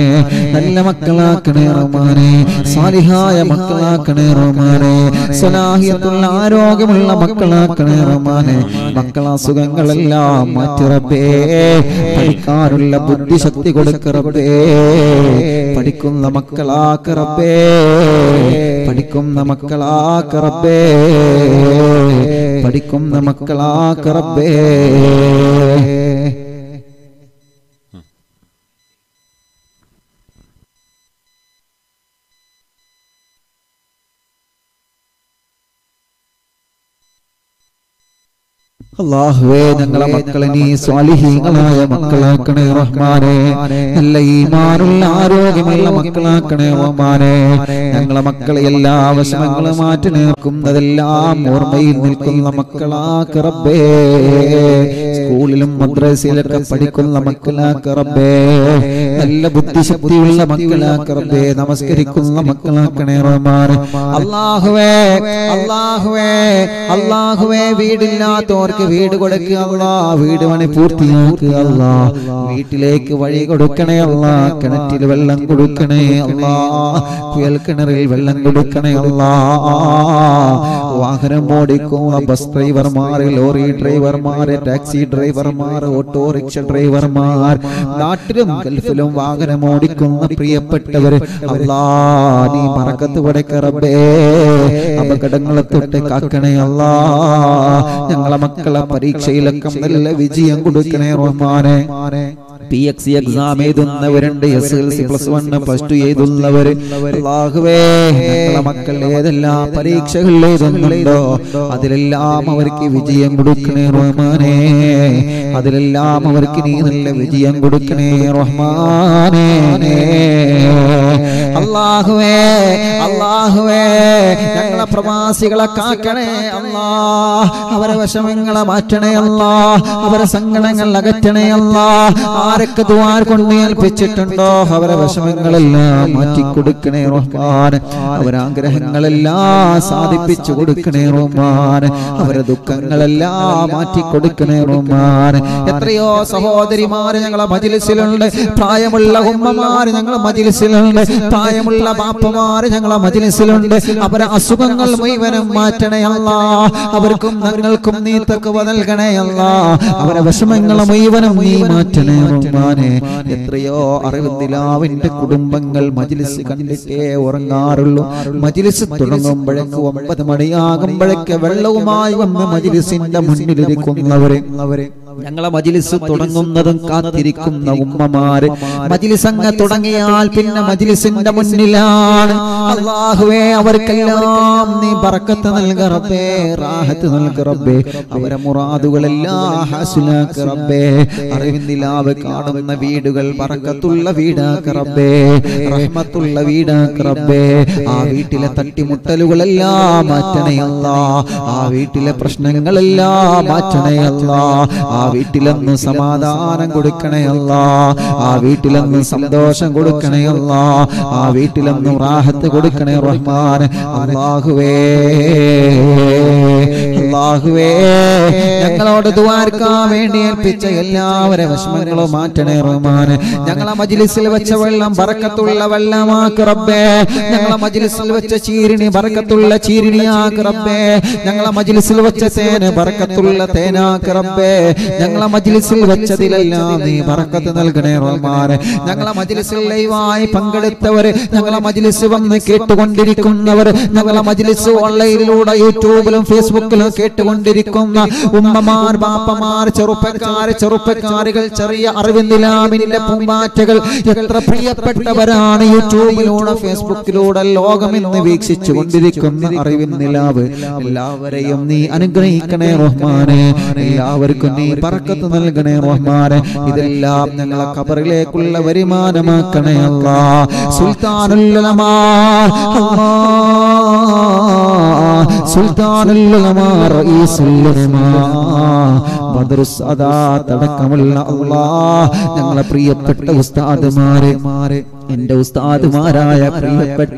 നല്ല മക്കളാക്കണേ റഹ്മാനെ സാലിഹായ മക്കളാക്കണേ റഹ്മാനെ സ്വലാഹിയത്തുള്ള ആരോഗ്യമുള്ള മക്കളാക്കണേ റഹ്മാനെ മക്കളെ അസുഖങ്ങളെല്ലാം മാറ്റി റബ്ബേ. പഠിക്കാനുള്ള ബുദ്ധിശക്തി കൊടുക്കറബേ പഠിക്കുന്ന മക്കളാക്ക റബ്ബേ. പഠിക്കുന്ന മക്കളാക്ക റബ്ബേ. പഠിക്കുന്ന മക്കളാക്ക അള്ളാഹുവേ ഞങ്ങളെ മക്കളെ നീ സ്വാലിഹീങ്ങളായ മക്കളാക്കണേ റഹ്മാനെ. നല്ല ഈമാനുള്ള ആരോഗ്യമുള്ള മക്കളാക്കണേ റഹ്മാനെ. ഞങ്ങളെ മക്കളെ എല്ലാ വശങ്ങളും മാറ്റി നിൽക്കുന്നതെല്ലാം ഓർമ്മയിൽ നിൽക്കുന്ന മക്കളാക്കറബേ മദ്രസയിലൊക്കെ പഠിക്കുന്ന മക്കളാക്കറബേ നല്ല ബുദ്ധിശക്തിയുള്ള മക്കളാക്കറബേ നമസ്കരിക്കുന്ന മക്കളാക്കണേ റഹ്മാനെ. അള്ളാഹുവേ അള്ളാഹുവേ അള്ളാഹുവേ വീടില്ലാത്തവർക്ക് വീട് കൊടുക്കുക വീട് പണി പൂർത്തിയാക്കുക വീട്ടിലേക്ക് വഴി കൊടുക്കണേ അല്ല കിണറ്റിൽ വെള്ളം കൊടുക്കണേ അല്ല കുയൽ കിണറിൽ വെള്ളം കൊടുക്കണേ അല്ല വാഹനം ഓടിക്കുന്ന ബസ് ഡ്രൈവർമാർ ലോറി ഡ്രൈവർമാർ ടാക്സി ഡ്രൈവർമാർ ഓട്ടോറിക്ഷ ഡ്രൈവർമാർ നാട്ടിലും ഗൾഫിലും വാഹനം ഓടിക്കുന്ന മറക്കത്ത് പടക്കറബേ അപകടങ്ങളെ തൊട്ട് കാക്കണേ അല്ലാ ഞങ്ങളെ മക്കളെ പരീക്ഷയിലൊക്കെ നല്ല വിജയം കൊടുക്കണേ റഹ്മാനെ. P X exam എഴുതുന്നവരുണ്ട് S L C plus one plus two ഞങ്ങളെ മക്കൾ ഏതെല്ലാം പരീക്ഷകൾ എഴുതുന്നുണ്ടോ? അതിലെല്ലാം അവർക്ക് വിജയം കൊടുക്കണേ റഹ്മാനെ. അതിലെല്ലാം അവർക്ക് നീ നല്ല വിജയം കൊടുക്കണേ റഹ്മാനെ. അള്ളാഹുവേ അള്ളാഹുവേ ഞങ്ങളെ പ്രവാസികളെ കാക്കണേ അല്ലാ അവരെ വിഷമങ്ങളെ മാറ്റണേ അല്ലാ അവരെ സങ്കടങ്ങൾ അകറ്റണേ അല്ലാ ആരൊക്കെ ദ്വാർ കൊണ്ട് ഏൽപ്പിച്ചിട്ടുണ്ടോ അവരെ വിഷമങ്ങളെല്ലാം മാറ്റി കൊടുക്കണേ റഹ്മാൻ അവരാഗ്രഹങ്ങളെല്ലാം സാധിപ്പിച്ചു കൊടുക്കണേ റഹ്മാൻ. അവരെ ദുഃഖങ്ങളെല്ലാം മാറ്റി കൊടുക്കണേ റഹ്മാൻ. എത്രയോ സഹോദരിമാര് ഞങ്ങളെ മജിലിസിലുണ്ട്. പ്രായമുള്ള ഉമ്മമാര് ഞങ്ങളെ മജിലിസിലുണ്ട്. പ്രായമുള്ള ബാപ്പമാര് ഞങ്ങളെ മജിലിസിലുണ്ട്. അവരെ അസുഖങ്ങൾ മുഴുവനും മാറ്റണേ അല്ല. അവർക്കും ഞങ്ങൾക്കും നീ തക്കുവ നൽകണേ അല്ല. അവരെ വിഷമങ്ങൾ മുഴുവനും നീ മാറ്റണേ റഹ്മാനെ എത്രയോ അറിവിന്ദിലാവിന്റെ കുടുംബങ്ങൾ മജിലിസ് കണ്ടിട്ടേ ഉറങ്ങാറുള്ളൂ. മജിലിസ് തുടങ്ങുമ്പോഴേക്ക് ഒമ്പത് മണിയാകുമ്പോഴേക്ക് വെള്ളവുമായി വന്ന് മജിലിസിന്റെ മുന്നിലിരിക്കുന്നവരെ. ഞങ്ങളെ മജിലിസ് തുടങ്ങുന്നതും കാത്തിരിക്കുന്ന ഉമ്മമാര് മജിലിസ് അങ്ങ് തുടങ്ങിയാൽ പിന്നെ മജിലിസിന്റെ മുന്നിലാണ്. അള്ളാഹുവേ അവർക്കെല്ലാം നീ പറക്കത്ത് നൽകറബേ റാഹത്ത് നൽകറബേ അവരെ മുറാദുകളെല്ലാം ഹാസിലാക്ക റബ്ബേ. അറിവിന്ദിലാവ് കാണുന്ന വീടുകൾ പറക്കത്തുള്ള വീടാക്കറബേ റഹ്മത്തുള്ള വീടാക്കറബേ ആ വീട്ടിലെ തട്ടിമുട്ടലുകളെല്ലാം മാറ്റണയല്ല. ആ വീട്ടിലെ പ്രശ്നങ്ങളെല്ലാം മാറ്റണയല്ല. ആ വീട്ടിലൊന്ന് സമാധാനം കൊടുക്കണയല്ല ആ വീട്ടിലൊന്ന് സന്തോഷം കൊടുക്കണയല്ല ആ വീട്ടിലൊന്ന് റാഹത്ത് കൊടുക്കണേ റഹ്മാൻ. അള്ളാഹുവേ അള്ളാഹുവേ ഞങ്ങളോട് ദ്വാർക്കാൻ വേണ്ടി ഏൽപ്പിച്ച എല്ലാവരെ വിഷമങ്ങളും മാറ്റണേ റഹ്മാൻ ഞങ്ങളെ മജിലിസിൽ വെച്ച വെള്ളം പറക്കത്തുള്ള വെള്ളമാക്ക് റബ്ബേ. ഞങ്ങളെ മജിലിസിൽ വെച്ച ചീരിണി ബർക്കത്തുള്ള ചീരിണിയാക്ക് റബ്ബേ. ഞങ്ങളെ മജിലിസിൽ വെച്ച തേന് ബർക്കത്തുള്ള തേനാക്ക് റബ്ബേ. ഞങ്ങളെ മജിലിസിൽ വെച്ചതിലെല്ലാം നീ ബർക്കത്ത് നൽകണേ റഹ്മാൻ ഞങ്ങളെ മജിലിസിൽ ലൈവായി പങ്കെടുത്തവര് ഞങ്ങളെ മജിലിസ് വന്ന് കേട്ടുകൊണ്ടിരിക്കുന്നവർ ഞങ്ങളെ മജിലിസ് ഓൺലൈനിലൂടെ യൂട്യൂബിലും ഫേസ്ബുക്കിലും കേട്ടുകൊണ്ടിരിക്കുന്ന ഉമ്മമാർ ബാപ്പമാർ ചെറുപ്പക്കാർ ചെറുപ്പക്കാരികൾ ചെറിയ അറിവിന്ദിലാമിന്റെ പൂമ്പാറ്റകൾ എത്ര പ്രിയപ്പെട്ടവരാണ് യൂട്യൂബിലൂടെ ഫേസ്ബുക്കിലൂടെ ലോകം ഇന്ന് വീക്ഷിച്ചു കൊണ്ടിരിക്കുന്ന അറിവിൻ നിലാവ്. എല്ലാവരെയും നീ അനുഗ്രഹിക്കണേ റഹ്മാനെ. എല്ലാവർക്കും നീ പറക്കത്ത് നൽകണേ റഹ്മാനെ. ഇതെല്ലാം ഞങ്ങളെ കബറിലേക്കുള്ള വരുമാനമാക്കണേ അല്ല. സുൽത്താനുല്ലമാ സുൽത്താനുല്ലമാ അടക്കമുള്ള അല്ലാ ഞങ്ങളെ പ്രിയപ്പെട്ട ഉസ്താദുമാരെ. എന്റെ ഉസ്താദുമാരായ പ്രിയപ്പെട്ട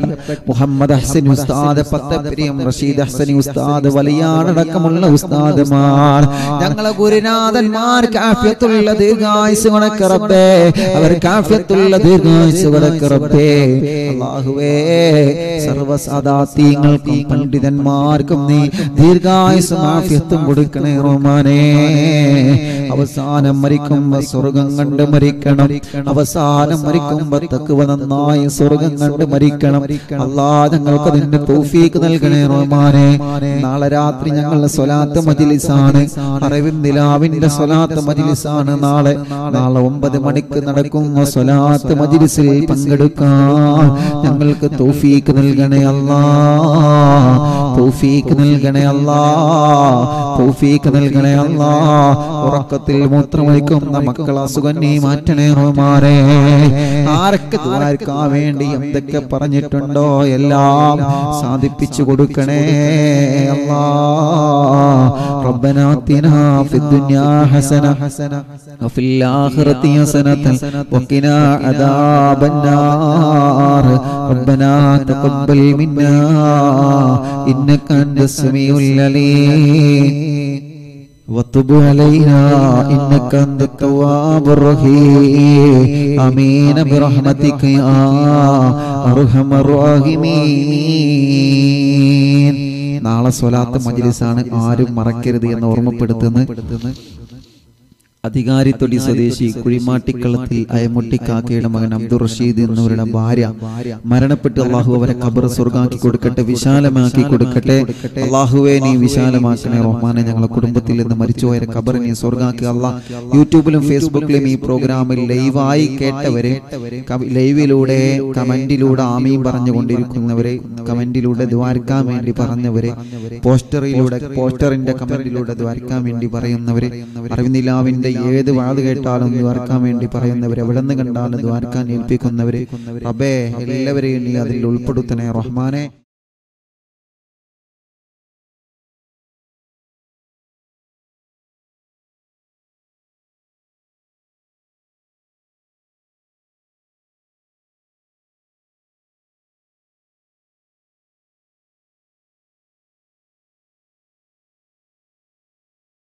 മുഹമ്മദ് ഹസൻ ഉസ്താദ് പത്തപ്രിയം റഷീദ് ഹസനി ഉസ്താദ് വലിയാണടക്കമുള്ള ഉസ്താദുമാർ. ഞങ്ങളെ ഗുരുനാഥന്മാർ കാഫ്യത്തുള്ള ദീർഘായുസ് കണക്കിറപ്പേ അവർ കാഫ്യത്തുള്ള ദീർഘായുസ് കണക്കിറപ്പേ അല്ലാഹുവേ സർവസാദാത്യങ്ങൾക്കും പണ്ഡിതന്മാർക്കും നീ ദീർഘായുസും ആഫ്യത്തും കൊടുക്കണേ റഹ്മാനേ. അവസാനം മരിക്കുമ്പോ സ്വർഗം കണ്ട് മരിക്കണം. അവസാനം മരിക്കുമ്പോ തക്കുവ നന്നായി സ്വർഗം കണ്ട് മരിക്കണം. അല്ലാ ഞങ്ങൾക്ക് അതിന്റെ തൗഫീക്ക് നൽകണേ റഹ്മാനെ. നാളെ രാത്രി ഞങ്ങളുടെ സ്വലാത്ത് മജിലിസാണ്. അറിവിൻ നിലാവിന്റെ സ്വലാത്ത് മജിലിസാണ് നാളെ. നാളെ. ഒമ്പത് മണിക്ക് നടക്കുന്ന സ്വലാത്ത് മജിലിസിൽ പങ്കെടുക്കാൻ ഞങ്ങൾക്ക് തൗഫീക്ക് നൽകണേ അല്ലാ തൗഫീക്ക് നൽകണേ അല്ലാ തൗഫീക്ക് നൽകണേ അല്ലാ ഉറക്കത്തിൽ മൂത്രമൊഴിക്കുന്ന മക്കൾ അസുഖം നീ മാറ്റണേ റഹ്മാനേ ആരൊക്കെ ദ്വാരക്കാൻ വേണ്ടി എന്തൊക്കെ പറഞ്ഞിട്ടുണ്ടോ എല്ലാം സാധിപ്പിച്ചു കൊടുക്കണേ അല്ലാ ربنا آتنا في الدنيا حسنة وفي الآخرة حسنة وقنا عذاب النار ربنا تقبل منا إنك أنت السميع العليم وتب علينا إنك أنت التواب الرحيم آمين برحمتك يا أرحم الراحمين നാളെ സ്വലാത്ത് മജ്ലിസാണ് ആരും മറക്കരുത് എന്ന് ഓർമ്മപ്പെടുത്തുന്നു അധികാരിത്തൊടി സ്വദേശി കുഴിമാട്ടിക്കളത്തിൽ അയമുട്ടിക്കാക്കയുടെ മകൻ അബ്ദുൾ റഷീദ് എന്നിവരുടെ ഭാര്യ. മരണപ്പെട്ട് അള്ളാഹു അവരെ ഖബർ സ്വർഗാക്കി കൊടുക്കട്ടെ വിശാലമാക്കി കൊടുക്കട്ടെ. അള്ളാഹുവെ നീ വിശാലമാക്കണേ റഹ്മാനെ ഞങ്ങളെ കുടുംബത്തിൽ നിന്ന് മരിച്ചുപോയ ഖബർ നീ സ്വർഗാക്കി അള്ളാഹ്. യൂട്യൂബിലും ഫേസ്ബുക്കിലും ഈ പ്രോഗ്രാമിൽ ലൈവായി കേട്ടവരെ ലൈവിലൂടെ കമന്റിലൂടെ ആമീൻ പറഞ്ഞുകൊണ്ടിരിക്കുന്നവരെ കമന്റിലൂടെ ദ്വാരക്കാൻ വേണ്ടി പറഞ്ഞവരെ പോസ്റ്ററിലൂടെ പോസ്റ്ററിന്റെ കമന്റിലൂടെ ദ്വാരക്കാൻ വേണ്ടി പറയുന്നവരെ അറിവിനിലാവിന്റെ ഏത് വാത് കേട്ടാലും ദ്വാരക്കാൻ വേണ്ടി പറയുന്നവർ എവിടെ നിന്ന് കണ്ടാലും ദ്വാരക്കാൻ ഏൽപ്പിക്കുന്നവര്. അബേ എല്ലാവരെയും നീ അതിൽ ഉൾപ്പെടുത്തണേ. റഹ്മാനെ.